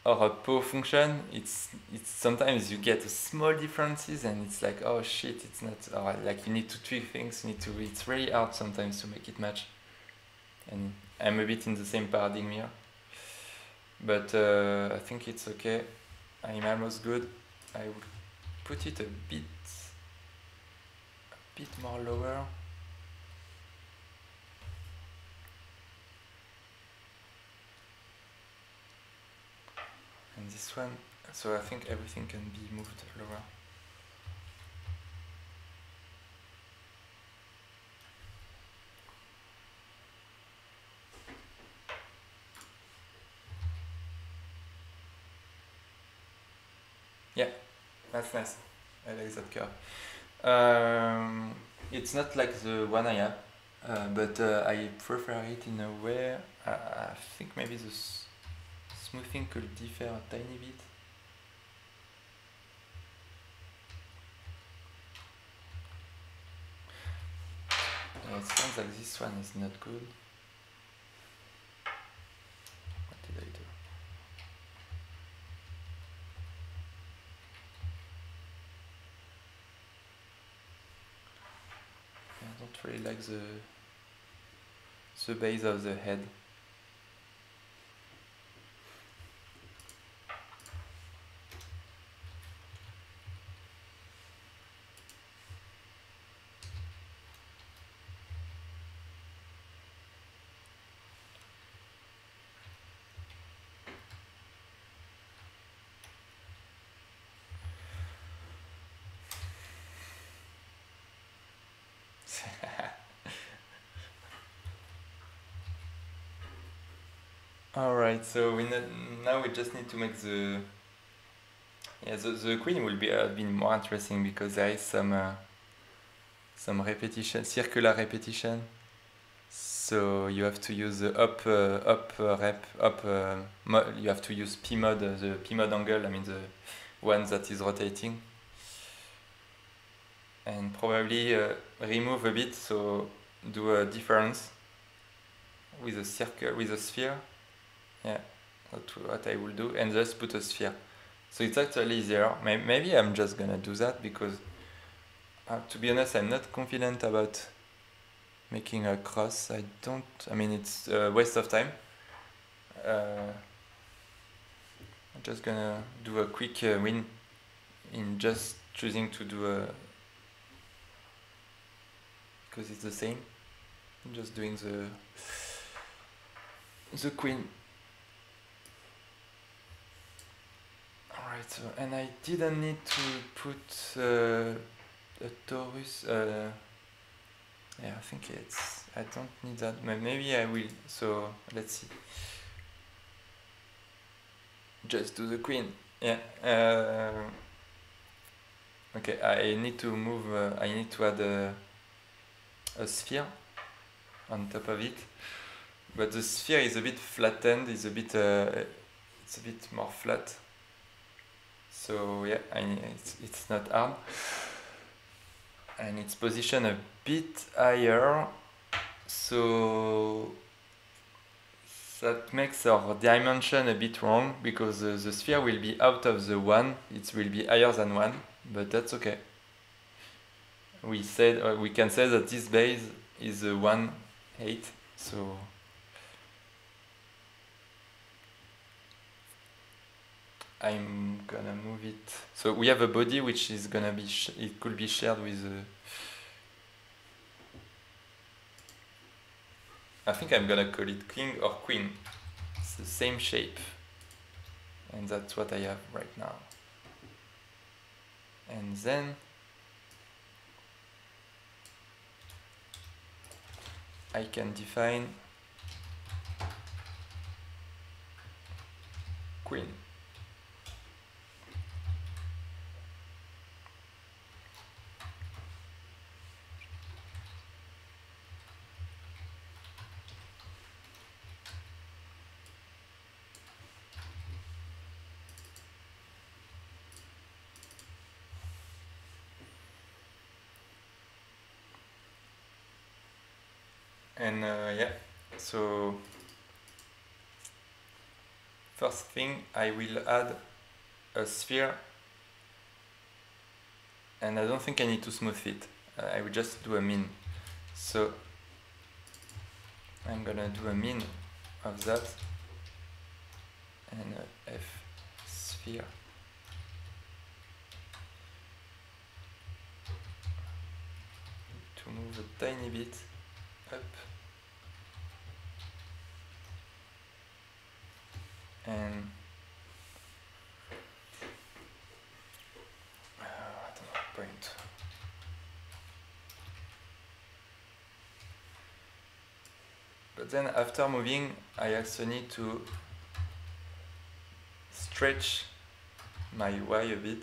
or a poor function, it's it's sometimes you get small differences and it's like oh shit, it's not or like you need to tweak things. You need to. It's really hard sometimes to make it match. And I'm a bit in the same paradigm here, but uh, I think it's okay. I'm almost good. I will put it a bit a bit more lower. And this one so I think everything can be moved lower yeah that's nice. I like that curve um, it's not like the one I have uh, but uh, I prefer it in a way uh, I think maybe this smoothing could differ a tiny bit. It sounds like this one is not good. What did I do? I don't really like the the base of the head. Alright, so we now we just need to make the yeah the, the queen will be uh, bit more interesting because there is some uh, some repetition circular repetition. So you have to use the up uh, up uh, rep up uh, you have to use p mod uh, the p mod angle I mean the one that is rotating. And probably remove a bit so do a difference with a circle with a sphere yeah that's what I will do and just put a sphere. So it's actually easier maybe I'm just gonna do that because uh, to be honest I'm not confident about making a cross I don't I mean it's a waste of time. Uh, I'm just gonna do a quick uh, win in just choosing to do a because it's the same I'm just doing the the queen Alright, so, and I didn't need to put uh, a torus. Uh, yeah, I think it's. I don't need that. Maybe I will. So let's see. Just do the queen. Yeah. Uh, okay, I need to move. Uh, I need to add a, a sphere on top of it, but the sphere is a bit flattened. Is a bit. Uh, it's a bit more flat. So yeah, I, it's, it's not hard. And it's positioned a bit higher. So that makes our dimension a bit wrong because the, the sphere will be out of the 1. It will be higher than 1, but that's okay. We said uh, we can say that this base is a 1 8 so I'm gonna move it. So we have a body which is gonna be, it could be shared with a, I think I'm gonna call it king or queen. It's the same shape. And that's what I have right now. And then I can define queen. And uh, yeah so first thing I will add a sphere and I don't think I need to smooth it. Uh, I will just do a min so I'm gonna do a min of that and a F sphere. To move a tiny bit up and uh, point but then after moving I also need to stretch my Y a bit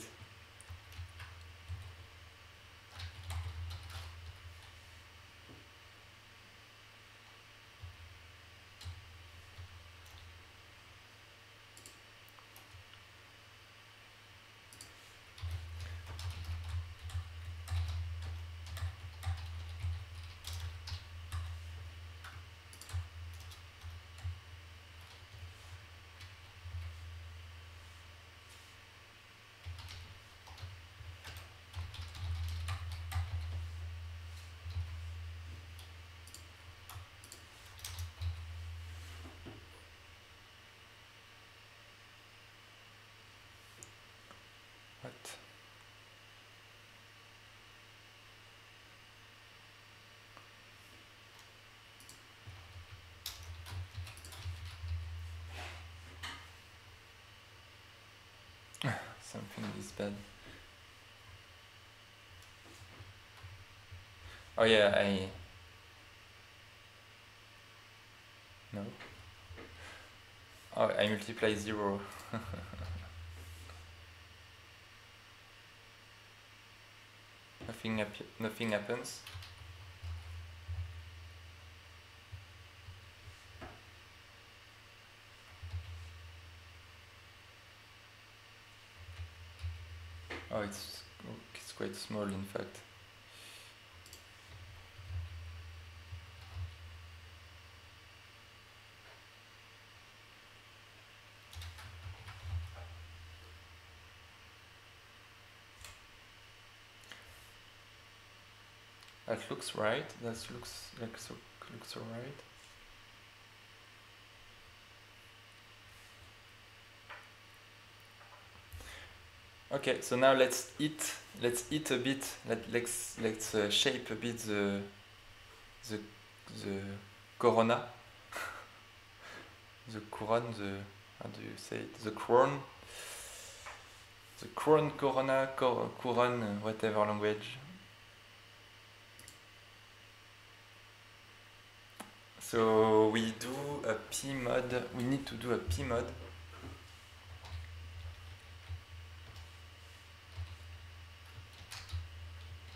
something. Oh yeah, I... No. Oh, I multiply zero. nothing, nothing happens. Oh, it's, small in fact. That looks right. That looks like so looks alright. Okay, so now let's eat. Let's eat a bit. Let let's let's uh, shape a bit the the the corona. the couronne. The how do you say it? The crown? The crown corona cor whatever language. So we do a p mod. We need to do a p mod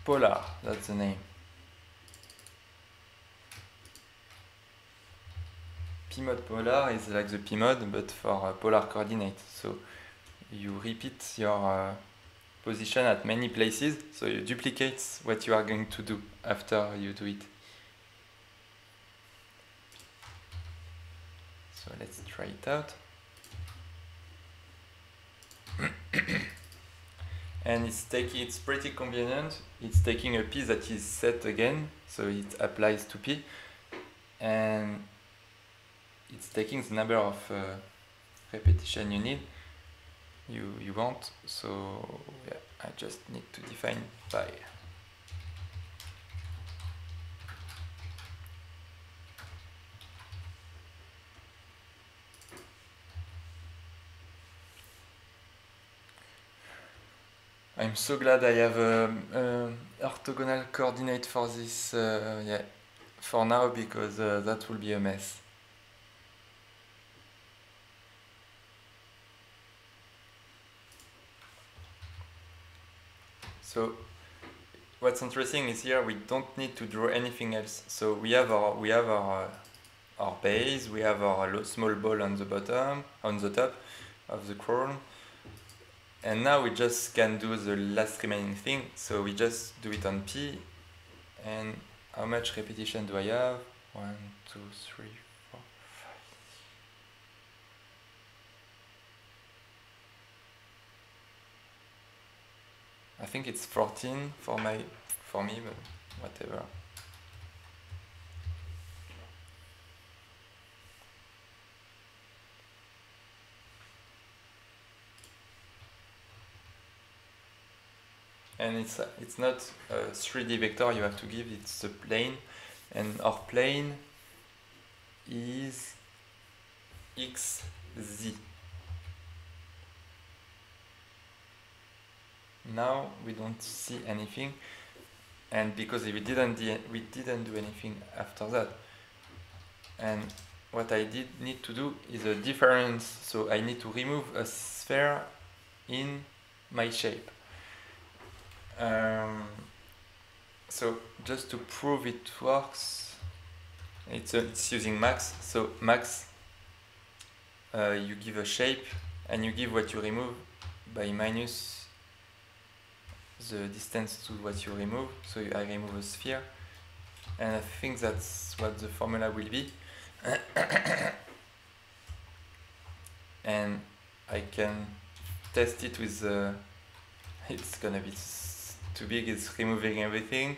Polar, that's the name. Pmod polar is like the pmod but for uh, polar coordinates. So you repeat your uh, position at many places, so you duplicate what you are going to do after you do it. So let's try it out. and it's taking it's pretty convenient. It's taking a p that is set again so it applies to p. And it's taking the number of uh, repetition you need you you want. So yeah I just need to define pi I'm so glad I have a, orthogonal coordinate for this, uh, yeah, for now because uh, that will be a mess. So what's interesting is here we don't need to draw anything else. So we have our we have our uh, our base, we have our small ball on the bottom, on the top of the crown and now we just can do the last remaining thing. So we just do it on P. And how much repetition do I have? One, two, three, four, five. I think it's 14 for my for me, but whatever. And it's it's not a 3D vector you have to give it's a plane. And our plane is xz now we don't see anything. And because we didn't we didn't do anything after that. And what I did need to do is a difference. So I need to remove a sphere in my shape um, so just to prove it works, it's, uh, it's using max. So max, uh, you give a shape and you give what you remove by minus the distance to what you remove. So I remove a sphere and I think that's what the formula will be. and I can test it with the, it's gonna be too big it's removing everything.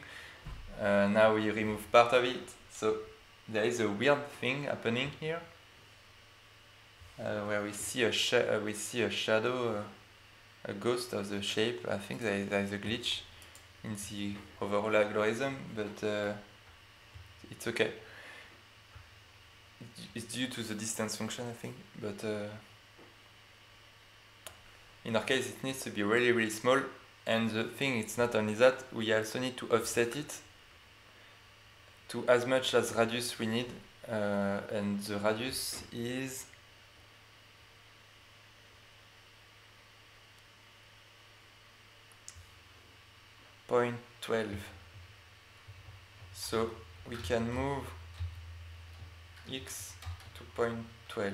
Uh, now we remove part of it. So there is a weird thing happening here. Uh, where we see a uh, we see a shadow, uh, a ghost of the shape. I think there is, there is a glitch in the overall algorithm, but uh, it's okay. It's due to the distance function, I think, but uh, in our case it needs to be really really small and the thing it's not only that we also need to offset it to as much as radius we need uh, and the radius is point 12 so we can move x to point 12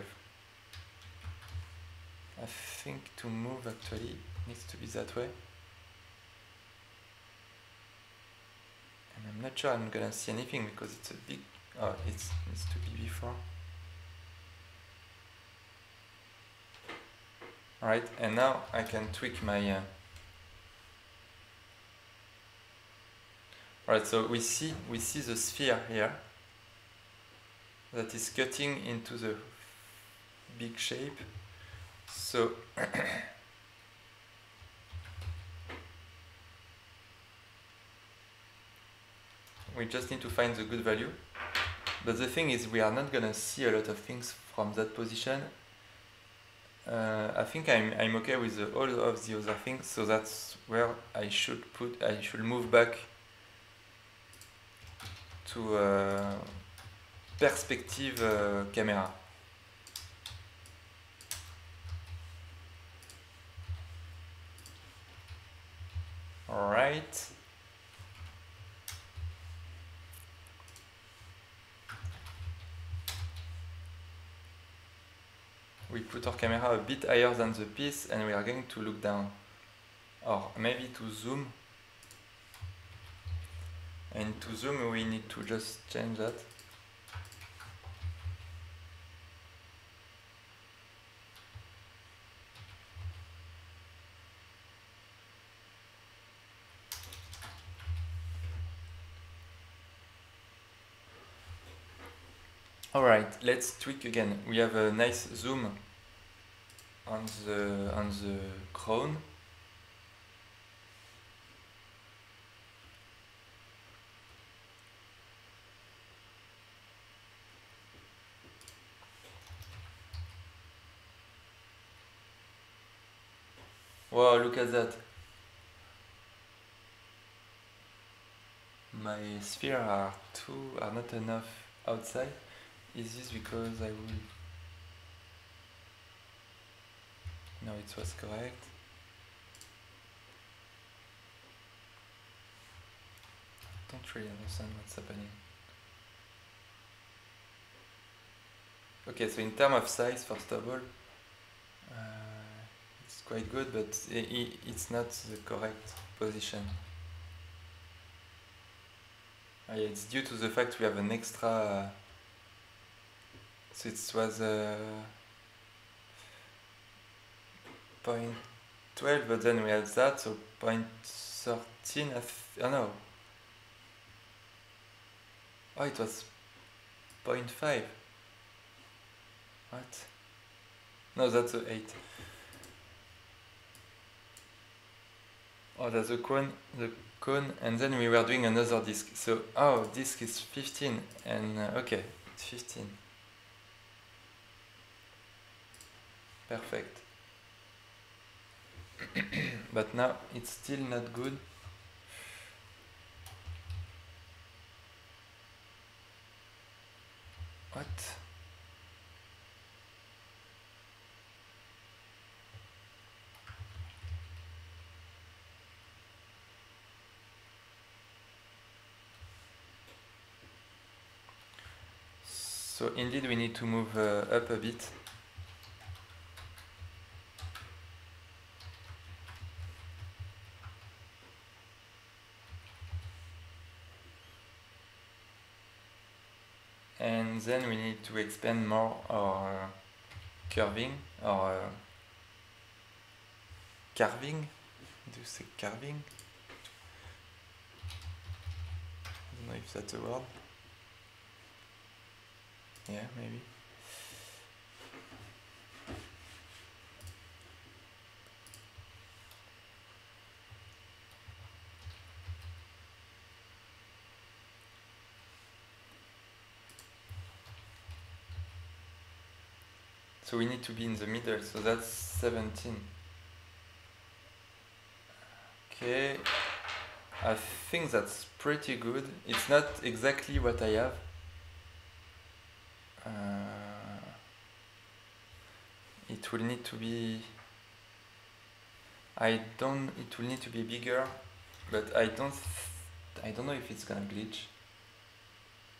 I think to move actually needs to be that way and I'm not sure I'm gonna see anything because it's a big oh it needs to be before alright and now I can tweak my uh, Alright, so we see we see the sphere here that is cutting into the big shape. So we just need to find the good value. But the thing is we are not gonna see a lot of things from that position. Uh, I think I'm, I'm okay with the, all of the other things, so that's where I should put I should move back to uh, perspective uh, camera. All right. We camera a bit higher than the piece and we are going to look down. Or maybe to zoom and to zoom we need to just change that Alright, let's tweak again. We have a nice zoom on the on the crown Wow, look at that. My sphere are too are not enough outside. Is this because I will No it was correct. Don't really understand what's happening. Okay, so in terms of size, first of all, uh, quite good, but it's not the correct position. Oh, yeah, it's due to the fact we have an extra. Uh, so it was uh, point 12, but then we have that, so point 13. I oh no. Oh, it was point 5. What? No, that's a 8. Oh, that's the cone, the cone, and then we were doing another disk. So, oh, disk is 15, and uh, okay, it's 15. Perfect. but now it's still not good. What? So indeed we need to move uh, up a bit. And then we need to expand more our curving or uh, carving. Do you say carving? I don't know if that's a word. Yeah, maybe. So we need to be in the middle, so that's 17. Okay, I think that's pretty good. It's not exactly what I have. Uh, it will need to be I don't it will need to be bigger but I don't I don't know if it's gonna glitch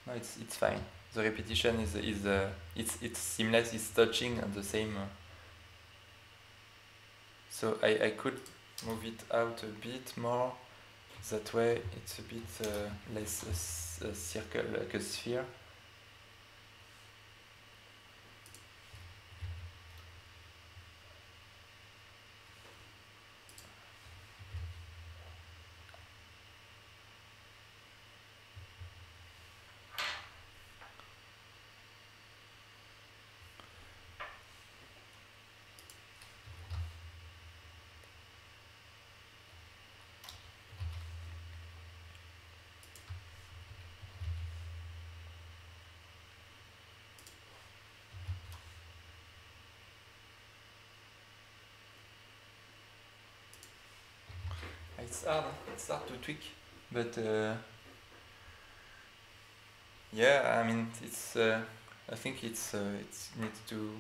no it's it's fine the repetition is is uh, it's it's seamless it's touching the same uh, so I, I could move it out a bit more. That way it's a bit uh, less a, a circle like a sphere it's hard. It's hard to tweak, but uh, yeah, I mean, it's. Uh, I think it's uh, it needs to.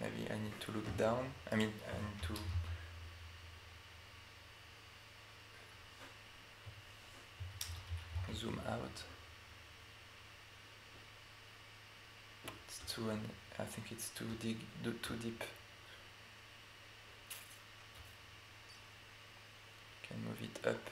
Maybe I need to look down. I mean, I need to. Zoom out. It's too, I think it's too deep. Too deep. Move it up.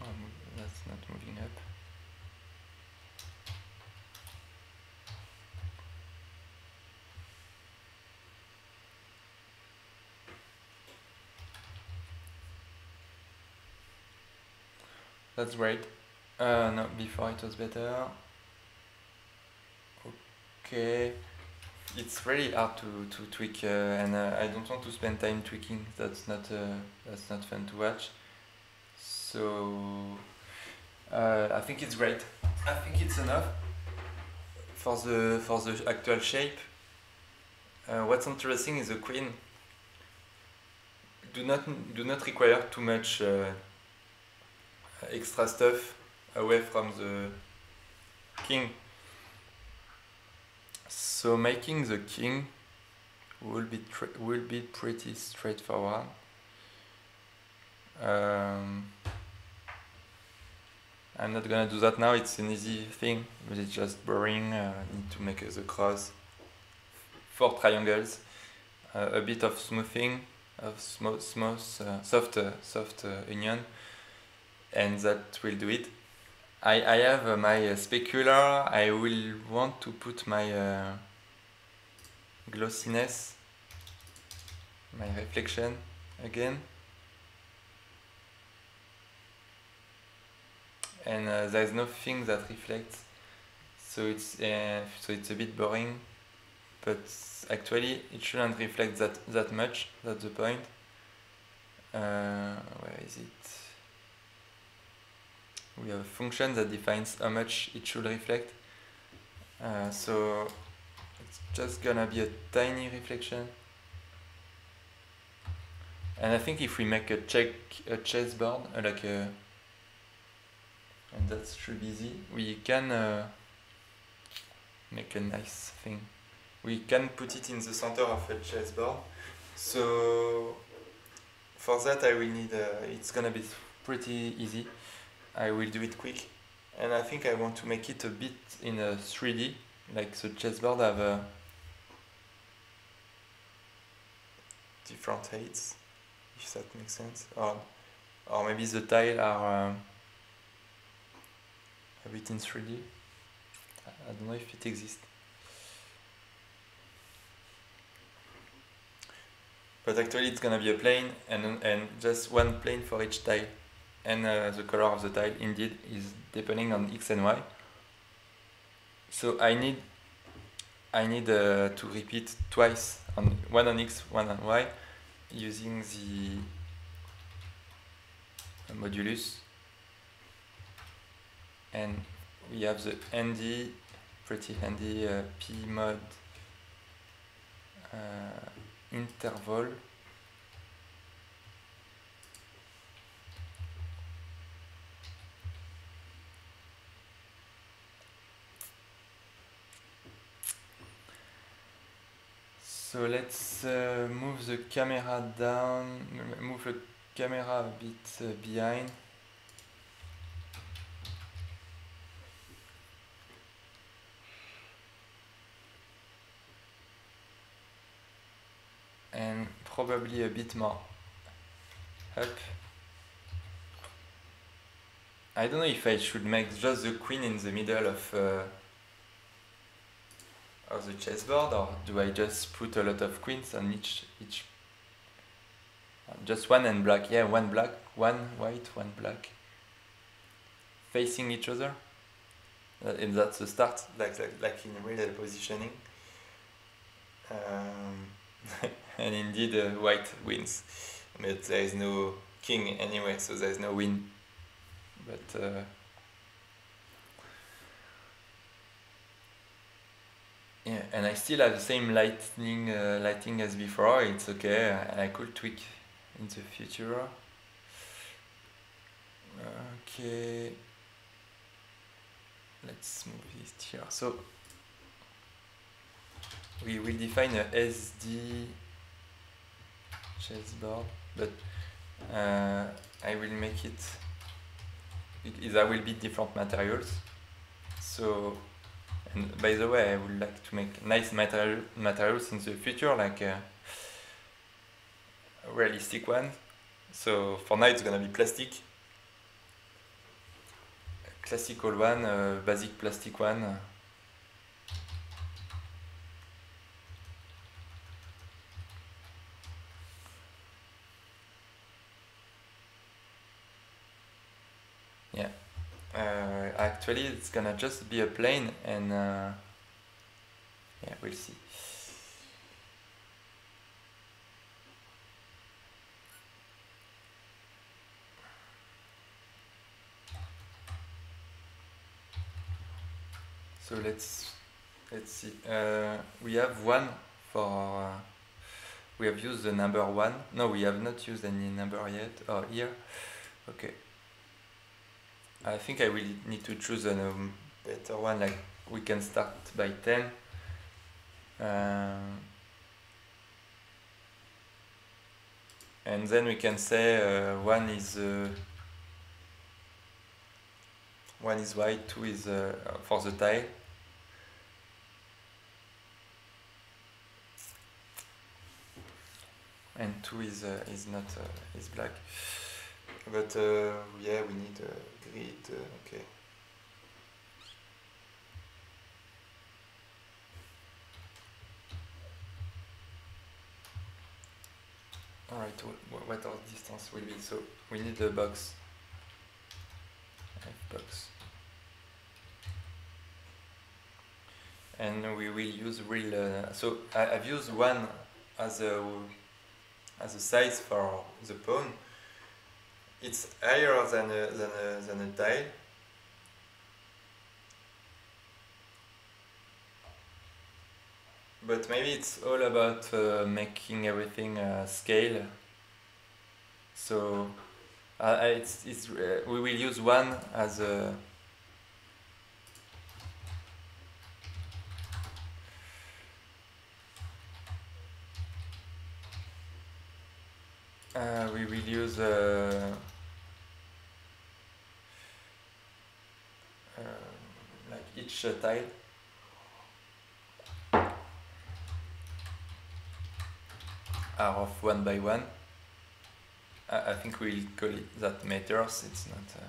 Oh, that's not moving up. That's great. Uh, no, before it was better. Okay. It's really hard to, to tweak uh, and uh, I don't want to spend time tweaking. That's not uh, that's not fun to watch. So uh, I think it's great. I think it's enough for the for the actual shape. Uh, what's interesting is the queen do not do not require too much extra stuff away from the king. So making the king will be will be pretty straightforward. Um, I'm not gonna do that now. It's an easy thing, but it's just boring. Uh, I need to make uh, the cross, four triangles, uh, a bit of smoothing, of smooth, smooth, uh, soft, uh, soft uh, union, and that will do it. I, I have uh, my uh, specular. I will want to put my uh, glossiness, my reflection again. And uh, there's nothing that reflects, so it's uh, so it's a bit boring. But actually, it shouldn't reflect that that much. That's the point. Uh, where is it? We have a function that defines how much it should reflect. Uh, so it's just gonna be a tiny reflection. And I think if we make a check a chessboard, uh, like a, and that should be easy, we can uh, make a nice thing. We can put it in the center of a chessboard. So for that I will need, uh, it's gonna be pretty easy. I will do it quick. And I think I want to make it a bit in a 3D, like the chessboard have a different heights, if that makes sense. Or, or maybe the tile are um, a bit in 3D. I don't know if it exists. But actually it's gonna be a plane and, and just one plane for each tile and uh, the color of the tile indeed is depending on x and y. So I need I need uh, to repeat twice on one on x, one on y, using the modulus. and we have the handy, pretty handy uh, mod uh, interval So let's uh, move the camera down, move the camera a bit uh, behind. And probably a bit more up. I don't know if I should make just the queen in the middle of uh, of the chessboard or do I just put a lot of queens on each each? Just one and black yeah one black one white one black. Facing each other. Uh, and that's the start. Like like, like in real positioning. Um, and indeed uh, white wins. But there is no king anyway so there is no win. But uh, Yeah, and I still have the same lightning uh, lighting as before. It's okay. I could tweak in the future. Okay. Let's move this here. So we will define a SD chessboard, but uh, I will make it. There will be different materials. So by the way, I would like to make nice material, materials in the future, like a realistic one. So for now it's gonna be plastic. Classical one, a basic plastic one. Actually, it's gonna just be a plane, and uh, yeah, we'll see. So let's let's see. Uh, we have one for. Uh, we have used the number one. No, we have not used any number yet. Oh, here. Okay. I think I really need to choose a um, better one, like we can start by 10. Um, and then we can say uh, one is uh, one is white, two is uh, for the tile. And two is uh, is not uh, is black. But uh, yeah, we need a grid. okay. Alright, what our distance will be? So we need a box. F box. And we will use real. Uh, so I, have used one as a as a size for the pawn it's higher than a, than a, than a tile. But maybe it's all about uh, making everything uh, scale. So uh, it's, it's, uh, we will use one as a uh, we will use uh, each tile. are of one by one. I, I think we'll call it that meters, it's not uh,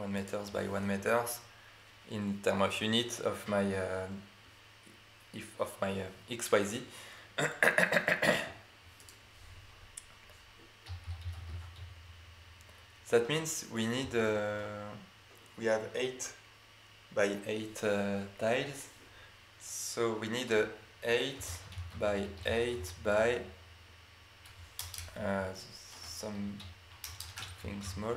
one meters by one meters in terms of units of my uh, if of my uh, xyz. that means we need uh, we have eight by 8 uh, tiles. So we need a 8 by 8 by uh, something small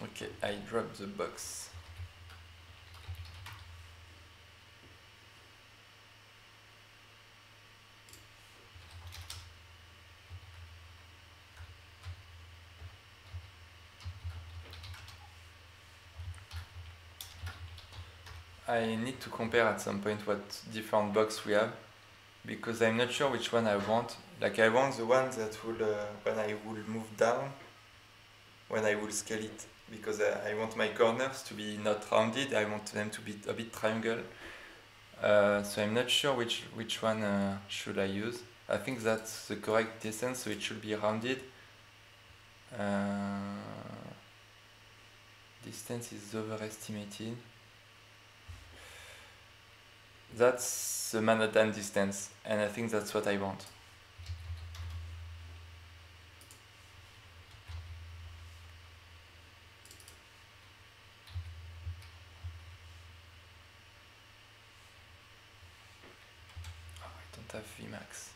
Okay, I drop the box. I need to compare at some point what different box we have because I'm not sure which one I want. Like I want the one that will, uh, when I will move down, when I will scale it, because I, I want my corners to be not rounded, I want them to be a bit triangle. Uh, so I'm not sure which, which one uh, should I use. I think that's the correct distance, so it should be rounded. Uh, distance is overestimated. That's the Manhattan distance, and I think that's what I want. Oh, I don't have Vmax.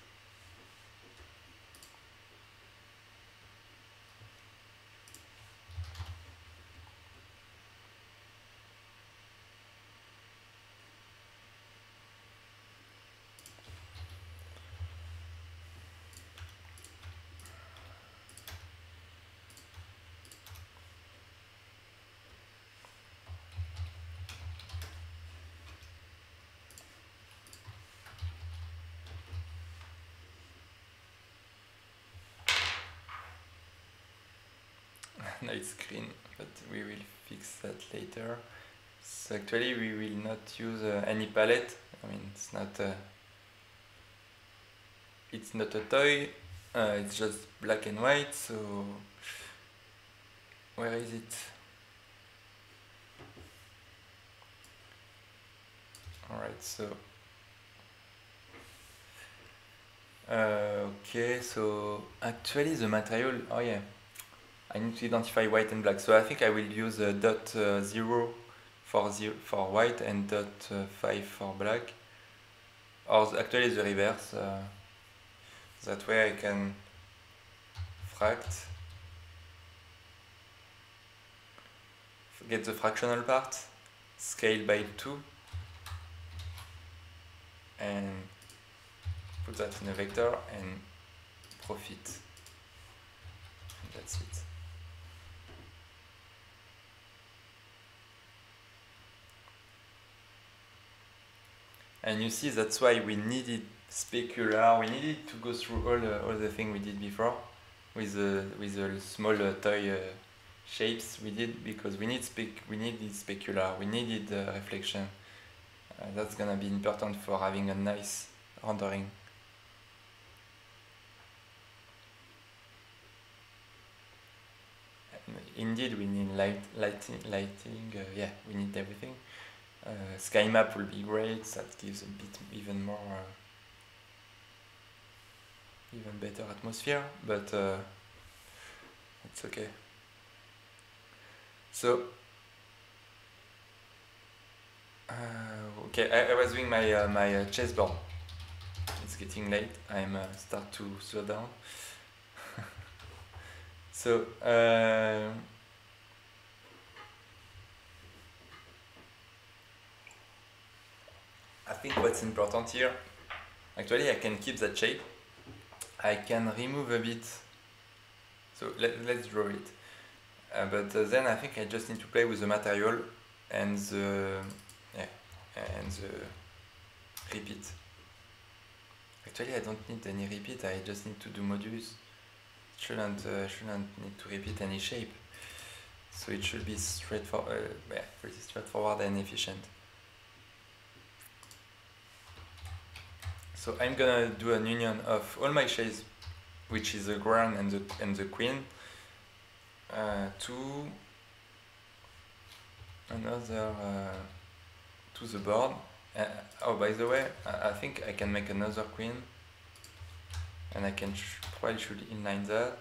night screen but we will fix that later. So actually we will not use uh, any palette. I mean it's not a, it's not a toy uh, it's just black and white so where is it? Alright so uh, okay so actually the material oh yeah I need to identify white and black. So I think I will use a dot uh, 0 for, zero for white and dot uh, 5 for black. Or actually the reverse. Uh, that way I can fract, get the fractional part, scale by 2, and put that in a vector and profit. And that's it. And you see that's why we needed specular we needed to go through all the, all the thing we did before with the with the small uh, toy uh, shapes we did because we need spec we needed specular we needed uh, reflection. Uh, that's gonna be important for having a nice rendering. Indeed we need light lighting lighting uh, yeah we need everything uh, sky map will be great, that gives a bit even more, uh, even better atmosphere, but uh, it's okay. So, uh, okay, I, I, was doing my uh, my uh, chessboard. It's getting late. I'm start to slow down. so. I think what's important here, actually I can keep that shape. I can remove a bit, so let, let's draw it. Uh, but uh, then I think I just need to play with the material and the, yeah, and the repeat. Actually I don't need any repeat, I just need to do modules. Shouldn't, uh, shouldn't need to repeat any shape. So it should be straightforward, uh, yeah, pretty straightforward and efficient. So I'm gonna do an union of all my shades, which is the ground and the and the queen, uh, to another uh, to the board. Uh, oh, by the way, I, I, think I can make another queen, and I can probably should inline that.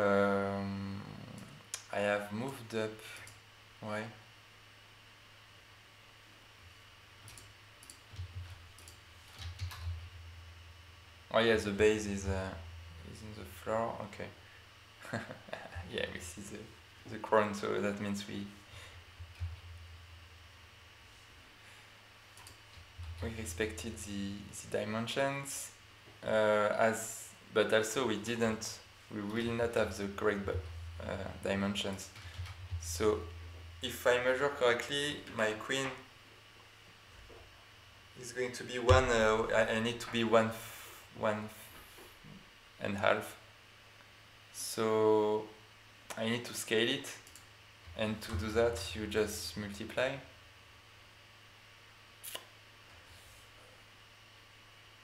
Um, I have moved up. Why? Oh yeah, the base is uh, is in the floor. Okay. yeah, we see the the crown, so that means we we respected the, the dimensions uh, as but also we didn't we will not have the correct uh, dimensions so if I measure correctly my queen is going to be one uh, I, I need to be one one and half so I need to scale it and to do that you just multiply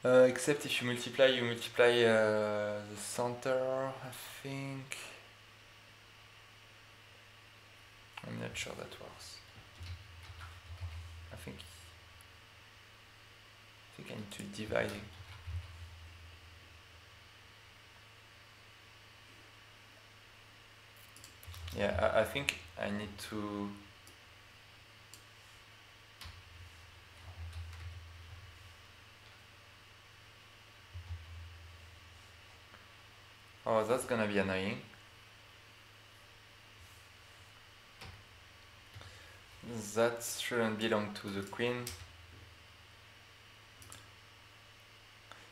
Uh, except if you multiply, you multiply uh, the center, I think. I'm not sure that works. I think I think I need to divide Yeah, I, I think I need to Oh, that's gonna be annoying. That shouldn't belong to the queen.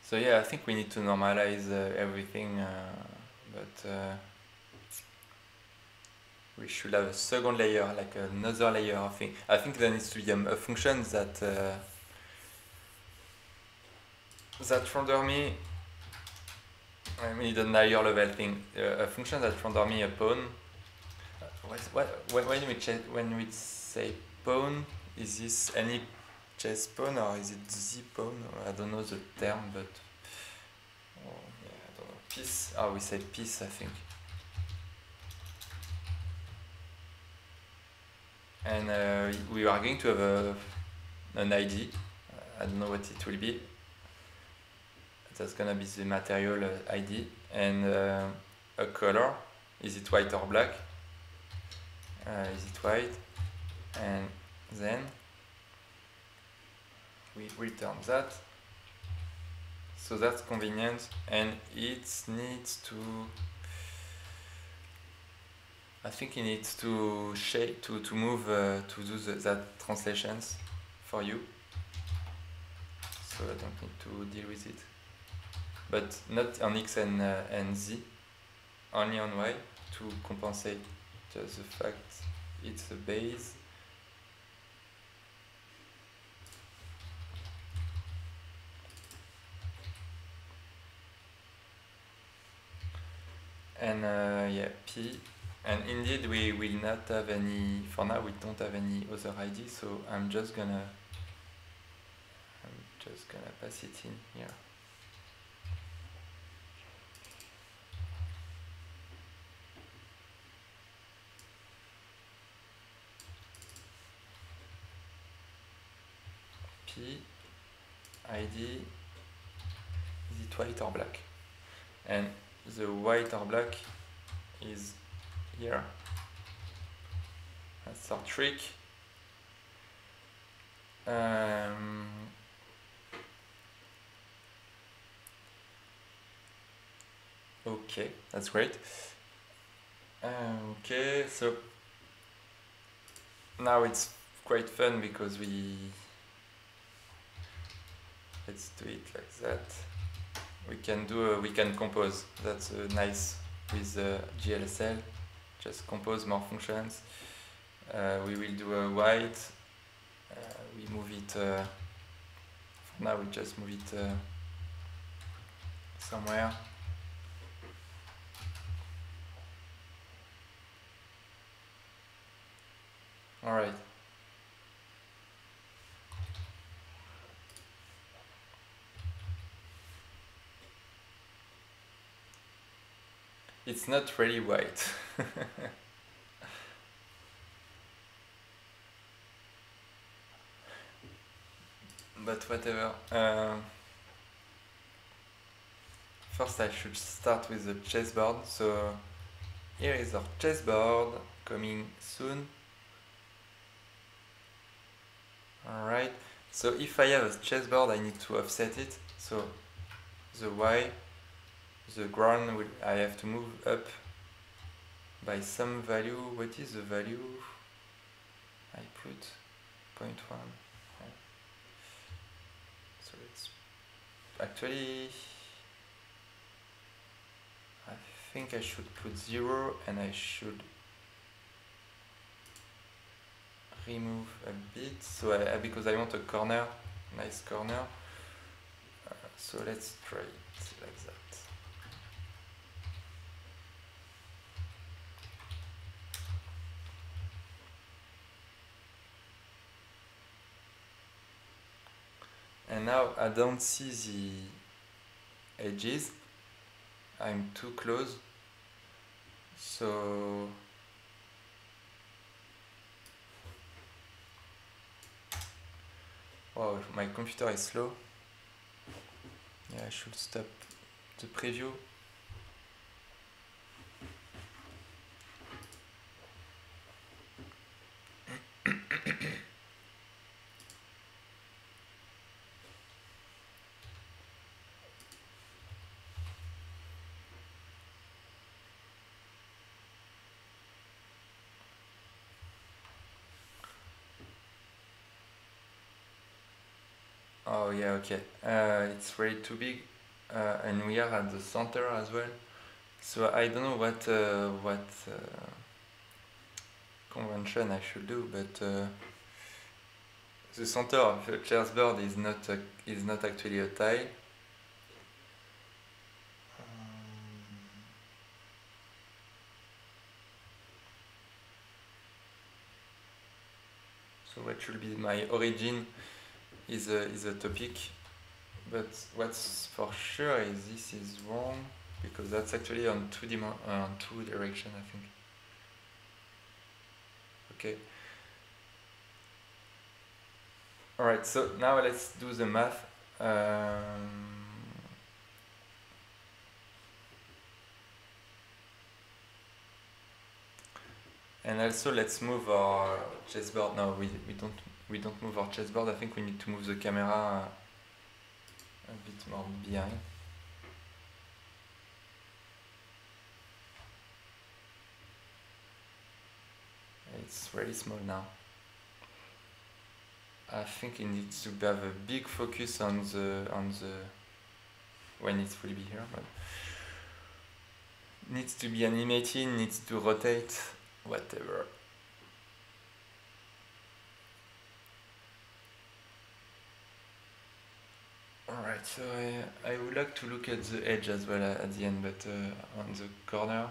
So yeah, I think we need to normalize uh, everything, uh, but uh, we should have a second layer, like another layer of thing. I think there needs to be um, a function that uh, that render me I need a higher level thing. Uh, a function that render me a pawn. Uh, what, what, when, we when we say pawn, is this any chess pawn or is it the pawn? I don't know the term, but oh, yeah, I don't know. Piece. Oh, we say piece, I think. And uh, we are going to have a, an ID. I don't know what it will be. That's gonna be the material uh, ID and uh, a color. Is it white or black? Uh, is it white? And then we return that. So that's convenient. And it needs to I think he needs to shape to, to move uh, to do the, that translations for you so I don't need to deal with it but not on X and, uh, and Z, only on Y to compensate just the fact it's a base. And uh, yeah, P. And indeed, we will not have any, for now we don't have any other ID, so I'm just gonna, I'm just gonna pass it in here. P, ID is it white or black and the white or black is here. That's our trick. Um, okay that's great. Okay so now it's quite fun because we let's do it like that. We can do a, we can compose. That's uh, nice with uh, GLSL just compose more functions. Uh, we will do a white. Uh, we move it uh, for now we just move it uh, somewhere. All right It's not really white. but whatever. Uh, first I should start with the chessboard. So here is our chessboard coming soon. Alright, so if I have a chessboard I need to offset it. So the Y the ground will I have to move up by some value. What is the value I put? Point 0.1. So it's actually I think I should put zero and I should remove a bit so I, because I want a corner nice corner uh, so let's try and now I don't see the edges I'm too close so Wow, my computer is slow. Yeah, I should stop the preview. Oh yeah, okay. Uh, it's way too big, uh, and we are at the center as well. So I don't know what uh, what uh, convention I should do, but uh, the center of the chessboard is not a, is not actually a tile. So what should be my origin? Is a, is a topic but what's for sure is this is wrong because that's actually on two dim uh, on two direction I think. Okay. Alright so now let's do the math. Um, and also let's move our chessboard. Now we, we don't we don't move our chessboard, I think we need to move the camera a bit more behind. It's really small now. I think it needs to have a big focus on the on the when it will be here, but needs to be animated, needs to rotate, whatever. Alright, so I, I would like to look at the edge as well at the end, but uh, on the corner.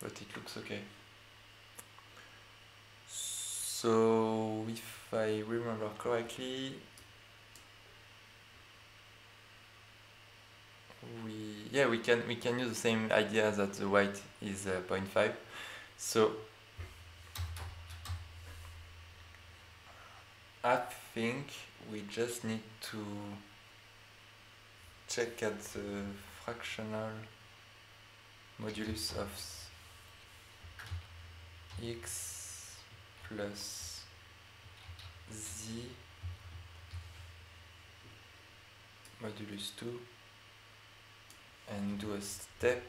But it looks okay. So, if I remember correctly, we yeah we can we can use the same idea that the white is uh, 0.5. So I think we just need to check at the fractional modulus of x plus z modulus 2 and do a step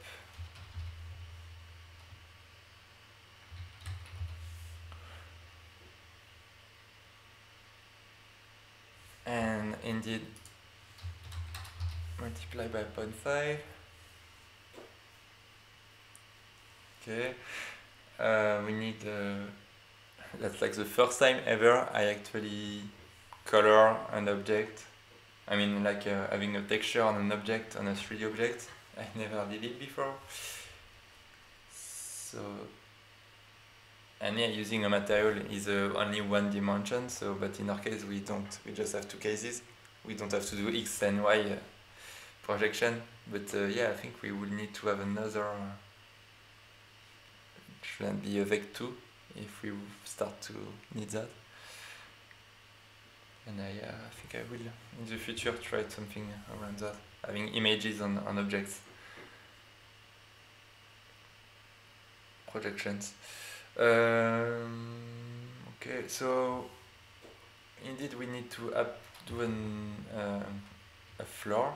and indeed multiply by 0.5 okay. Uh, we need uh, that's like the first time ever I actually color an object. I mean like uh, having a texture on an object on a 3D object. I never did it before. So and yeah using a material is uh, only one dimension so but in our case we don't we just have two cases. We don't have to do x and y uh, projection but uh, yeah I think we will need to have another uh, shouldn't be a vec2 if we start to need that. And I, uh, I think I will in the future try something around that having images on, on objects. Projections um, okay, so indeed we need to up do an, uh, a floor.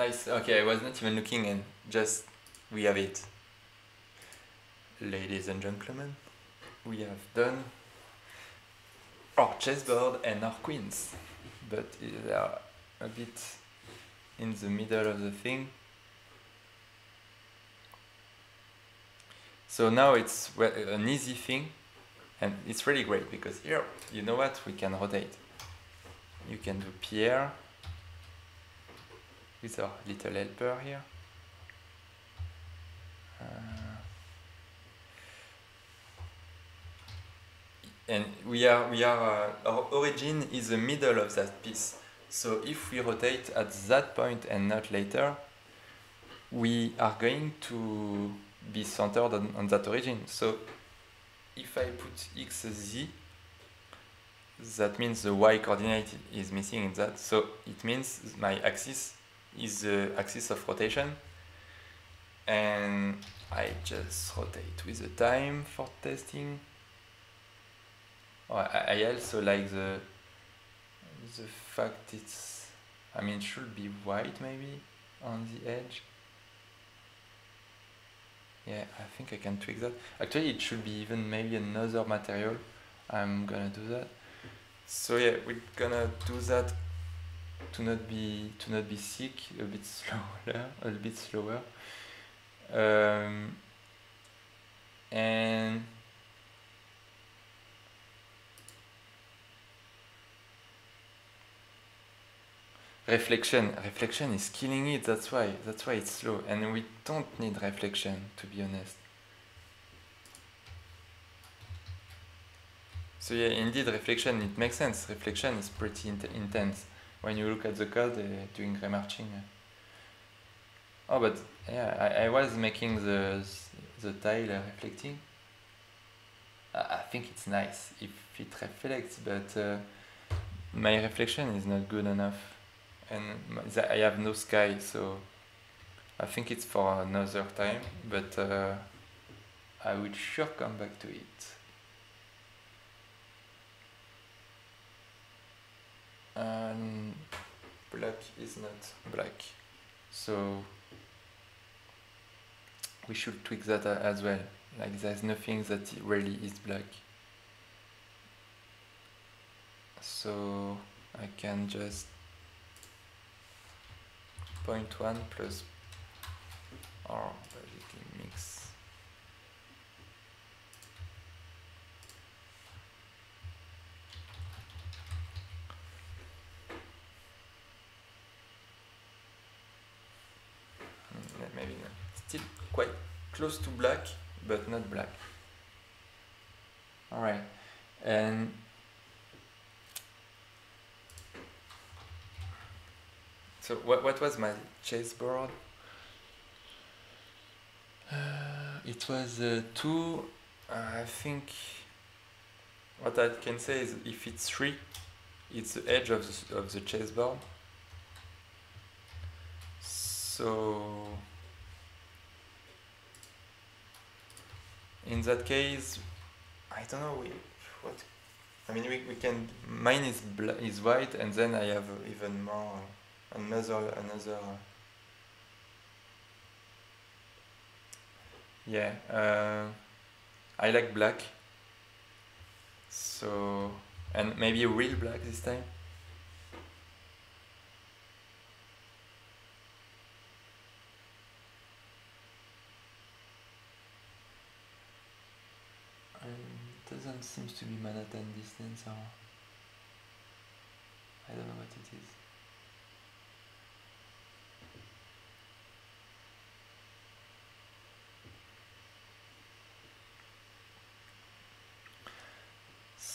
Nice. Okay, I was not even looking and just we have it. Ladies and gentlemen, we have done our chessboard and our queens, but they are a bit in the middle of the thing. So now it's an easy thing and it's really great because here, you know what, we can rotate. You can do pR with our little helper here. Uh, and we are we are uh, our origin is the middle of that piece. So if we rotate at that point and not later, we are going to be centered on, on that origin. So if I put xz, that means the y coordinate is missing in that. So it means my axis is the axis of rotation. And I just rotate with the time for testing. Oh, I, also like the the fact it's I mean it should be white maybe on the edge yeah I think I can tweak that actually it should be even maybe another material I'm gonna do that so yeah we're gonna do that to not be to not be sick a bit slower a bit slower. Um, and reflection reflection is killing it that's why that's why it's slow and we don't need reflection to be honest. So yeah indeed reflection it makes sense. Reflection is pretty int intense when you look at the code uh, doing raymarching oh but yeah I, I was making the the tile reflecting. I, I think it's nice if it reflects but uh, my reflection is not good enough. And I have no sky so I think it's for another time but uh, I will sure come back to it and black is not black. So we should tweak that as well. Like there's nothing that really is black. So I can just point one plus or basically mix hmm, maybe not. still quite close to black but not black all right and So what, what was my chessboard? Uh, it was uh, two, uh, I think, what I can say is if it's three, it's the edge of the, of the chessboard. So in that case, I don't know what. I mean, we, we can. Mine is is white, and then I have even more another another yeah uh, I like black so and maybe real black this time and seems to be Manhattan distance or I don't know what it is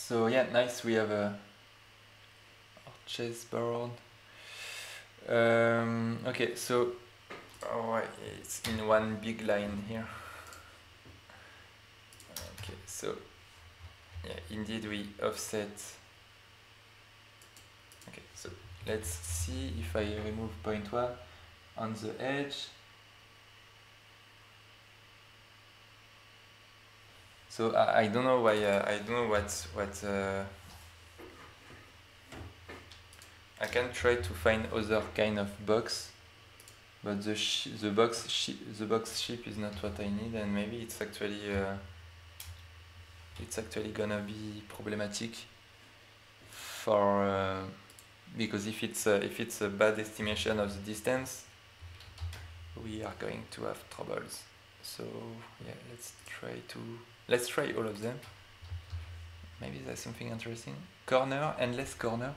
So yeah, nice. We have a chessboard. Um, okay, so oh, it's in one big line here. Okay, so yeah, indeed we offset. Okay, so let's see if I remove point one on the edge. So I, I don't know why uh, I don't know what what uh, I can try to find other kind of box but the the box the box shape is not what I need, and maybe it's actually uh, it's actually gonna be problematic for uh, because if it's a, if it's a bad estimation of the distance, we are going to have troubles. So yeah, let's try to let's try all of them. Maybe there's something interesting. Corner, endless corner.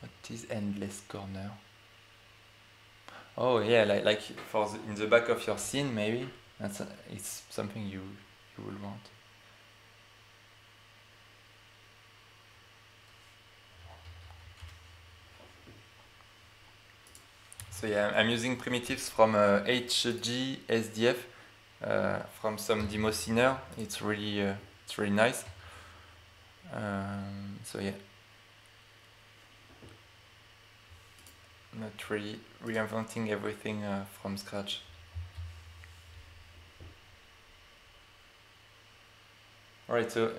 What is endless corner? Oh yeah, like like for the, in the back of your scene maybe. That's a, it's something you you will want. So yeah, I'm using primitives from uh, HGSDF uh, from some demo scener. It's really uh, it's really nice. Um, so yeah, not really reinventing everything uh, from scratch. Alright, so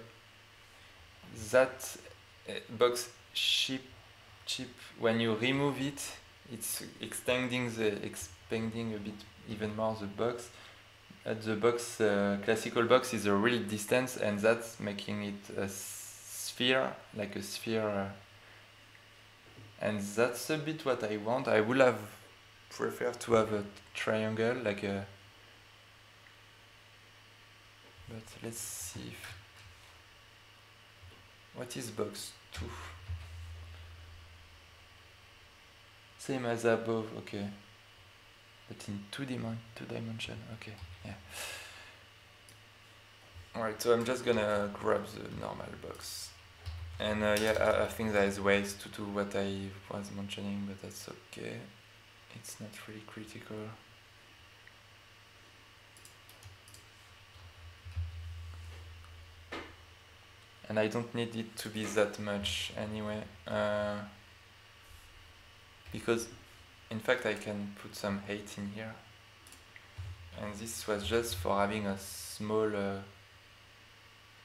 that uh, box chip chip when you remove it it's extending the expanding a bit even more the box. At the box uh, classical box is a real distance and that's making it a sphere like a sphere. Uh, and that's a bit what I want. I would have preferred to have a triangle like a but let's see if what is box 2 Same as above, okay. But in two, dim two dimension, okay, yeah. Alright, so I'm just gonna grab the normal box. And uh, yeah, I, I, think there is ways to do what I was mentioning, but that's okay. It's not really critical. And I don't need it to be that much anyway. Uh, because in fact I can put some height in here. And this was just for having a small uh,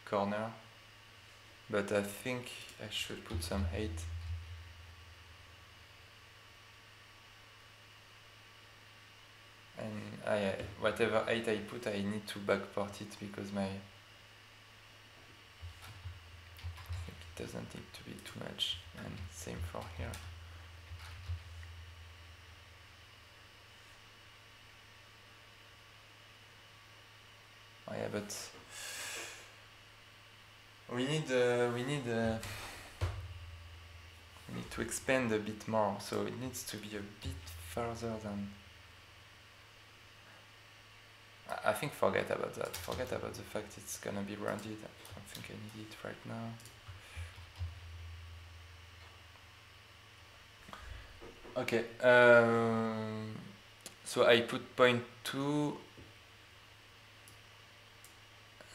corner. But I think I should put some height and I, whatever height I put I need to backport it because my it doesn't need to be too much. And same for here Oh yeah, but we need uh, we need uh, we need to expand a bit more. So it needs to be a bit further than. I think forget about that. Forget about the fact it's gonna be rounded. I don't think I need it right now. Okay. Um, so I put point two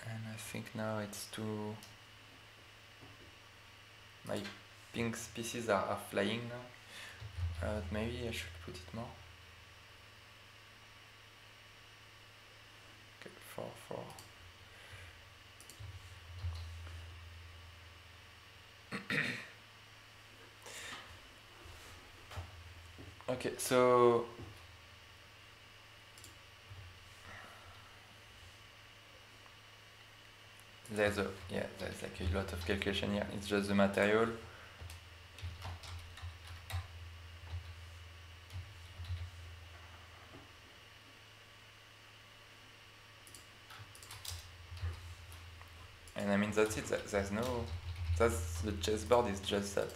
and I think now it's too my pink species are, are flying now. Uh, maybe I should put it more. Okay four four. Okay so there's a yeah there's like a lot of calculation here. It's just the material. And I mean that's it. There's no that's the chessboard is just that.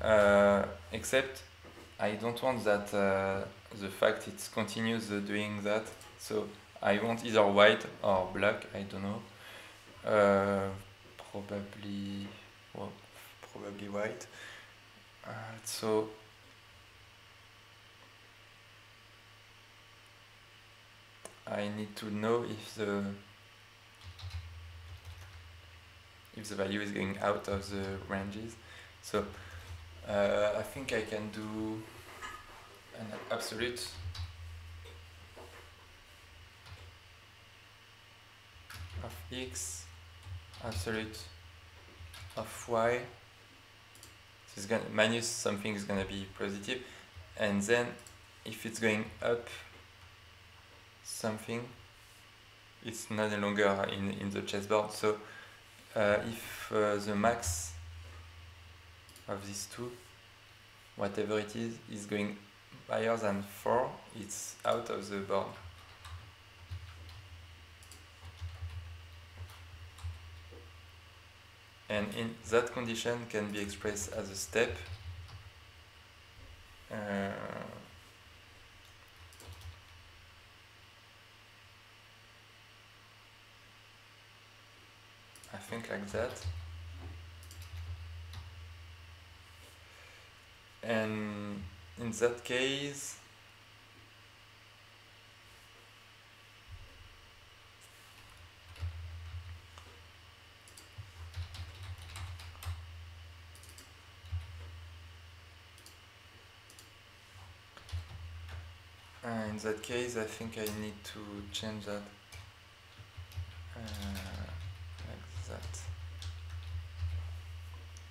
Uh, except I don't want that uh, the fact it continues doing that. So I want either white or black I don't know uh, probably, well, probably white. Uh, so I need to know if the if the value is going out of the ranges. So uh, I think I can do an absolute of x absolute of y so it's gonna minus something is gonna be positive and then if it's going up something, it's no longer in, in the chessboard. So uh, if uh, the max of these two, whatever it is, is going higher than 4, it's out of the board. And in that condition can be expressed as a step. Uh, I think like that. And in that case, uh, in that case, I think I need to change that. Uh, that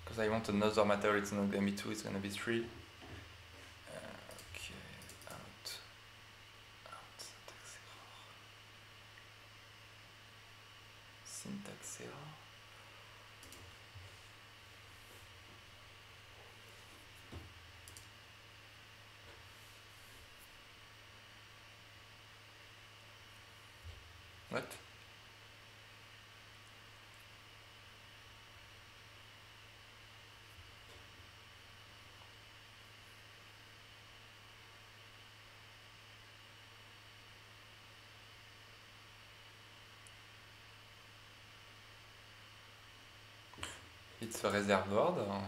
because I want another matter it's not gonna be 2 it's gonna be 3 A reserve board or...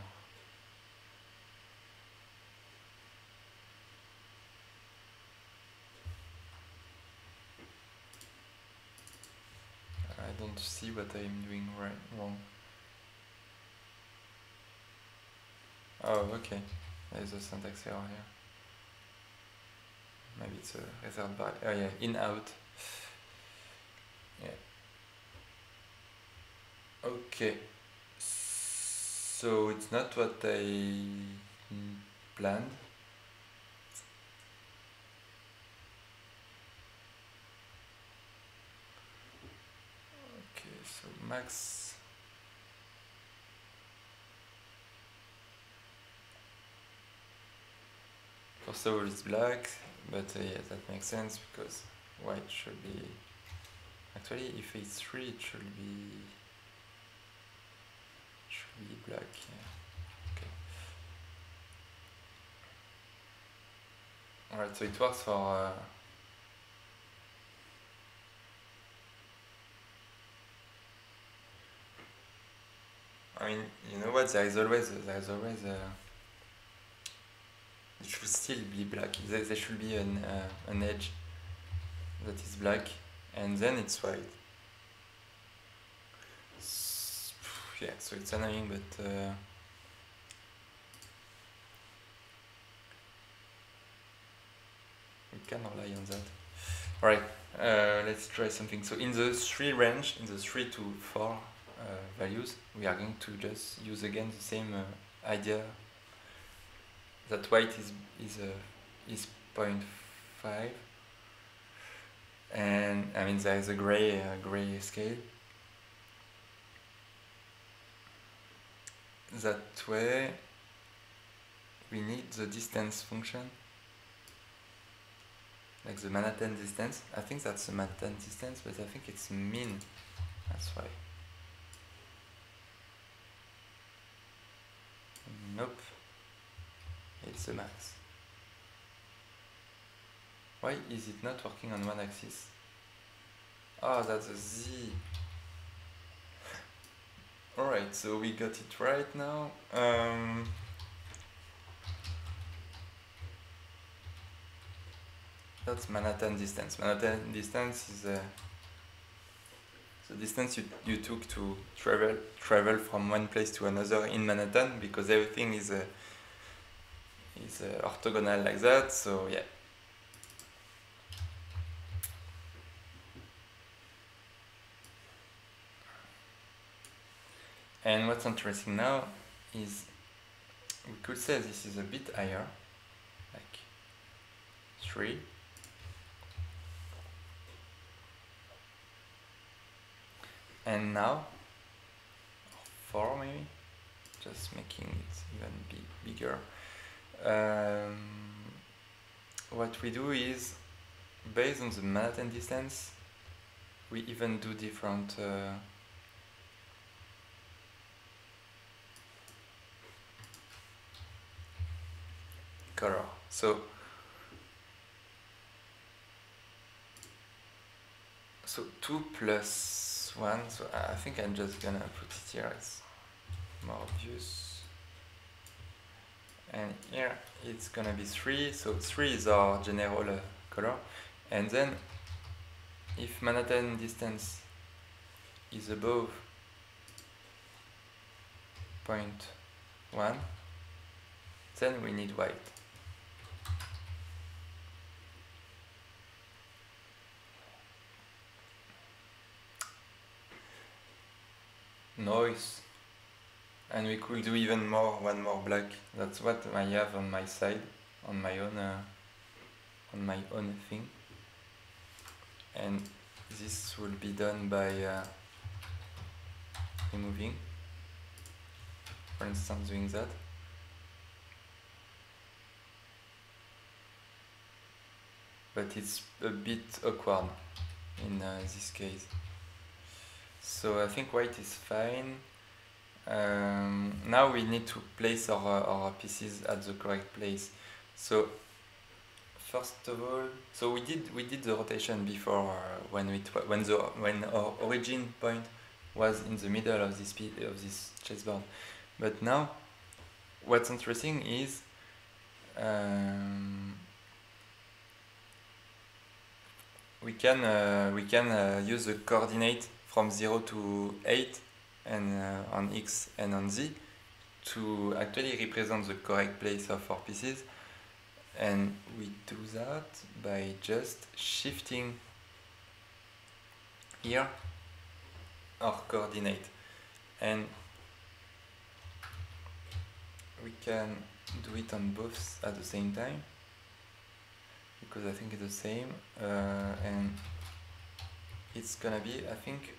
I don't see what I'm doing right wrong. Oh, okay. There's a syntax error here. Maybe it's a reserved by. Oh yeah, in out. Yeah. Okay. So it's not what I planned. Okay, so max First of all it's black, but uh, yeah, that makes sense because white should be actually if it's 3 it should be should be black yeah. okay alright so it works for uh, I mean you know what there is always there is always a it should still be black. There, there should be an, uh, an edge that is black and then it's white so it's annoying, but uh, we can rely on that. Alright, uh, let's try something. So in the 3 range, in the 3 to 4 uh, values, we are going to just use again the same uh, idea that white is is uh, is 0.5 and I mean there is a gray uh, gray scale that way we need the distance function. Like the Manhattan distance. I think that's the Manhattan distance but I think it's min that's why. Nope. It's the max. Why is it not working on one axis? Oh that's a z Alright, so we got it right now. Um, that's Manhattan distance. Manhattan distance is uh, the distance you, you took to travel travel from one place to another in Manhattan because everything is uh, is uh, orthogonal like that. So yeah. And what's interesting now is we could say this is a bit higher, like 3 and now 4 maybe? Just making it even bigger. Um, what we do is based on the Manhattan distance we even do different uh, so so 2 plus 1 so I think I'm just gonna put it here it's more obvious and here it's gonna be 3 so 3 is our general uh, color. And then if Manhattan distance is above point 1 then we need white noise. And we could do even more one more black that's what I have on my side on my own uh, on my own thing. And this will be done by uh, removing. For instance doing that. But it's a bit awkward in uh, this case so I think white is fine. Um, now we need to place our, our pieces at the correct place. So first of all so we did we did the rotation before uh, when we when the when our origin point was in the middle of this of this chessboard. But now what's interesting is um, we can uh, we can uh, use the coordinate from 0 to 8 and uh, on x and on z to actually represent the correct place of our pieces. And we do that by just shifting here our coordinate. And we can do it on both at the same time because I think it's the same uh, and it's gonna be I think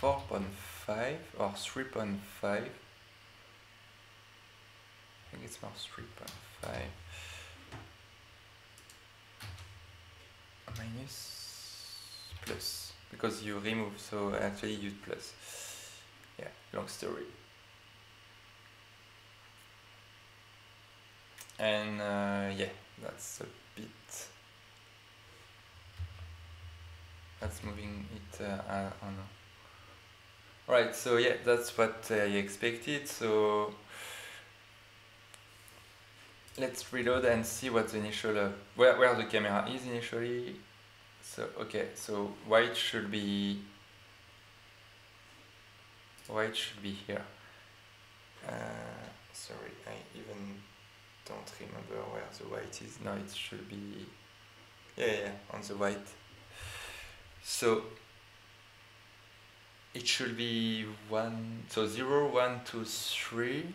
4.5 or 3.5 I think it's more 3.5 minus plus because you remove so actually use plus. Yeah long story. And uh, yeah that's a bit. That's moving it uh, on right so yeah that's what I expected so let's reload and see what the initial uh, where, where the camera is initially. So okay so white should be white should be here. Uh, sorry I even don't remember where the white is. No it should be yeah yeah on the white. So it should be one so zero one two three.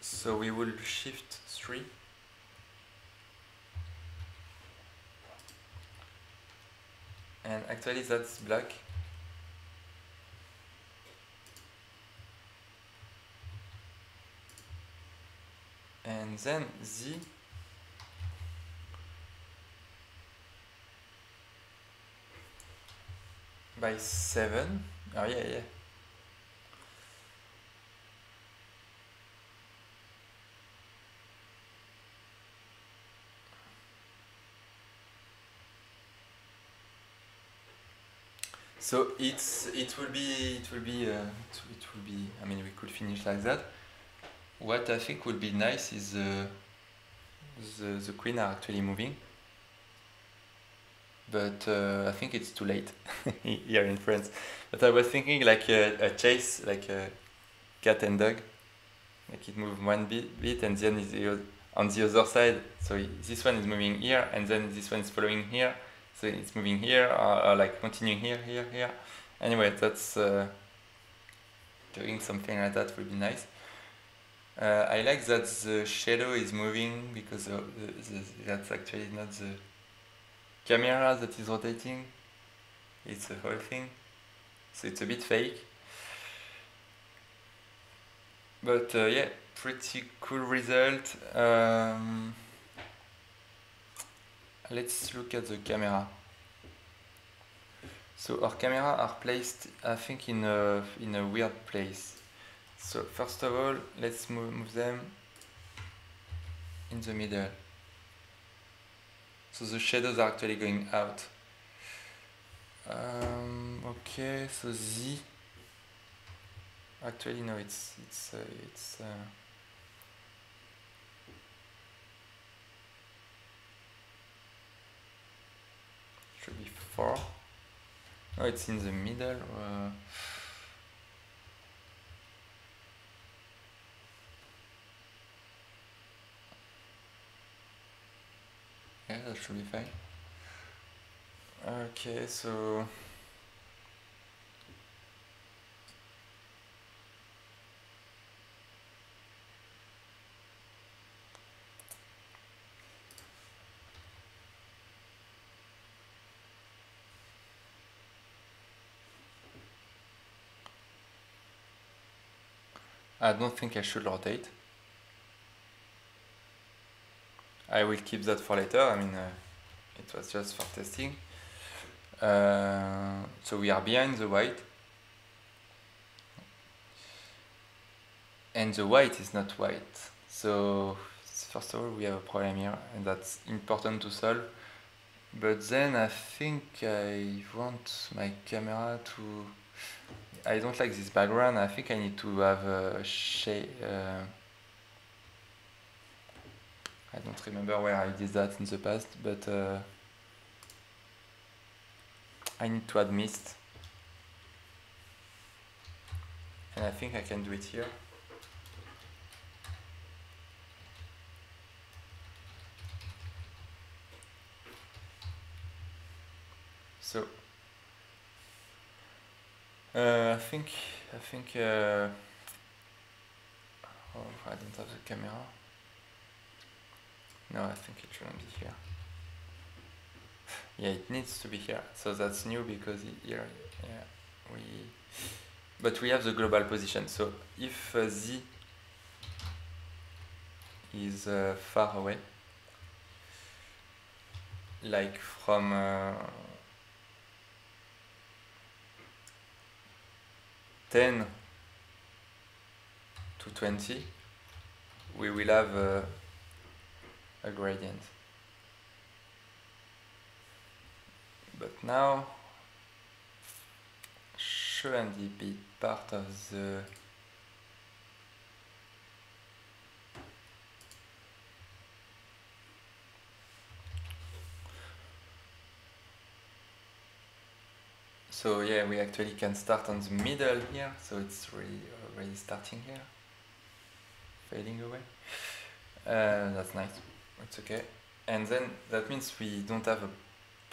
So we will shift three. And actually that's black. And then Z. By 7 oh yeah yeah So it's it will be it will be uh, it, will be I mean we could finish like that. What I think would be nice is uh, the the queen are actually moving, but uh, I think it's too late here in France. But I was thinking like a, a chase, like a cat and dog, like it move one bit, bit and then it's on the other side. So this one is moving here, and then this one is following here so it's moving here or, or like continuing here here here anyway that's uh, doing something like that would be nice uh, I like that the shadow is moving because of the, the, that's actually not the camera that is rotating. It's a whole thing. So it's a bit fake. But uh, yeah, pretty cool result. Um, let's look at the camera. So our camera are placed, I think, in a in a weird place. So first of all, let's move, move them in the middle. So the shadows are actually going out. Um, okay, so Z. Actually, no, it's it's uh, it's. Uh, should be four. No, it's in the middle. Uh, yeah, that should be fine. Okay, so. I don't think I should rotate. I will keep that for later. I mean, uh, it was just for testing. Uh, so we are behind the white. And the white is not white. So first of all, we have a problem here, and that's important to solve. But then I think I want my camera to I don't like this background. I think I need to have a shade. Uh, I don't remember where I did that in the past, but uh, I need to add mist. And I think I can do it here. So uh, I think I think uh, oh I don't have the camera. No, I think it shouldn't be here. yeah, it needs to be here. So that's new because here, yeah, we. But we have the global position. So if uh, z is uh, far away, like from uh, 10 to 20, we will have a, gradient. But now, shouldn't it be part of the So yeah, we actually can start on the middle here, so it's really already starting here, fading away. Uh, that's nice, it's okay. And then that means we don't have a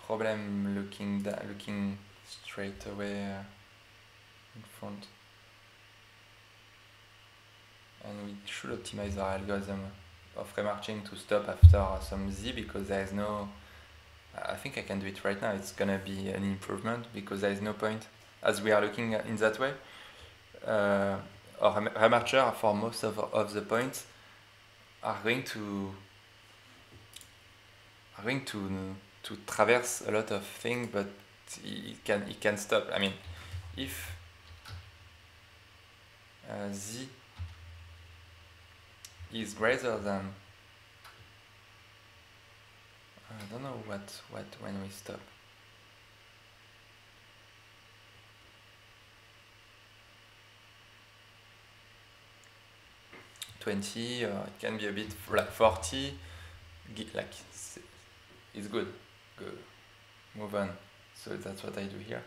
problem looking looking straight away uh, in front. And we should optimize our algorithm of raymarching to stop after some z because there is no I think I can do it right now. It's gonna be an improvement because there is no point as we are looking in that way. Uh, or raymarcher for most of, of the points are going to are going to to traverse a lot of things, but it can it can stop. I mean, if uh, z is greater than I don't know what, what when we stop. Twenty, uh, it can be a bit like forty. Like it's good. Good. Move on. So that's what I do here.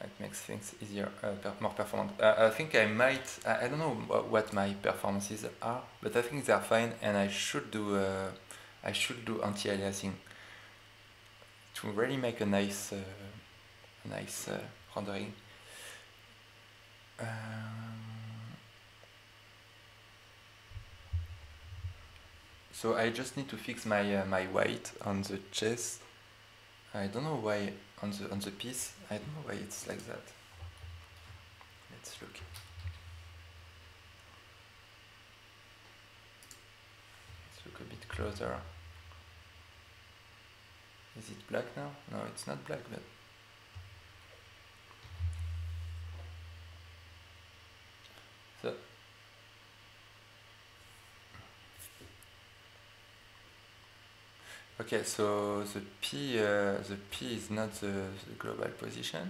It makes things easier, uh, per more performant. Uh, I think I might. I, I don't know what my performances are, but I think they are fine, and I should do. Uh, I should do anti-aliasing to really make a nice, uh, nice uh, rendering. Um, so I just need to fix my uh, my white on the chest I don't know why on the on the piece. I don't know why it's like that. Let's look. Let's look a bit closer. Is it black now? No, it's not black, but so Okay, so the P, uh, the P is not the, the global position.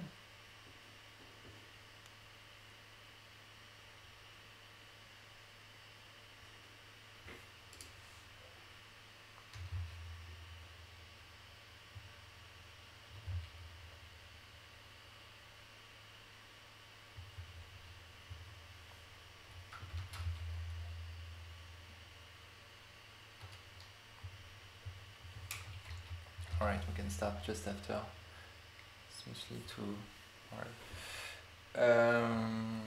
Alright, we can start just after. Smoothly to. Um,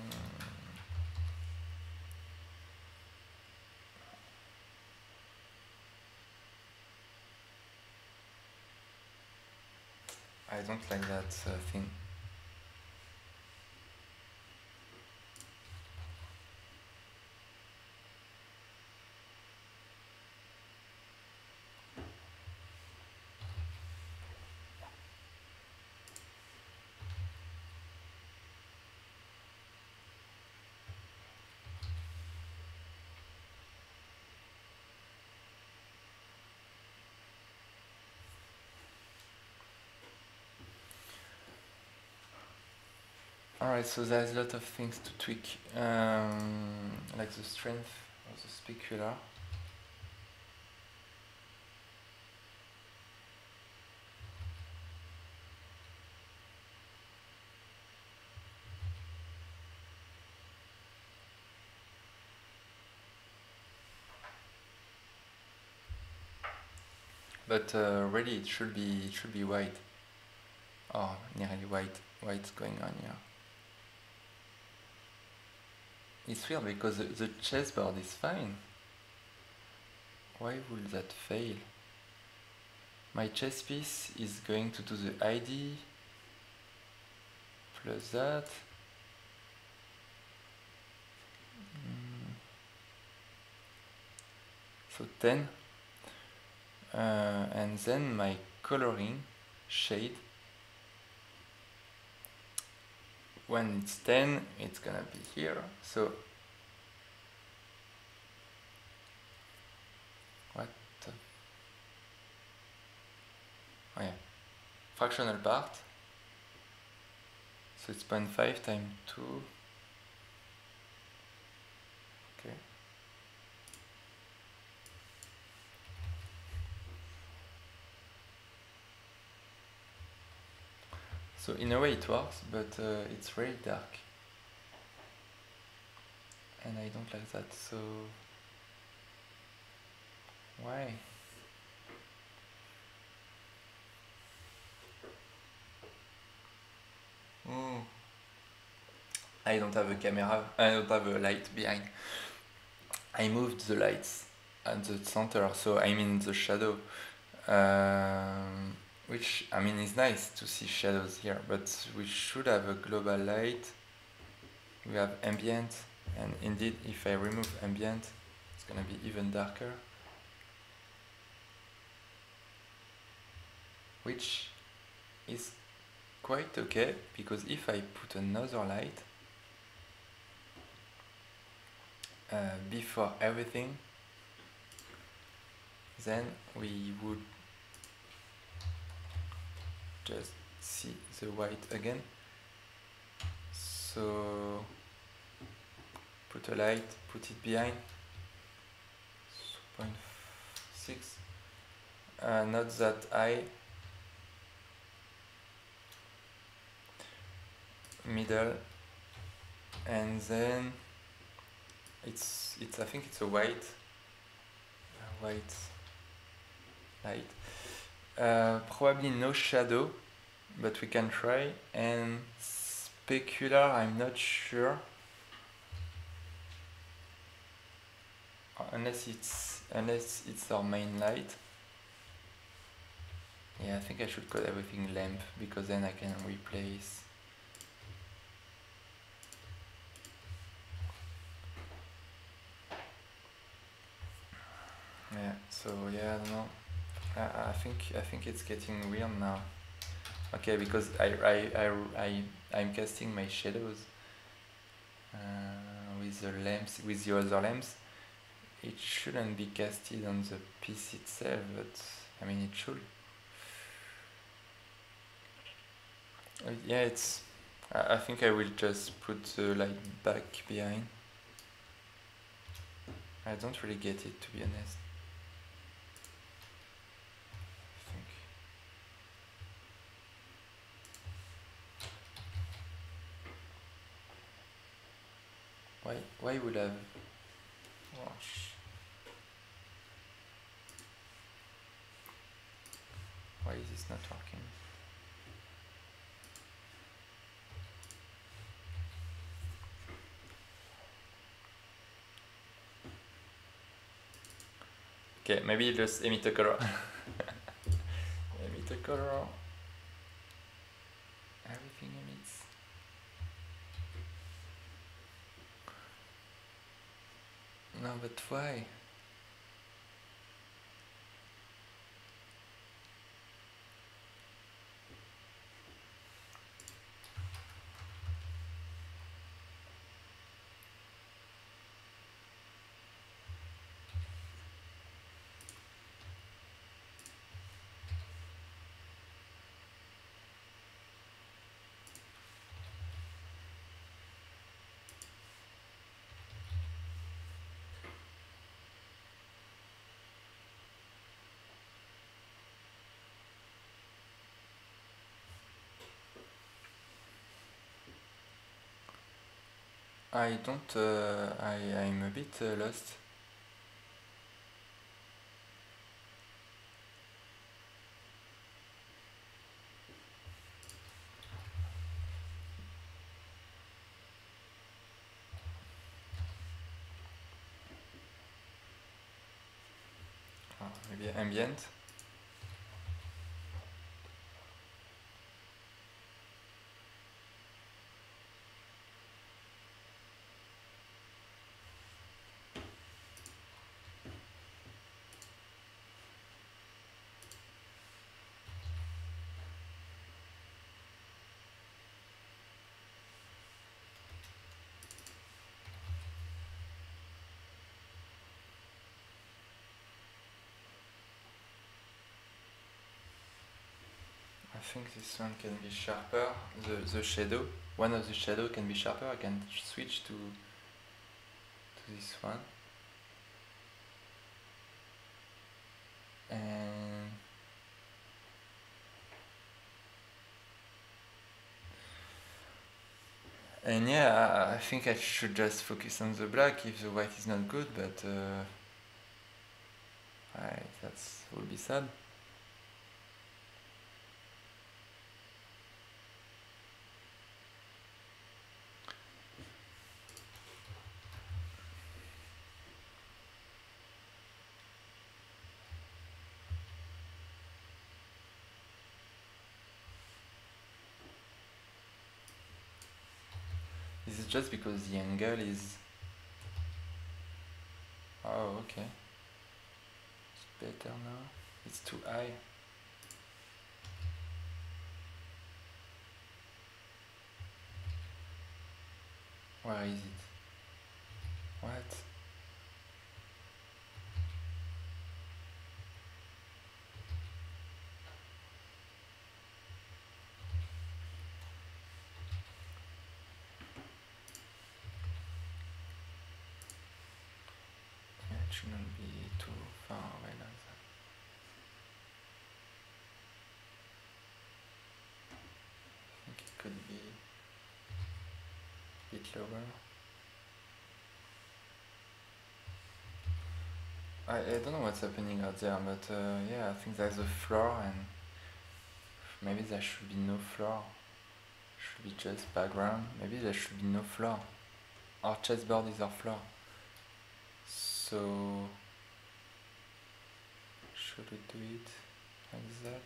I don't like that uh, thing. Alright, so there's a lot of things to tweak, um, like the strength of the specular. But uh, really, it should be it should be white, or nearly white. What's going on here? It's weird because the, the chessboard is fine. Why would that fail? My chess piece is going to do the ID plus that. Mm. So 10. Uh, and then my coloring shade when it's 10 it's gonna be here. So what oh yeah. Fractional part. So it's 0.5 times 2 okay So in a way it works, but uh, it's very dark. And I don't like that, so... Why? Mm. I don't have a camera, I don't have a light behind. I moved the lights at the center, so I'm in the shadow. Um, which I mean is nice to see shadows here but we should have a global light. We have ambient and indeed if I remove ambient it's gonna be even darker. Which is quite okay because if I put another light uh, before everything then we would just see the white again. So put a light put it behind. 0.6 uh, not that high. Middle. And then it's it's I think it's a white a white light uh, probably no shadow, but we can try. And specular, I'm not sure. Unless it's unless it's our main light. Yeah, I think I should code everything lamp because then I can replace. Yeah, so yeah, I don't know. I, think I think it's getting weird now. Okay, because I I I, I I'm casting my shadows uh, with the lamps with the other lamps. It shouldn't be casted on the piece itself, but I mean it should. Uh, yeah, it's. I, I think I will just put the light back behind. I don't really get it to be honest. I think. Why why would um, I have sh- Why is this not working? Okay, maybe just emit a color. emit a color. Everything emits. No, but why? I don't. Uh, I I'm a bit uh, lost. Ah, maybe ambient. Think this one can be sharper. The the shadow. One of the shadow can be sharper. I can switch to to this one. And and yeah, I, think I should just focus on the black if the white is not good. But uh, I, that's will be sad. Just because the angle is... Oh, okay. It's better now. It's too high. Where is it? What? Yeah, it shouldn't be too far away like that. I think it could be a bit lower. I, I don't know what's happening out there, but uh, yeah, I think there's a floor and maybe there should be no floor. Should be just background. Maybe there should be no floor. Our chessboard is our floor so should we do it like that?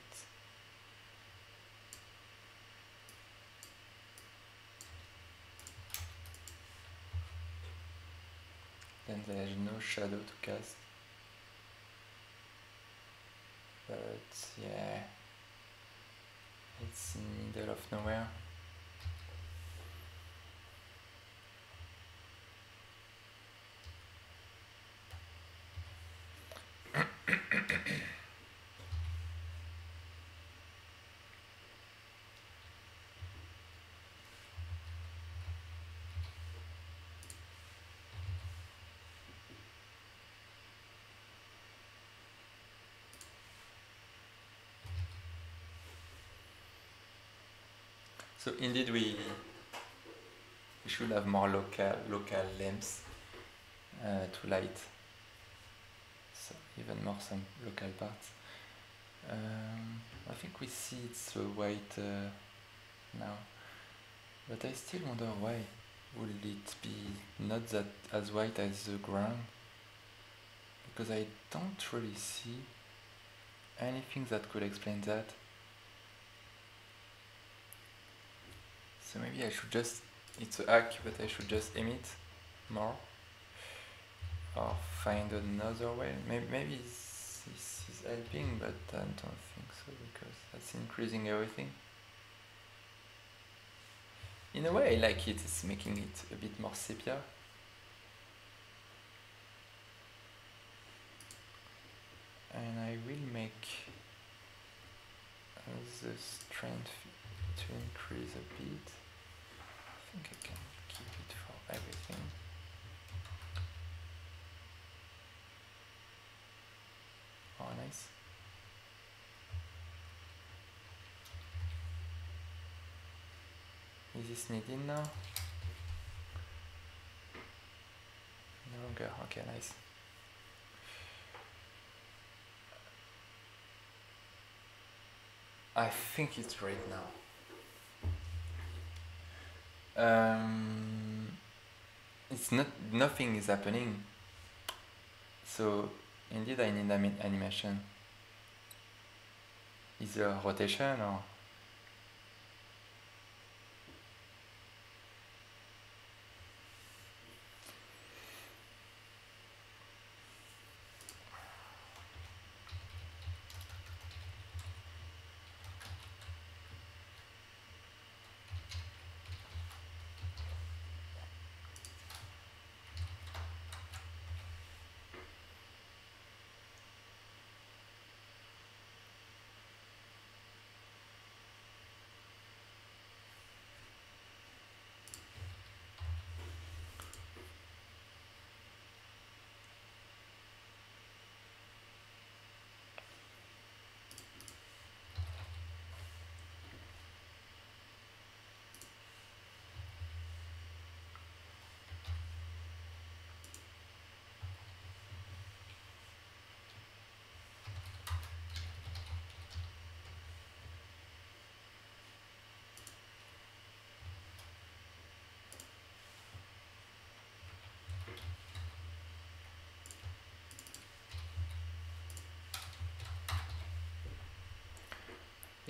Then there is no shadow to cast. But yeah it's in the middle of nowhere. So indeed, we we should have more local local lamps uh, to light. So even more some local parts. Um, I think we see it's white uh, now, but I still wonder why would it be not that as white as the ground? Because I don't really see anything that could explain that. So maybe I should just, it's a hack, but I should just emit more. Or find another way. Maybe, maybe this is helping, but I don't think so because that's increasing everything. In a way, I like it, it's making it a bit more sepia. And I will make the strength to increase a bit think I can keep it for everything. Oh, nice. Is this needed now? No longer. Okay, nice. I think it's right now. Um, it's not nothing is happening. So indeed, I need anim animation. A rotation or?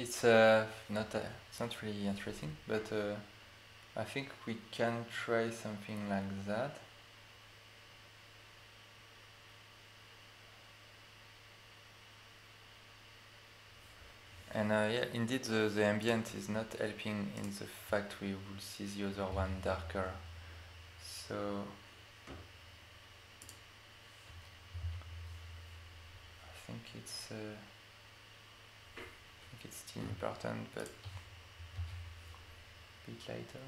It's uh, not uh, it's not really interesting, but uh, I think we can try something like that. And uh, yeah, indeed, the, the ambient is not helping in the fact we will see the other one darker. So I think it's. Uh, it's still important, but a bit later.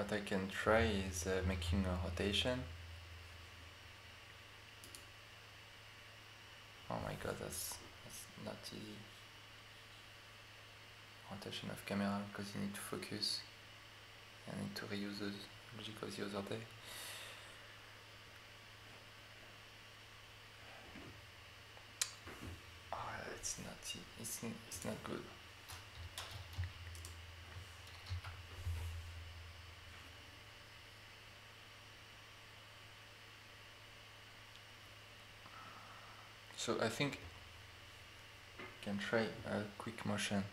What I can try is uh, making a rotation. Oh my god, that's, that's not easy. Rotation of camera because you need to focus. I need to reuse the logic of the other day. it's not it's, it's not good so I think I can try a quick motion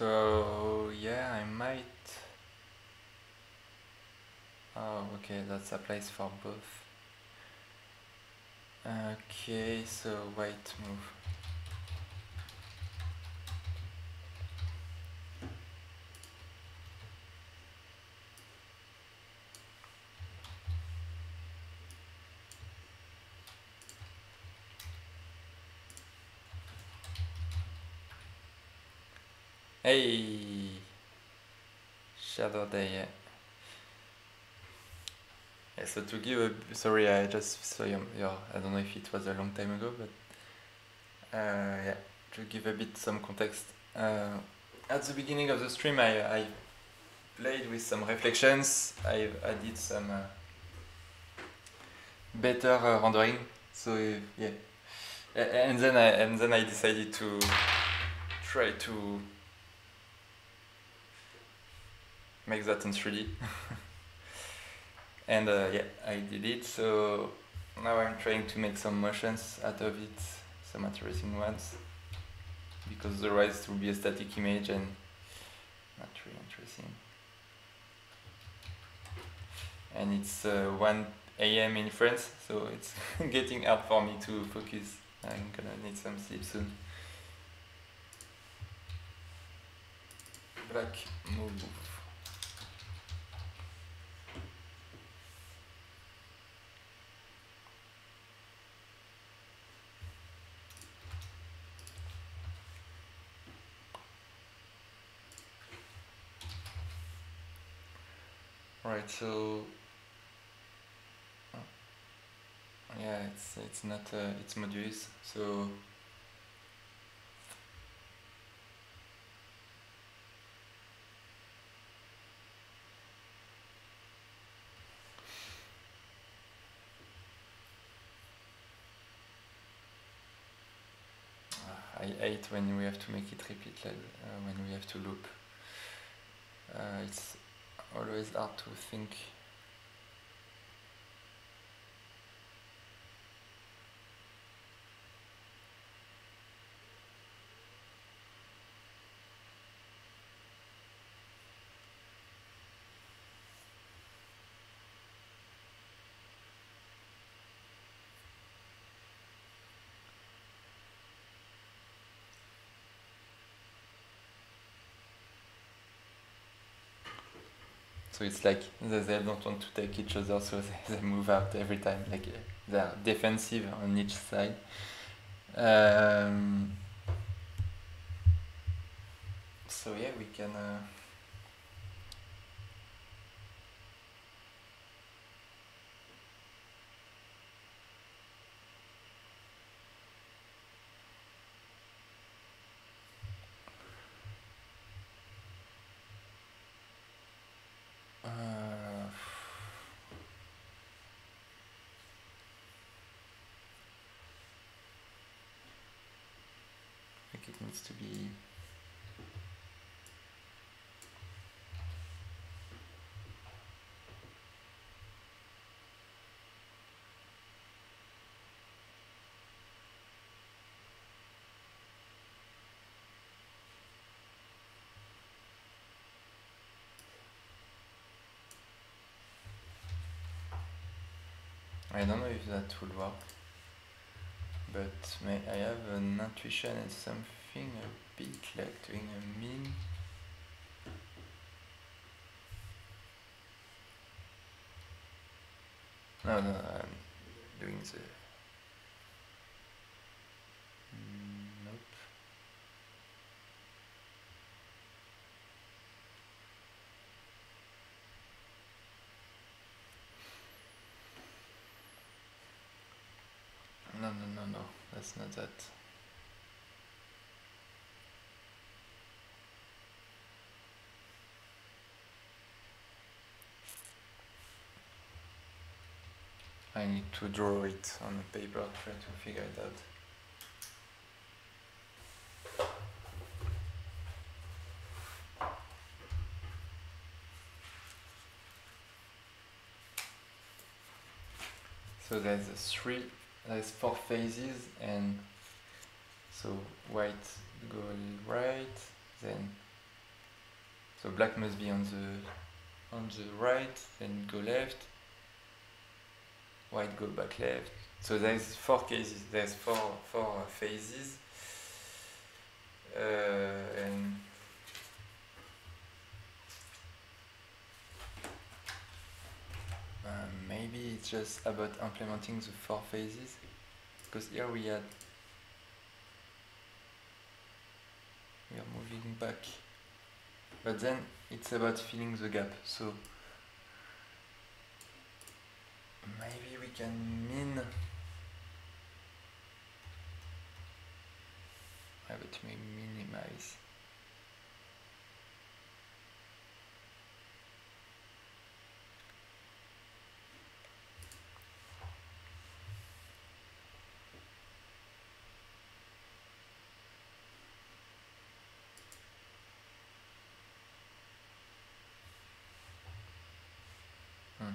So yeah, I might. Oh, okay, that applies for both. Okay, so white move. Hey, Shadow Day. Yeah. yeah. So to give a sorry, I just saw your, your I don't know if it was a long time ago, but uh, yeah, to give a bit some context. Uh, at the beginning of the stream, I, I played with some reflections. I I did some uh, better uh, rendering. So yeah, and then I and then I decided to try to make that in 3D. and uh, yeah, I did it. So now I'm trying to make some motions out of it, some interesting ones, because otherwise it will be a static image and not really interesting. And it's uh, 1 a.m. in France, so it's getting hard for me to focus. I'm gonna need some sleep soon. Black move. So oh, yeah, it's it's not uh, it's modulus, so I hate when we have to make it repeat, like, uh, when we have to loop. Uh, it's always hard to think So it's like they, they don't want to take each other, so they, they move out every time. Like they're defensive on each side. Um, so yeah, we can. Uh, it needs to be. I don't know if that will work, but may I have an intuition and something a bit like doing a min. No, no, I'm doing the. Mm, nope. No, no, no, no, that's not that. I need to draw it on a paper, try to figure it out. So there's a three, there's four phases, and so white go right, then so black must be on the on the right, then go left, white go back left. So there's four cases. There's four four phases, uh, and uh, maybe it's just about implementing the four phases, because here we had we are moving back, but then it's about filling the gap. So maybe we can min I would maybe minimize Hmm.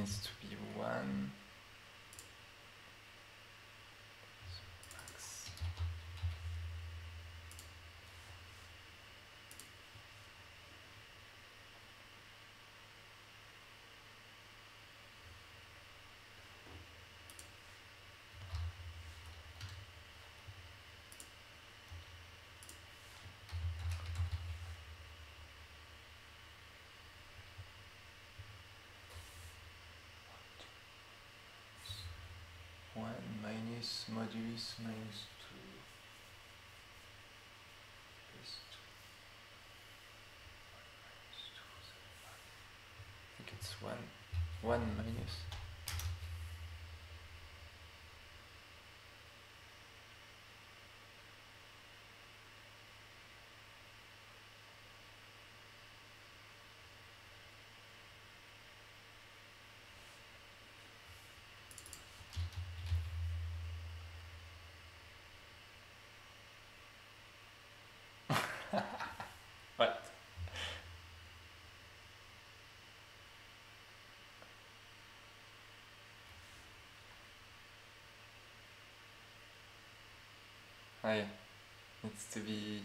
It needs to be one max. one minus two, seven, five. I think it's one one minus what? Oh yeah, needs to be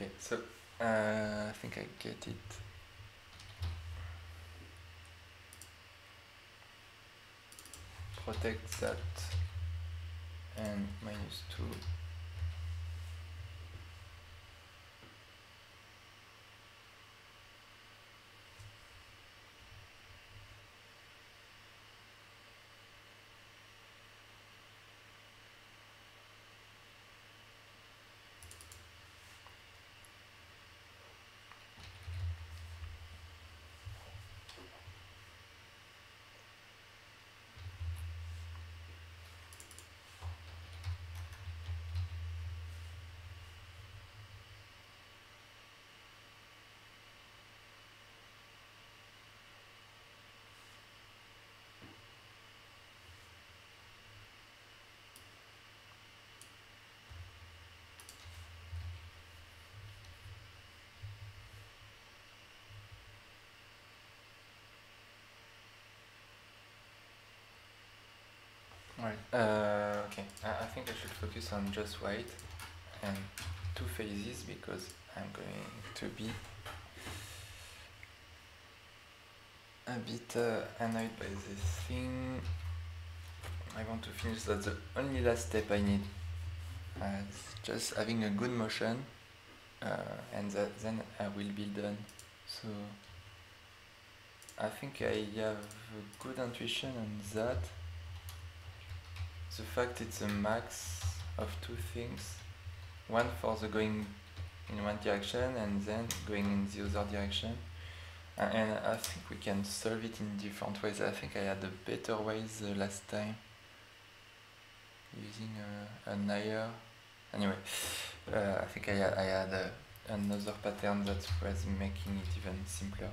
Okay, so uh, I think I get it. Protect that and minus 2. Right. Uh, okay. I, I think I should focus on just white and two phases because I'm going to be a bit uh, annoyed by this thing. I want to finish. That's the only last step I need. Uh, just having a good motion, uh, and that, then I will be done. So I think I have a good intuition on that the fact it's a max of two things. One for the going in one direction and then going in the other direction. Uh, and I think we can solve it in different ways. I think I had a better ways the last time using a, a Nair anyway uh, I think I had, I had a, another pattern that was making it even simpler.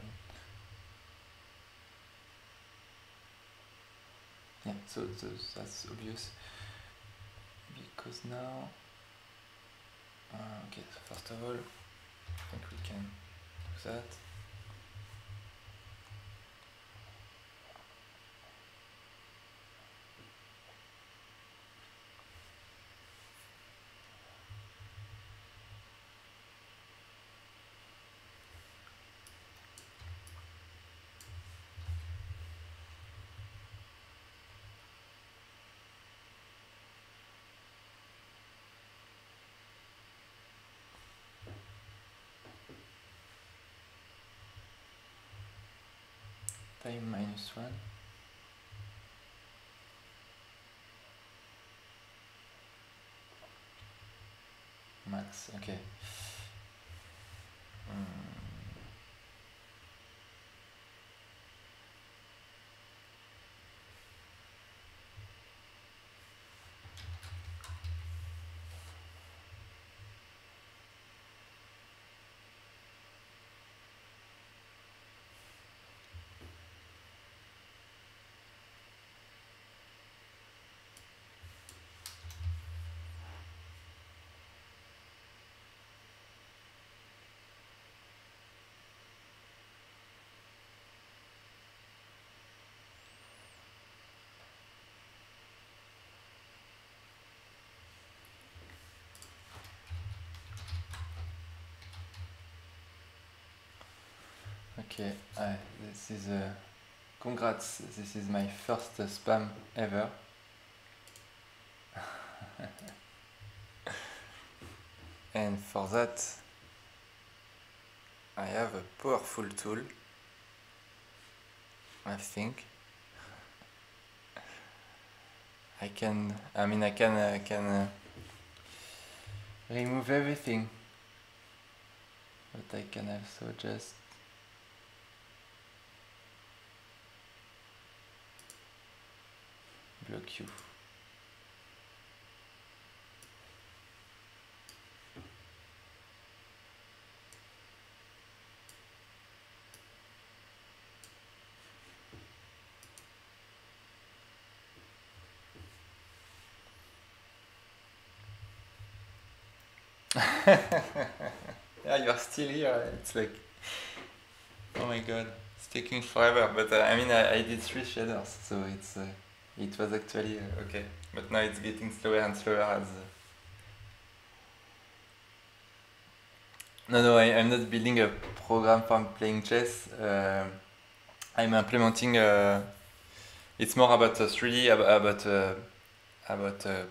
Yeah so, so that's obvious because now uh, okay so first of all I think we can do that time minus 1 max okay Okay, uh, this is a congrats. This is my first uh, spam ever. and for that, I have a powerful tool. I think I can. I mean, I can. I can uh, remove everything, but I can also just block you. yeah, you're still here. It's like, oh my god, it's taking forever. But uh, I mean, I, I did three shaders, so it's. Uh, it was actually uh, okay, but now it's getting slower and slower as No, no, I, I'm not building a program for playing chess. Uh, I'm implementing. Uh, it's more about uh, 3D, about about, uh, about uh,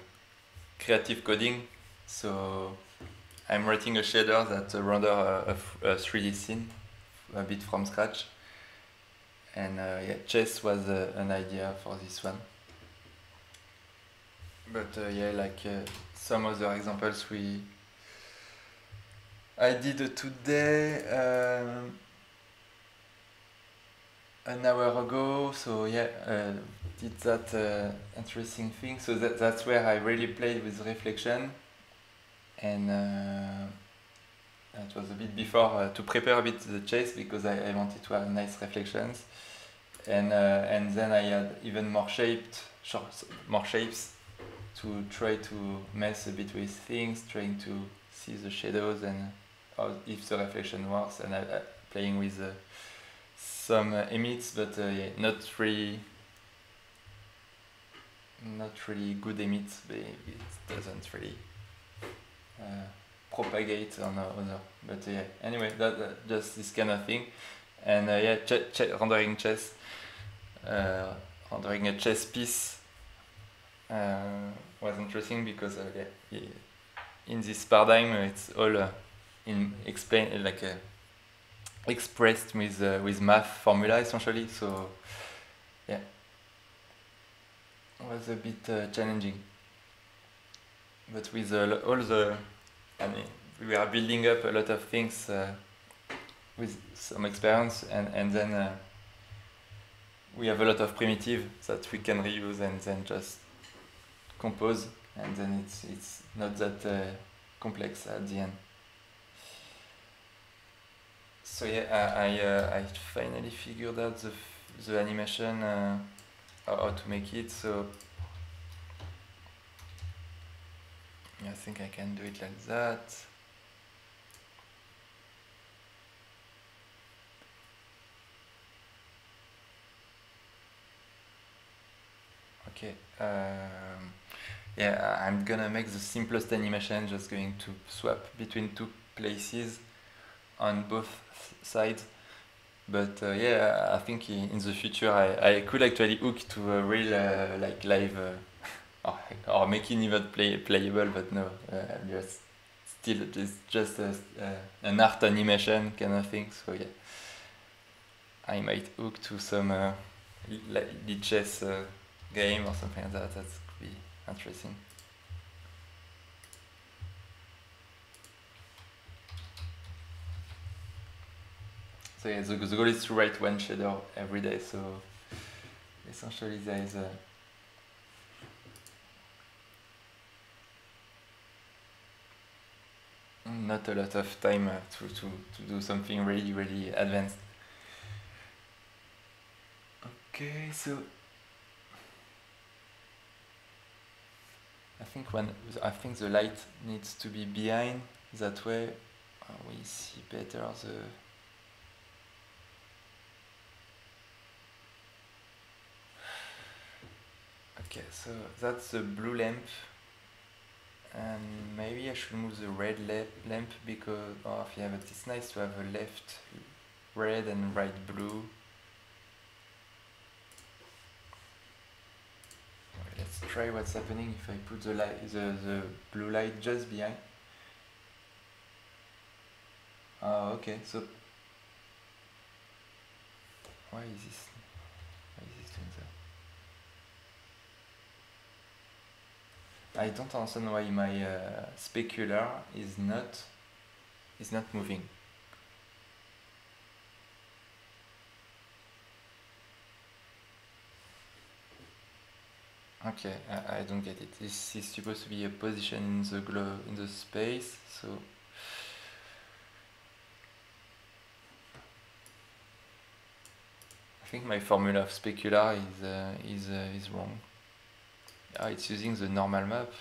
creative coding. So I'm writing a shader that uh, render a, a, a 3D scene a bit from scratch. And uh, yeah, chess was uh, an idea for this one. But uh, yeah, like uh, some other examples we I did today um, an hour ago. So yeah, uh, did that uh, interesting thing. So that that's where I really played with reflection, and uh, it was a bit before uh, to prepare a bit the chase because I, I wanted to have nice reflections, and uh, and then I had even more shaped, more shapes, to try to mess a bit with things, trying to see the shadows and if the reflection works and I playing with uh, some uh, emits but uh, yeah, not really not really good emits but it doesn't really uh, propagate on other but yeah. Anyway that, that, just this kind of thing. And uh, yeah ch ch rendering chess uh, rendering a chess piece was interesting because yeah, in this paradigm it's all in explain like uh, expressed with uh, with math formula essentially. So yeah, it was a bit uh, challenging. But with uh, all the, I mean, we are building up a lot of things uh, with some experience, and and then uh, we have a lot of primitive that we can reuse and then just compose, and then it's it's not that complex at the end so yeah, I I, uh, I finally figured out the the animation uh, how to make it. So I think I can do it like that. Okay. Um, yeah, I'm gonna make the simplest animation, just going to swap between two places on both sides. But uh, yeah, I think in the future I, I could actually hook to a real uh, like live uh, or, making even play playable, but no, uh, just still just just a, uh, an art animation kind of thing. So yeah, I might hook to some uh, like chess uh, game or something like that. That could be interesting. So yeah, the, the goal is to write one shader every day. So essentially there is a not a lot of time uh, to, to, to do something really, really advanced. Okay, so I think when I think the light needs to be behind that way uh, we see better the Okay, so that's the blue lamp. And maybe I should move the red lamp because, oh yeah, but it's nice to have a left red and right blue. Let's try what's happening if I put the light, the, the blue light just behind. Oh, okay, so why is this Why is this doing that? I don't understand why my uh, specular is not is not moving. Okay, I, I don't get it. This is supposed to be a position in the glow in the space, so I think my formula of specular is uh, is uh, is wrong. Ah, it's using the normal map.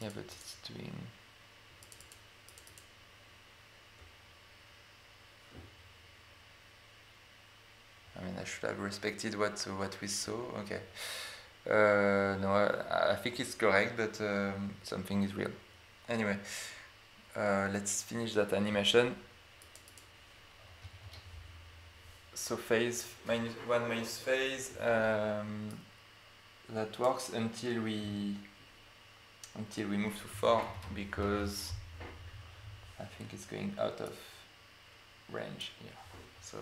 Yeah, but it's doing... I mean, I should have respected what what we saw. Okay. Uh, no, I, I, think it's correct, but um, something is real. Anyway, uh, let's finish that animation. So phase minus one minus phase um, that works until we until we move to four because I think it's going out of range here. So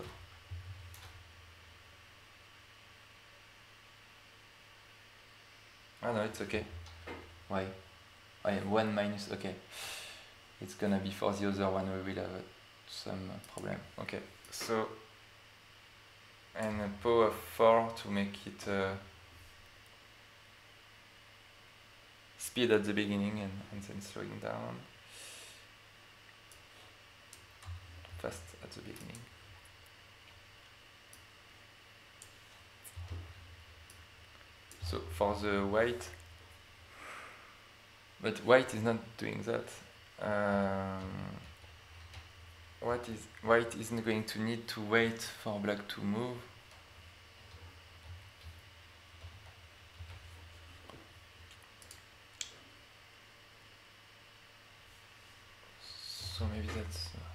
Oh no, it's okay. Why? I have one minus, okay. It's gonna be for the other one, we will have some problem. Okay, so, and a power of 4 to make it uh, speed at the beginning and, and then slowing down. Fast at the beginning. So for the white, but white is not doing that. Um, what is white isn't going to need to wait for black to move. So maybe that's. Uh,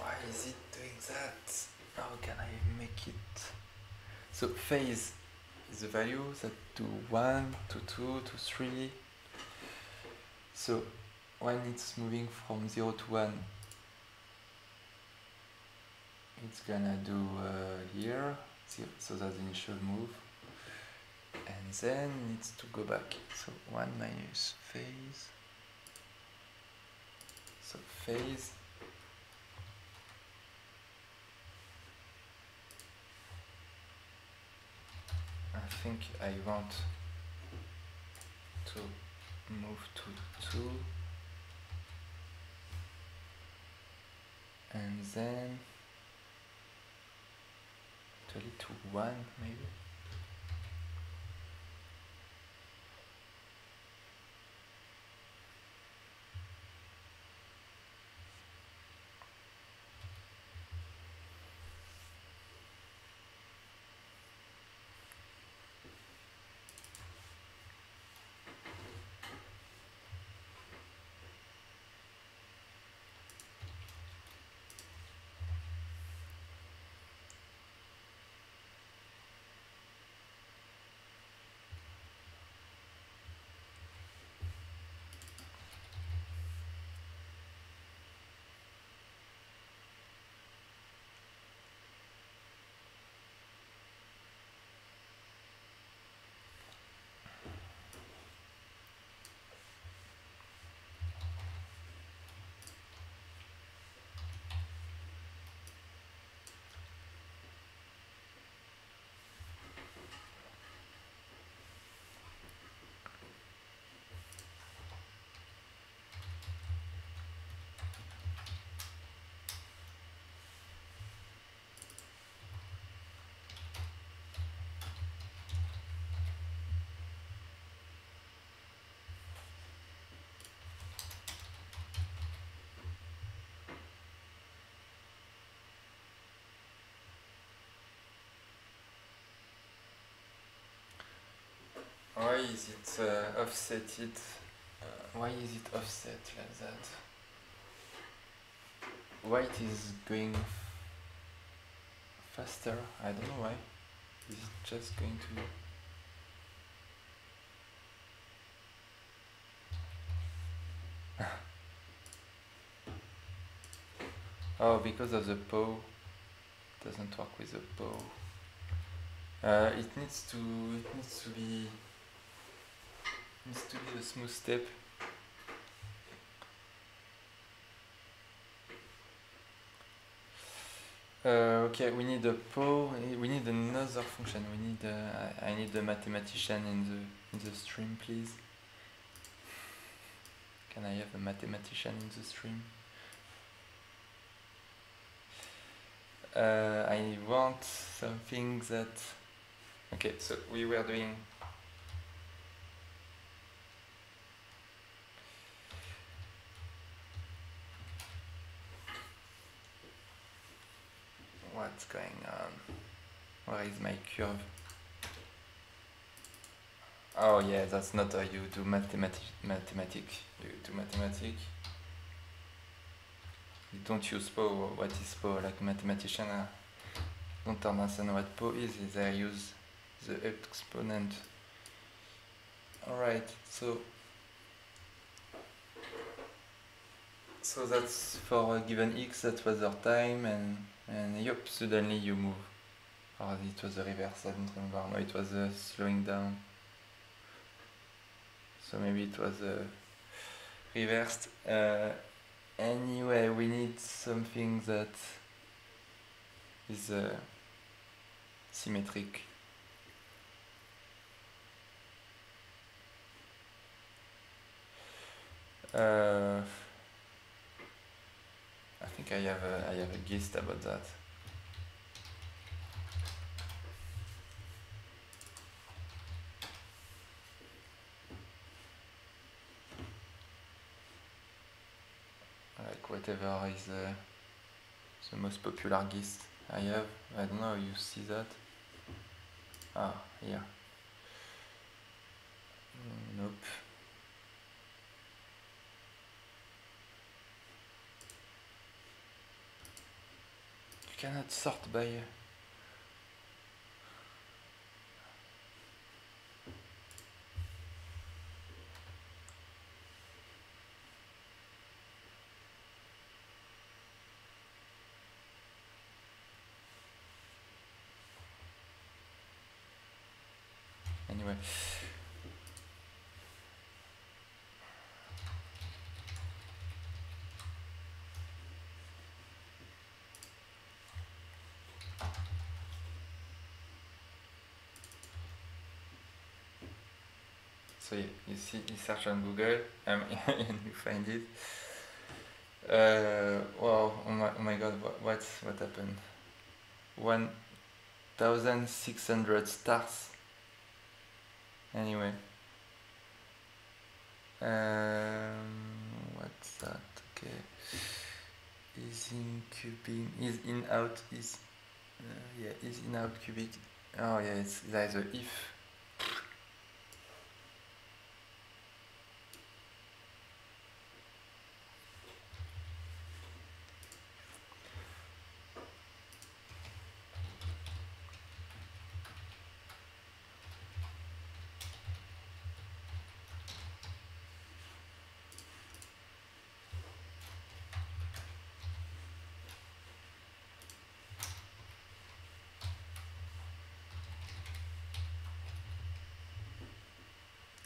Why is it doing that? How can I make it? So phase is the value that do 1 to 2 to 3. So when it's moving from 0 to 1, it's gonna do uh, here, so that's the initial move. And then needs to go back. So 1 minus phase. So phase think I want to move to 2 and then actually to 1 maybe Why is it uh, offsetted? Uh, why is it offset like that? white is going faster. I don't know why. Is it just going to... oh, because of the bow. Doesn't work with the bow. Uh, it needs to it needs to be to be a smooth step. Uh, okay, we need a pole. We need another function. We need. A, I, need a mathematician in the in the stream, please. Can I have a mathematician in the stream? Uh, I want something that. Okay, so we were doing. What's going on? Where is my curve? Oh yeah, that's not how you do mathematic. Mathematic. You do mathematic. You don't use PO. What is PO? Like mathematician uh, don't understand what PO is. I use the exponent. Alright, so so that's for a given x that was our time and and yep suddenly you move. Oh it was the reverse, I don't remember. No it was uh, slowing down. So maybe it was uh, reversed. Uh, anyway we need something that is uh, symmetric. Uh, think I have a, I have a gist about that. Like whatever is uh, the most popular gist I have. I don't know, you see that? Ah, here. Mm, nope. Cannot sort by anyway so you, you see you search on Google um, and you find it. Uh, wow oh my, oh my god what, what what happened? 1600 stars. Anyway. Um, what's that? Okay. Is in cubic is in out is uh, yeah is in out cubic. Oh yeah it's there's a if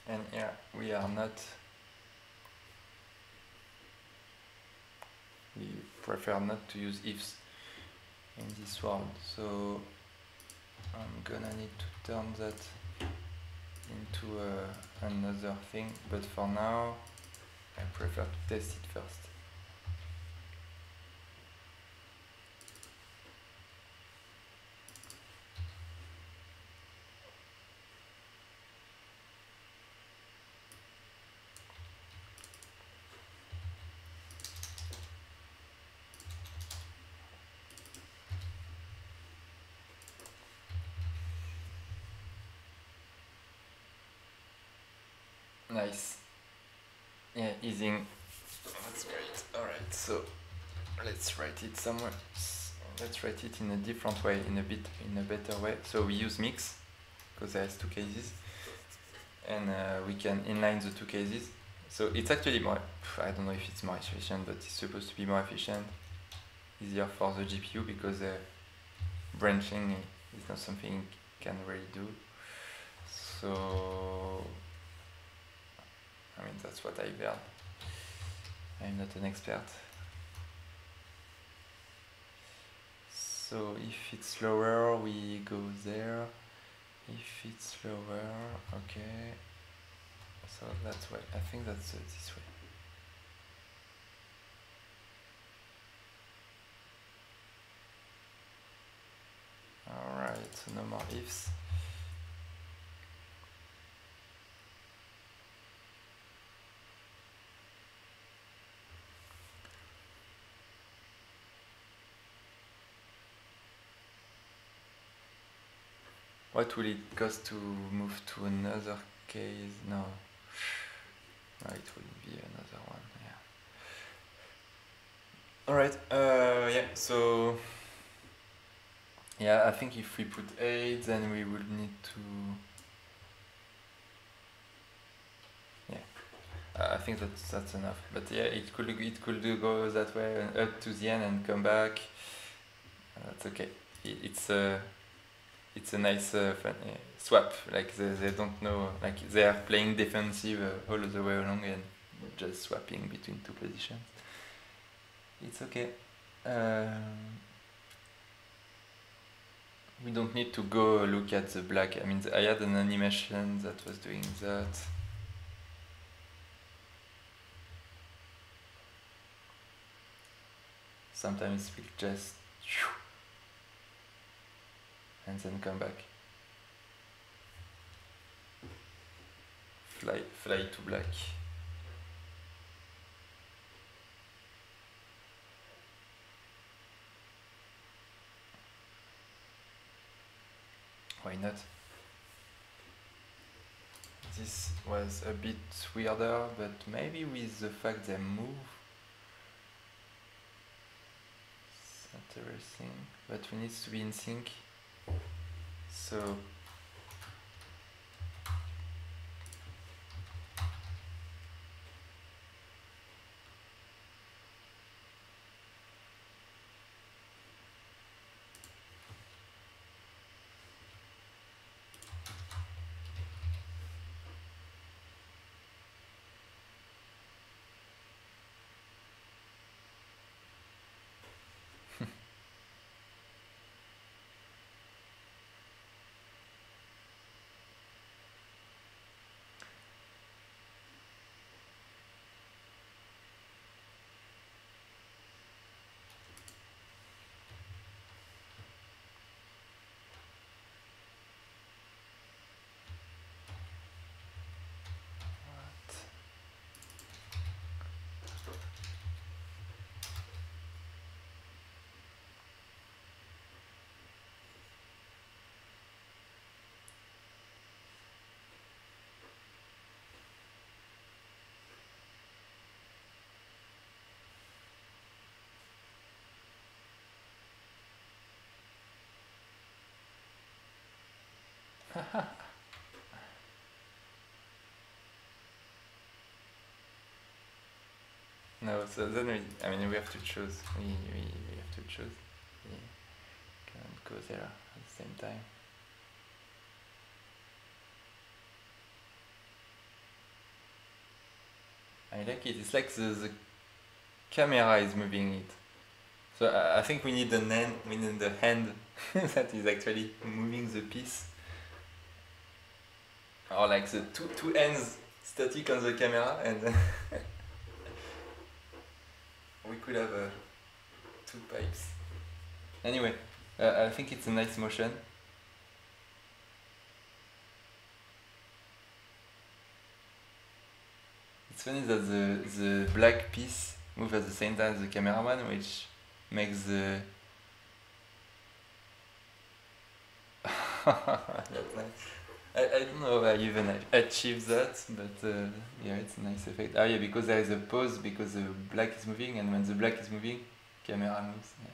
and yeah we are not we prefer not to use ifs in this world. So I'm gonna need to turn that into uh, another thing. But for now I prefer to test it first That's great. Alright, so let's write it somewhere. Let's write it in a different way, in a bit, in a better way. So we use mix because there's two cases, and uh, we can inline the two cases. So it's actually more. I don't know if it's more efficient, but it's supposed to be more efficient, easier for the GPU because uh, branching is not something can really do. So I mean that's what I learned. I'm not an expert. So if it's slower, we go there. If it's slower, okay. So that's why I think that's uh, this way. Alright, so no more ifs. What will it cost to move to another case? No. No, it will be another one, yeah. Alright, uh, yeah, so... Yeah, I think if we put 8, then we would need to... Yeah, I think that's, that's enough. But yeah, it could, it could go that way, up to the end and come back. Uh, that's okay. It, it's... Uh, it's a nice uh, fun, uh, swap. Like they, they don't know, like they are playing defensive uh, all the way along and just swapping between two positions. It's okay. Um, we don't need to go look at the black. I mean, I had an animation that was doing that. Sometimes we just and then come back. Fly, fly to black. Why not? This was a bit weirder, but maybe with the fact they move, interesting, but we need to be in sync. So no, so then we, I mean, we have to choose. We, we, we have to choose. We can't go there at the same time. I like it. It's like the, the camera is moving it. So I, I think we need the hand, we need the hand that is actually moving the piece or like the two two ends static on the camera and we could have uh, two pipes. Anyway uh, I think it's a nice motion. It's funny that the, the black piece moves at the same time as the cameraman which makes the that's nice I, I don't know how I even achieve that, but uh, yeah, it's a nice effect. Ah yeah, because there is a pause because the black is moving, and when the black is moving, camera moves. Yeah.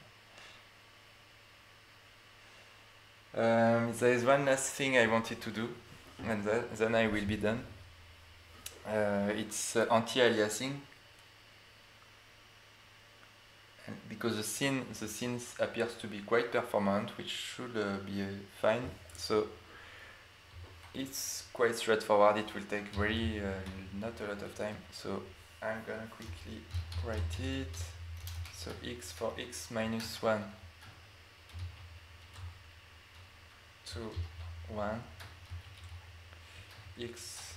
Um, there is one last thing I wanted to do, and that, then I will be done. Uh, it's uh, anti-aliasing. Because the scene, the scene appears to be quite performant, which should uh, be uh, fine. So it's quite straightforward. It will take really uh, not a lot of time. So I'm gonna quickly write it. So x for x minus 1 to 1 x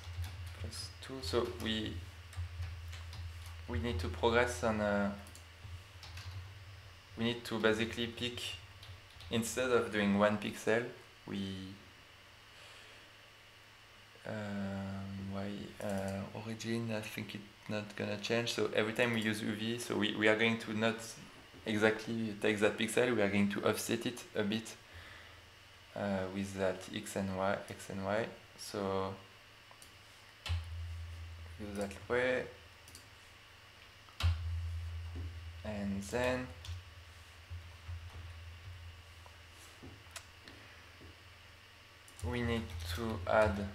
plus 2 so we we need to progress on uh, we need to basically pick instead of doing one pixel we um, why uh, origin I think it's not gonna change. So every time we use UV so we, we are going to not exactly take that pixel we are going to offset it a bit uh, with that x and y x and y. So use that way. And then we need to add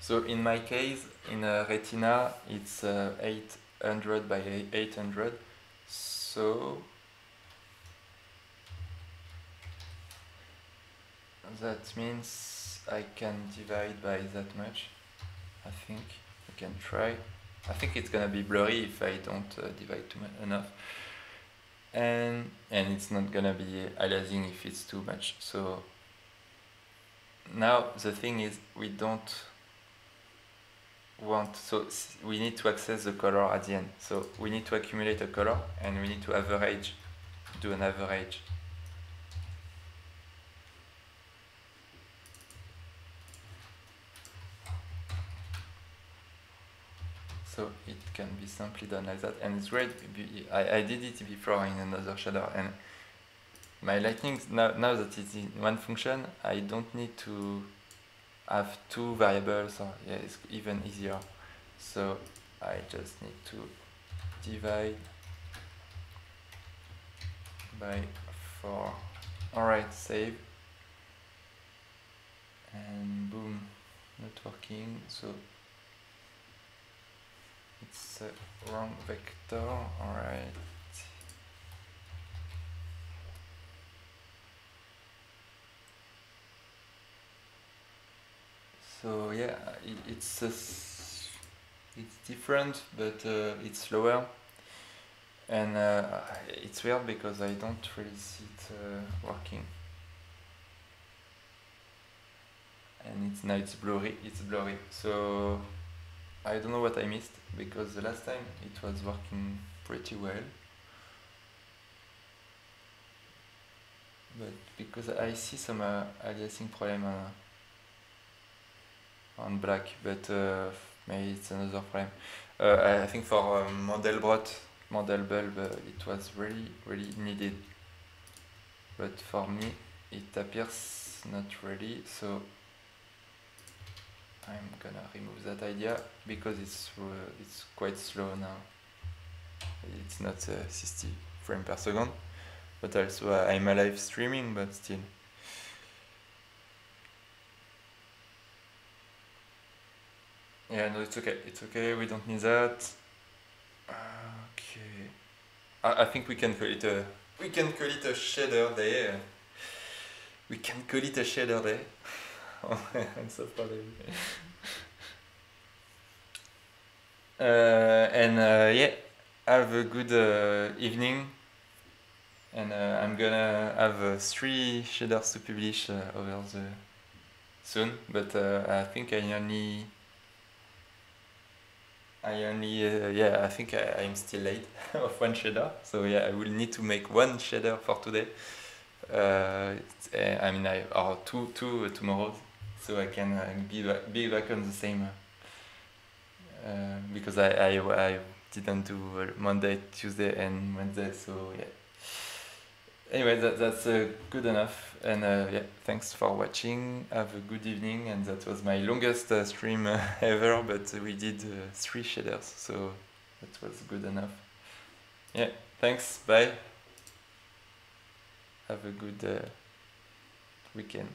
so in my case, in a Retina, it's uh, 800 by 800. So that means I can divide by that much. I think I can try. I think it's gonna be blurry if I don't uh, divide too much enough. And and it's not gonna be aliasing if it's too much. So now the thing is we don't want so we need to access the color at the end. So we need to accumulate a color and we need to average do an average. So it can be simply done like that. And it's great I, I did it before in another shader. And my lightning now, now that it's in one function I don't need to have two variables, or yeah, it's even easier. So I just need to divide by 4. Alright, save. And boom, not working. So it's a wrong vector. Alright. So yeah, it, it's it's different, but uh, it's slower, and uh, it's weird because I don't really see it uh, working. And it's now it's blurry. It's blurry. So I don't know what I missed because the last time it was working pretty well. But because I see some uh, aliasing problem. Uh, on black, but uh, maybe it's another frame. Uh, I think for um, Mandelbrot, Mandelbulb, uh, it was really, really needed. But for me, it appears not really, so I'm gonna remove that idea because it's uh, it's quite slow now. It's not uh, 60 frames per second, but also uh, I'm live streaming, but still. Yeah, no, it's okay. It's okay. We don't need that. Okay. I, I think we can call it a we can call it a shader day. We can call it a shader day. I'm so proud of you. Uh, and uh, yeah, have a good uh, evening. And uh, I'm gonna have uh, three shaders to publish uh, over the soon, but I think I only I only, uh, yeah, I think I, am still late of one shader. So yeah, I will need to make one shader for today. Uh, I mean, I, or two, two tomorrow. So I can uh, be, back, be back on the same, uh, because I, I, I didn't do Monday, Tuesday and Wednesday. So yeah. Anyway, that, that's uh, good enough and uh, yeah, thanks for watching. Have a good evening. And that was my longest uh, stream uh, ever, but we did uh, three shaders, so that was good enough. Yeah, thanks. Bye. Have a good uh, weekend.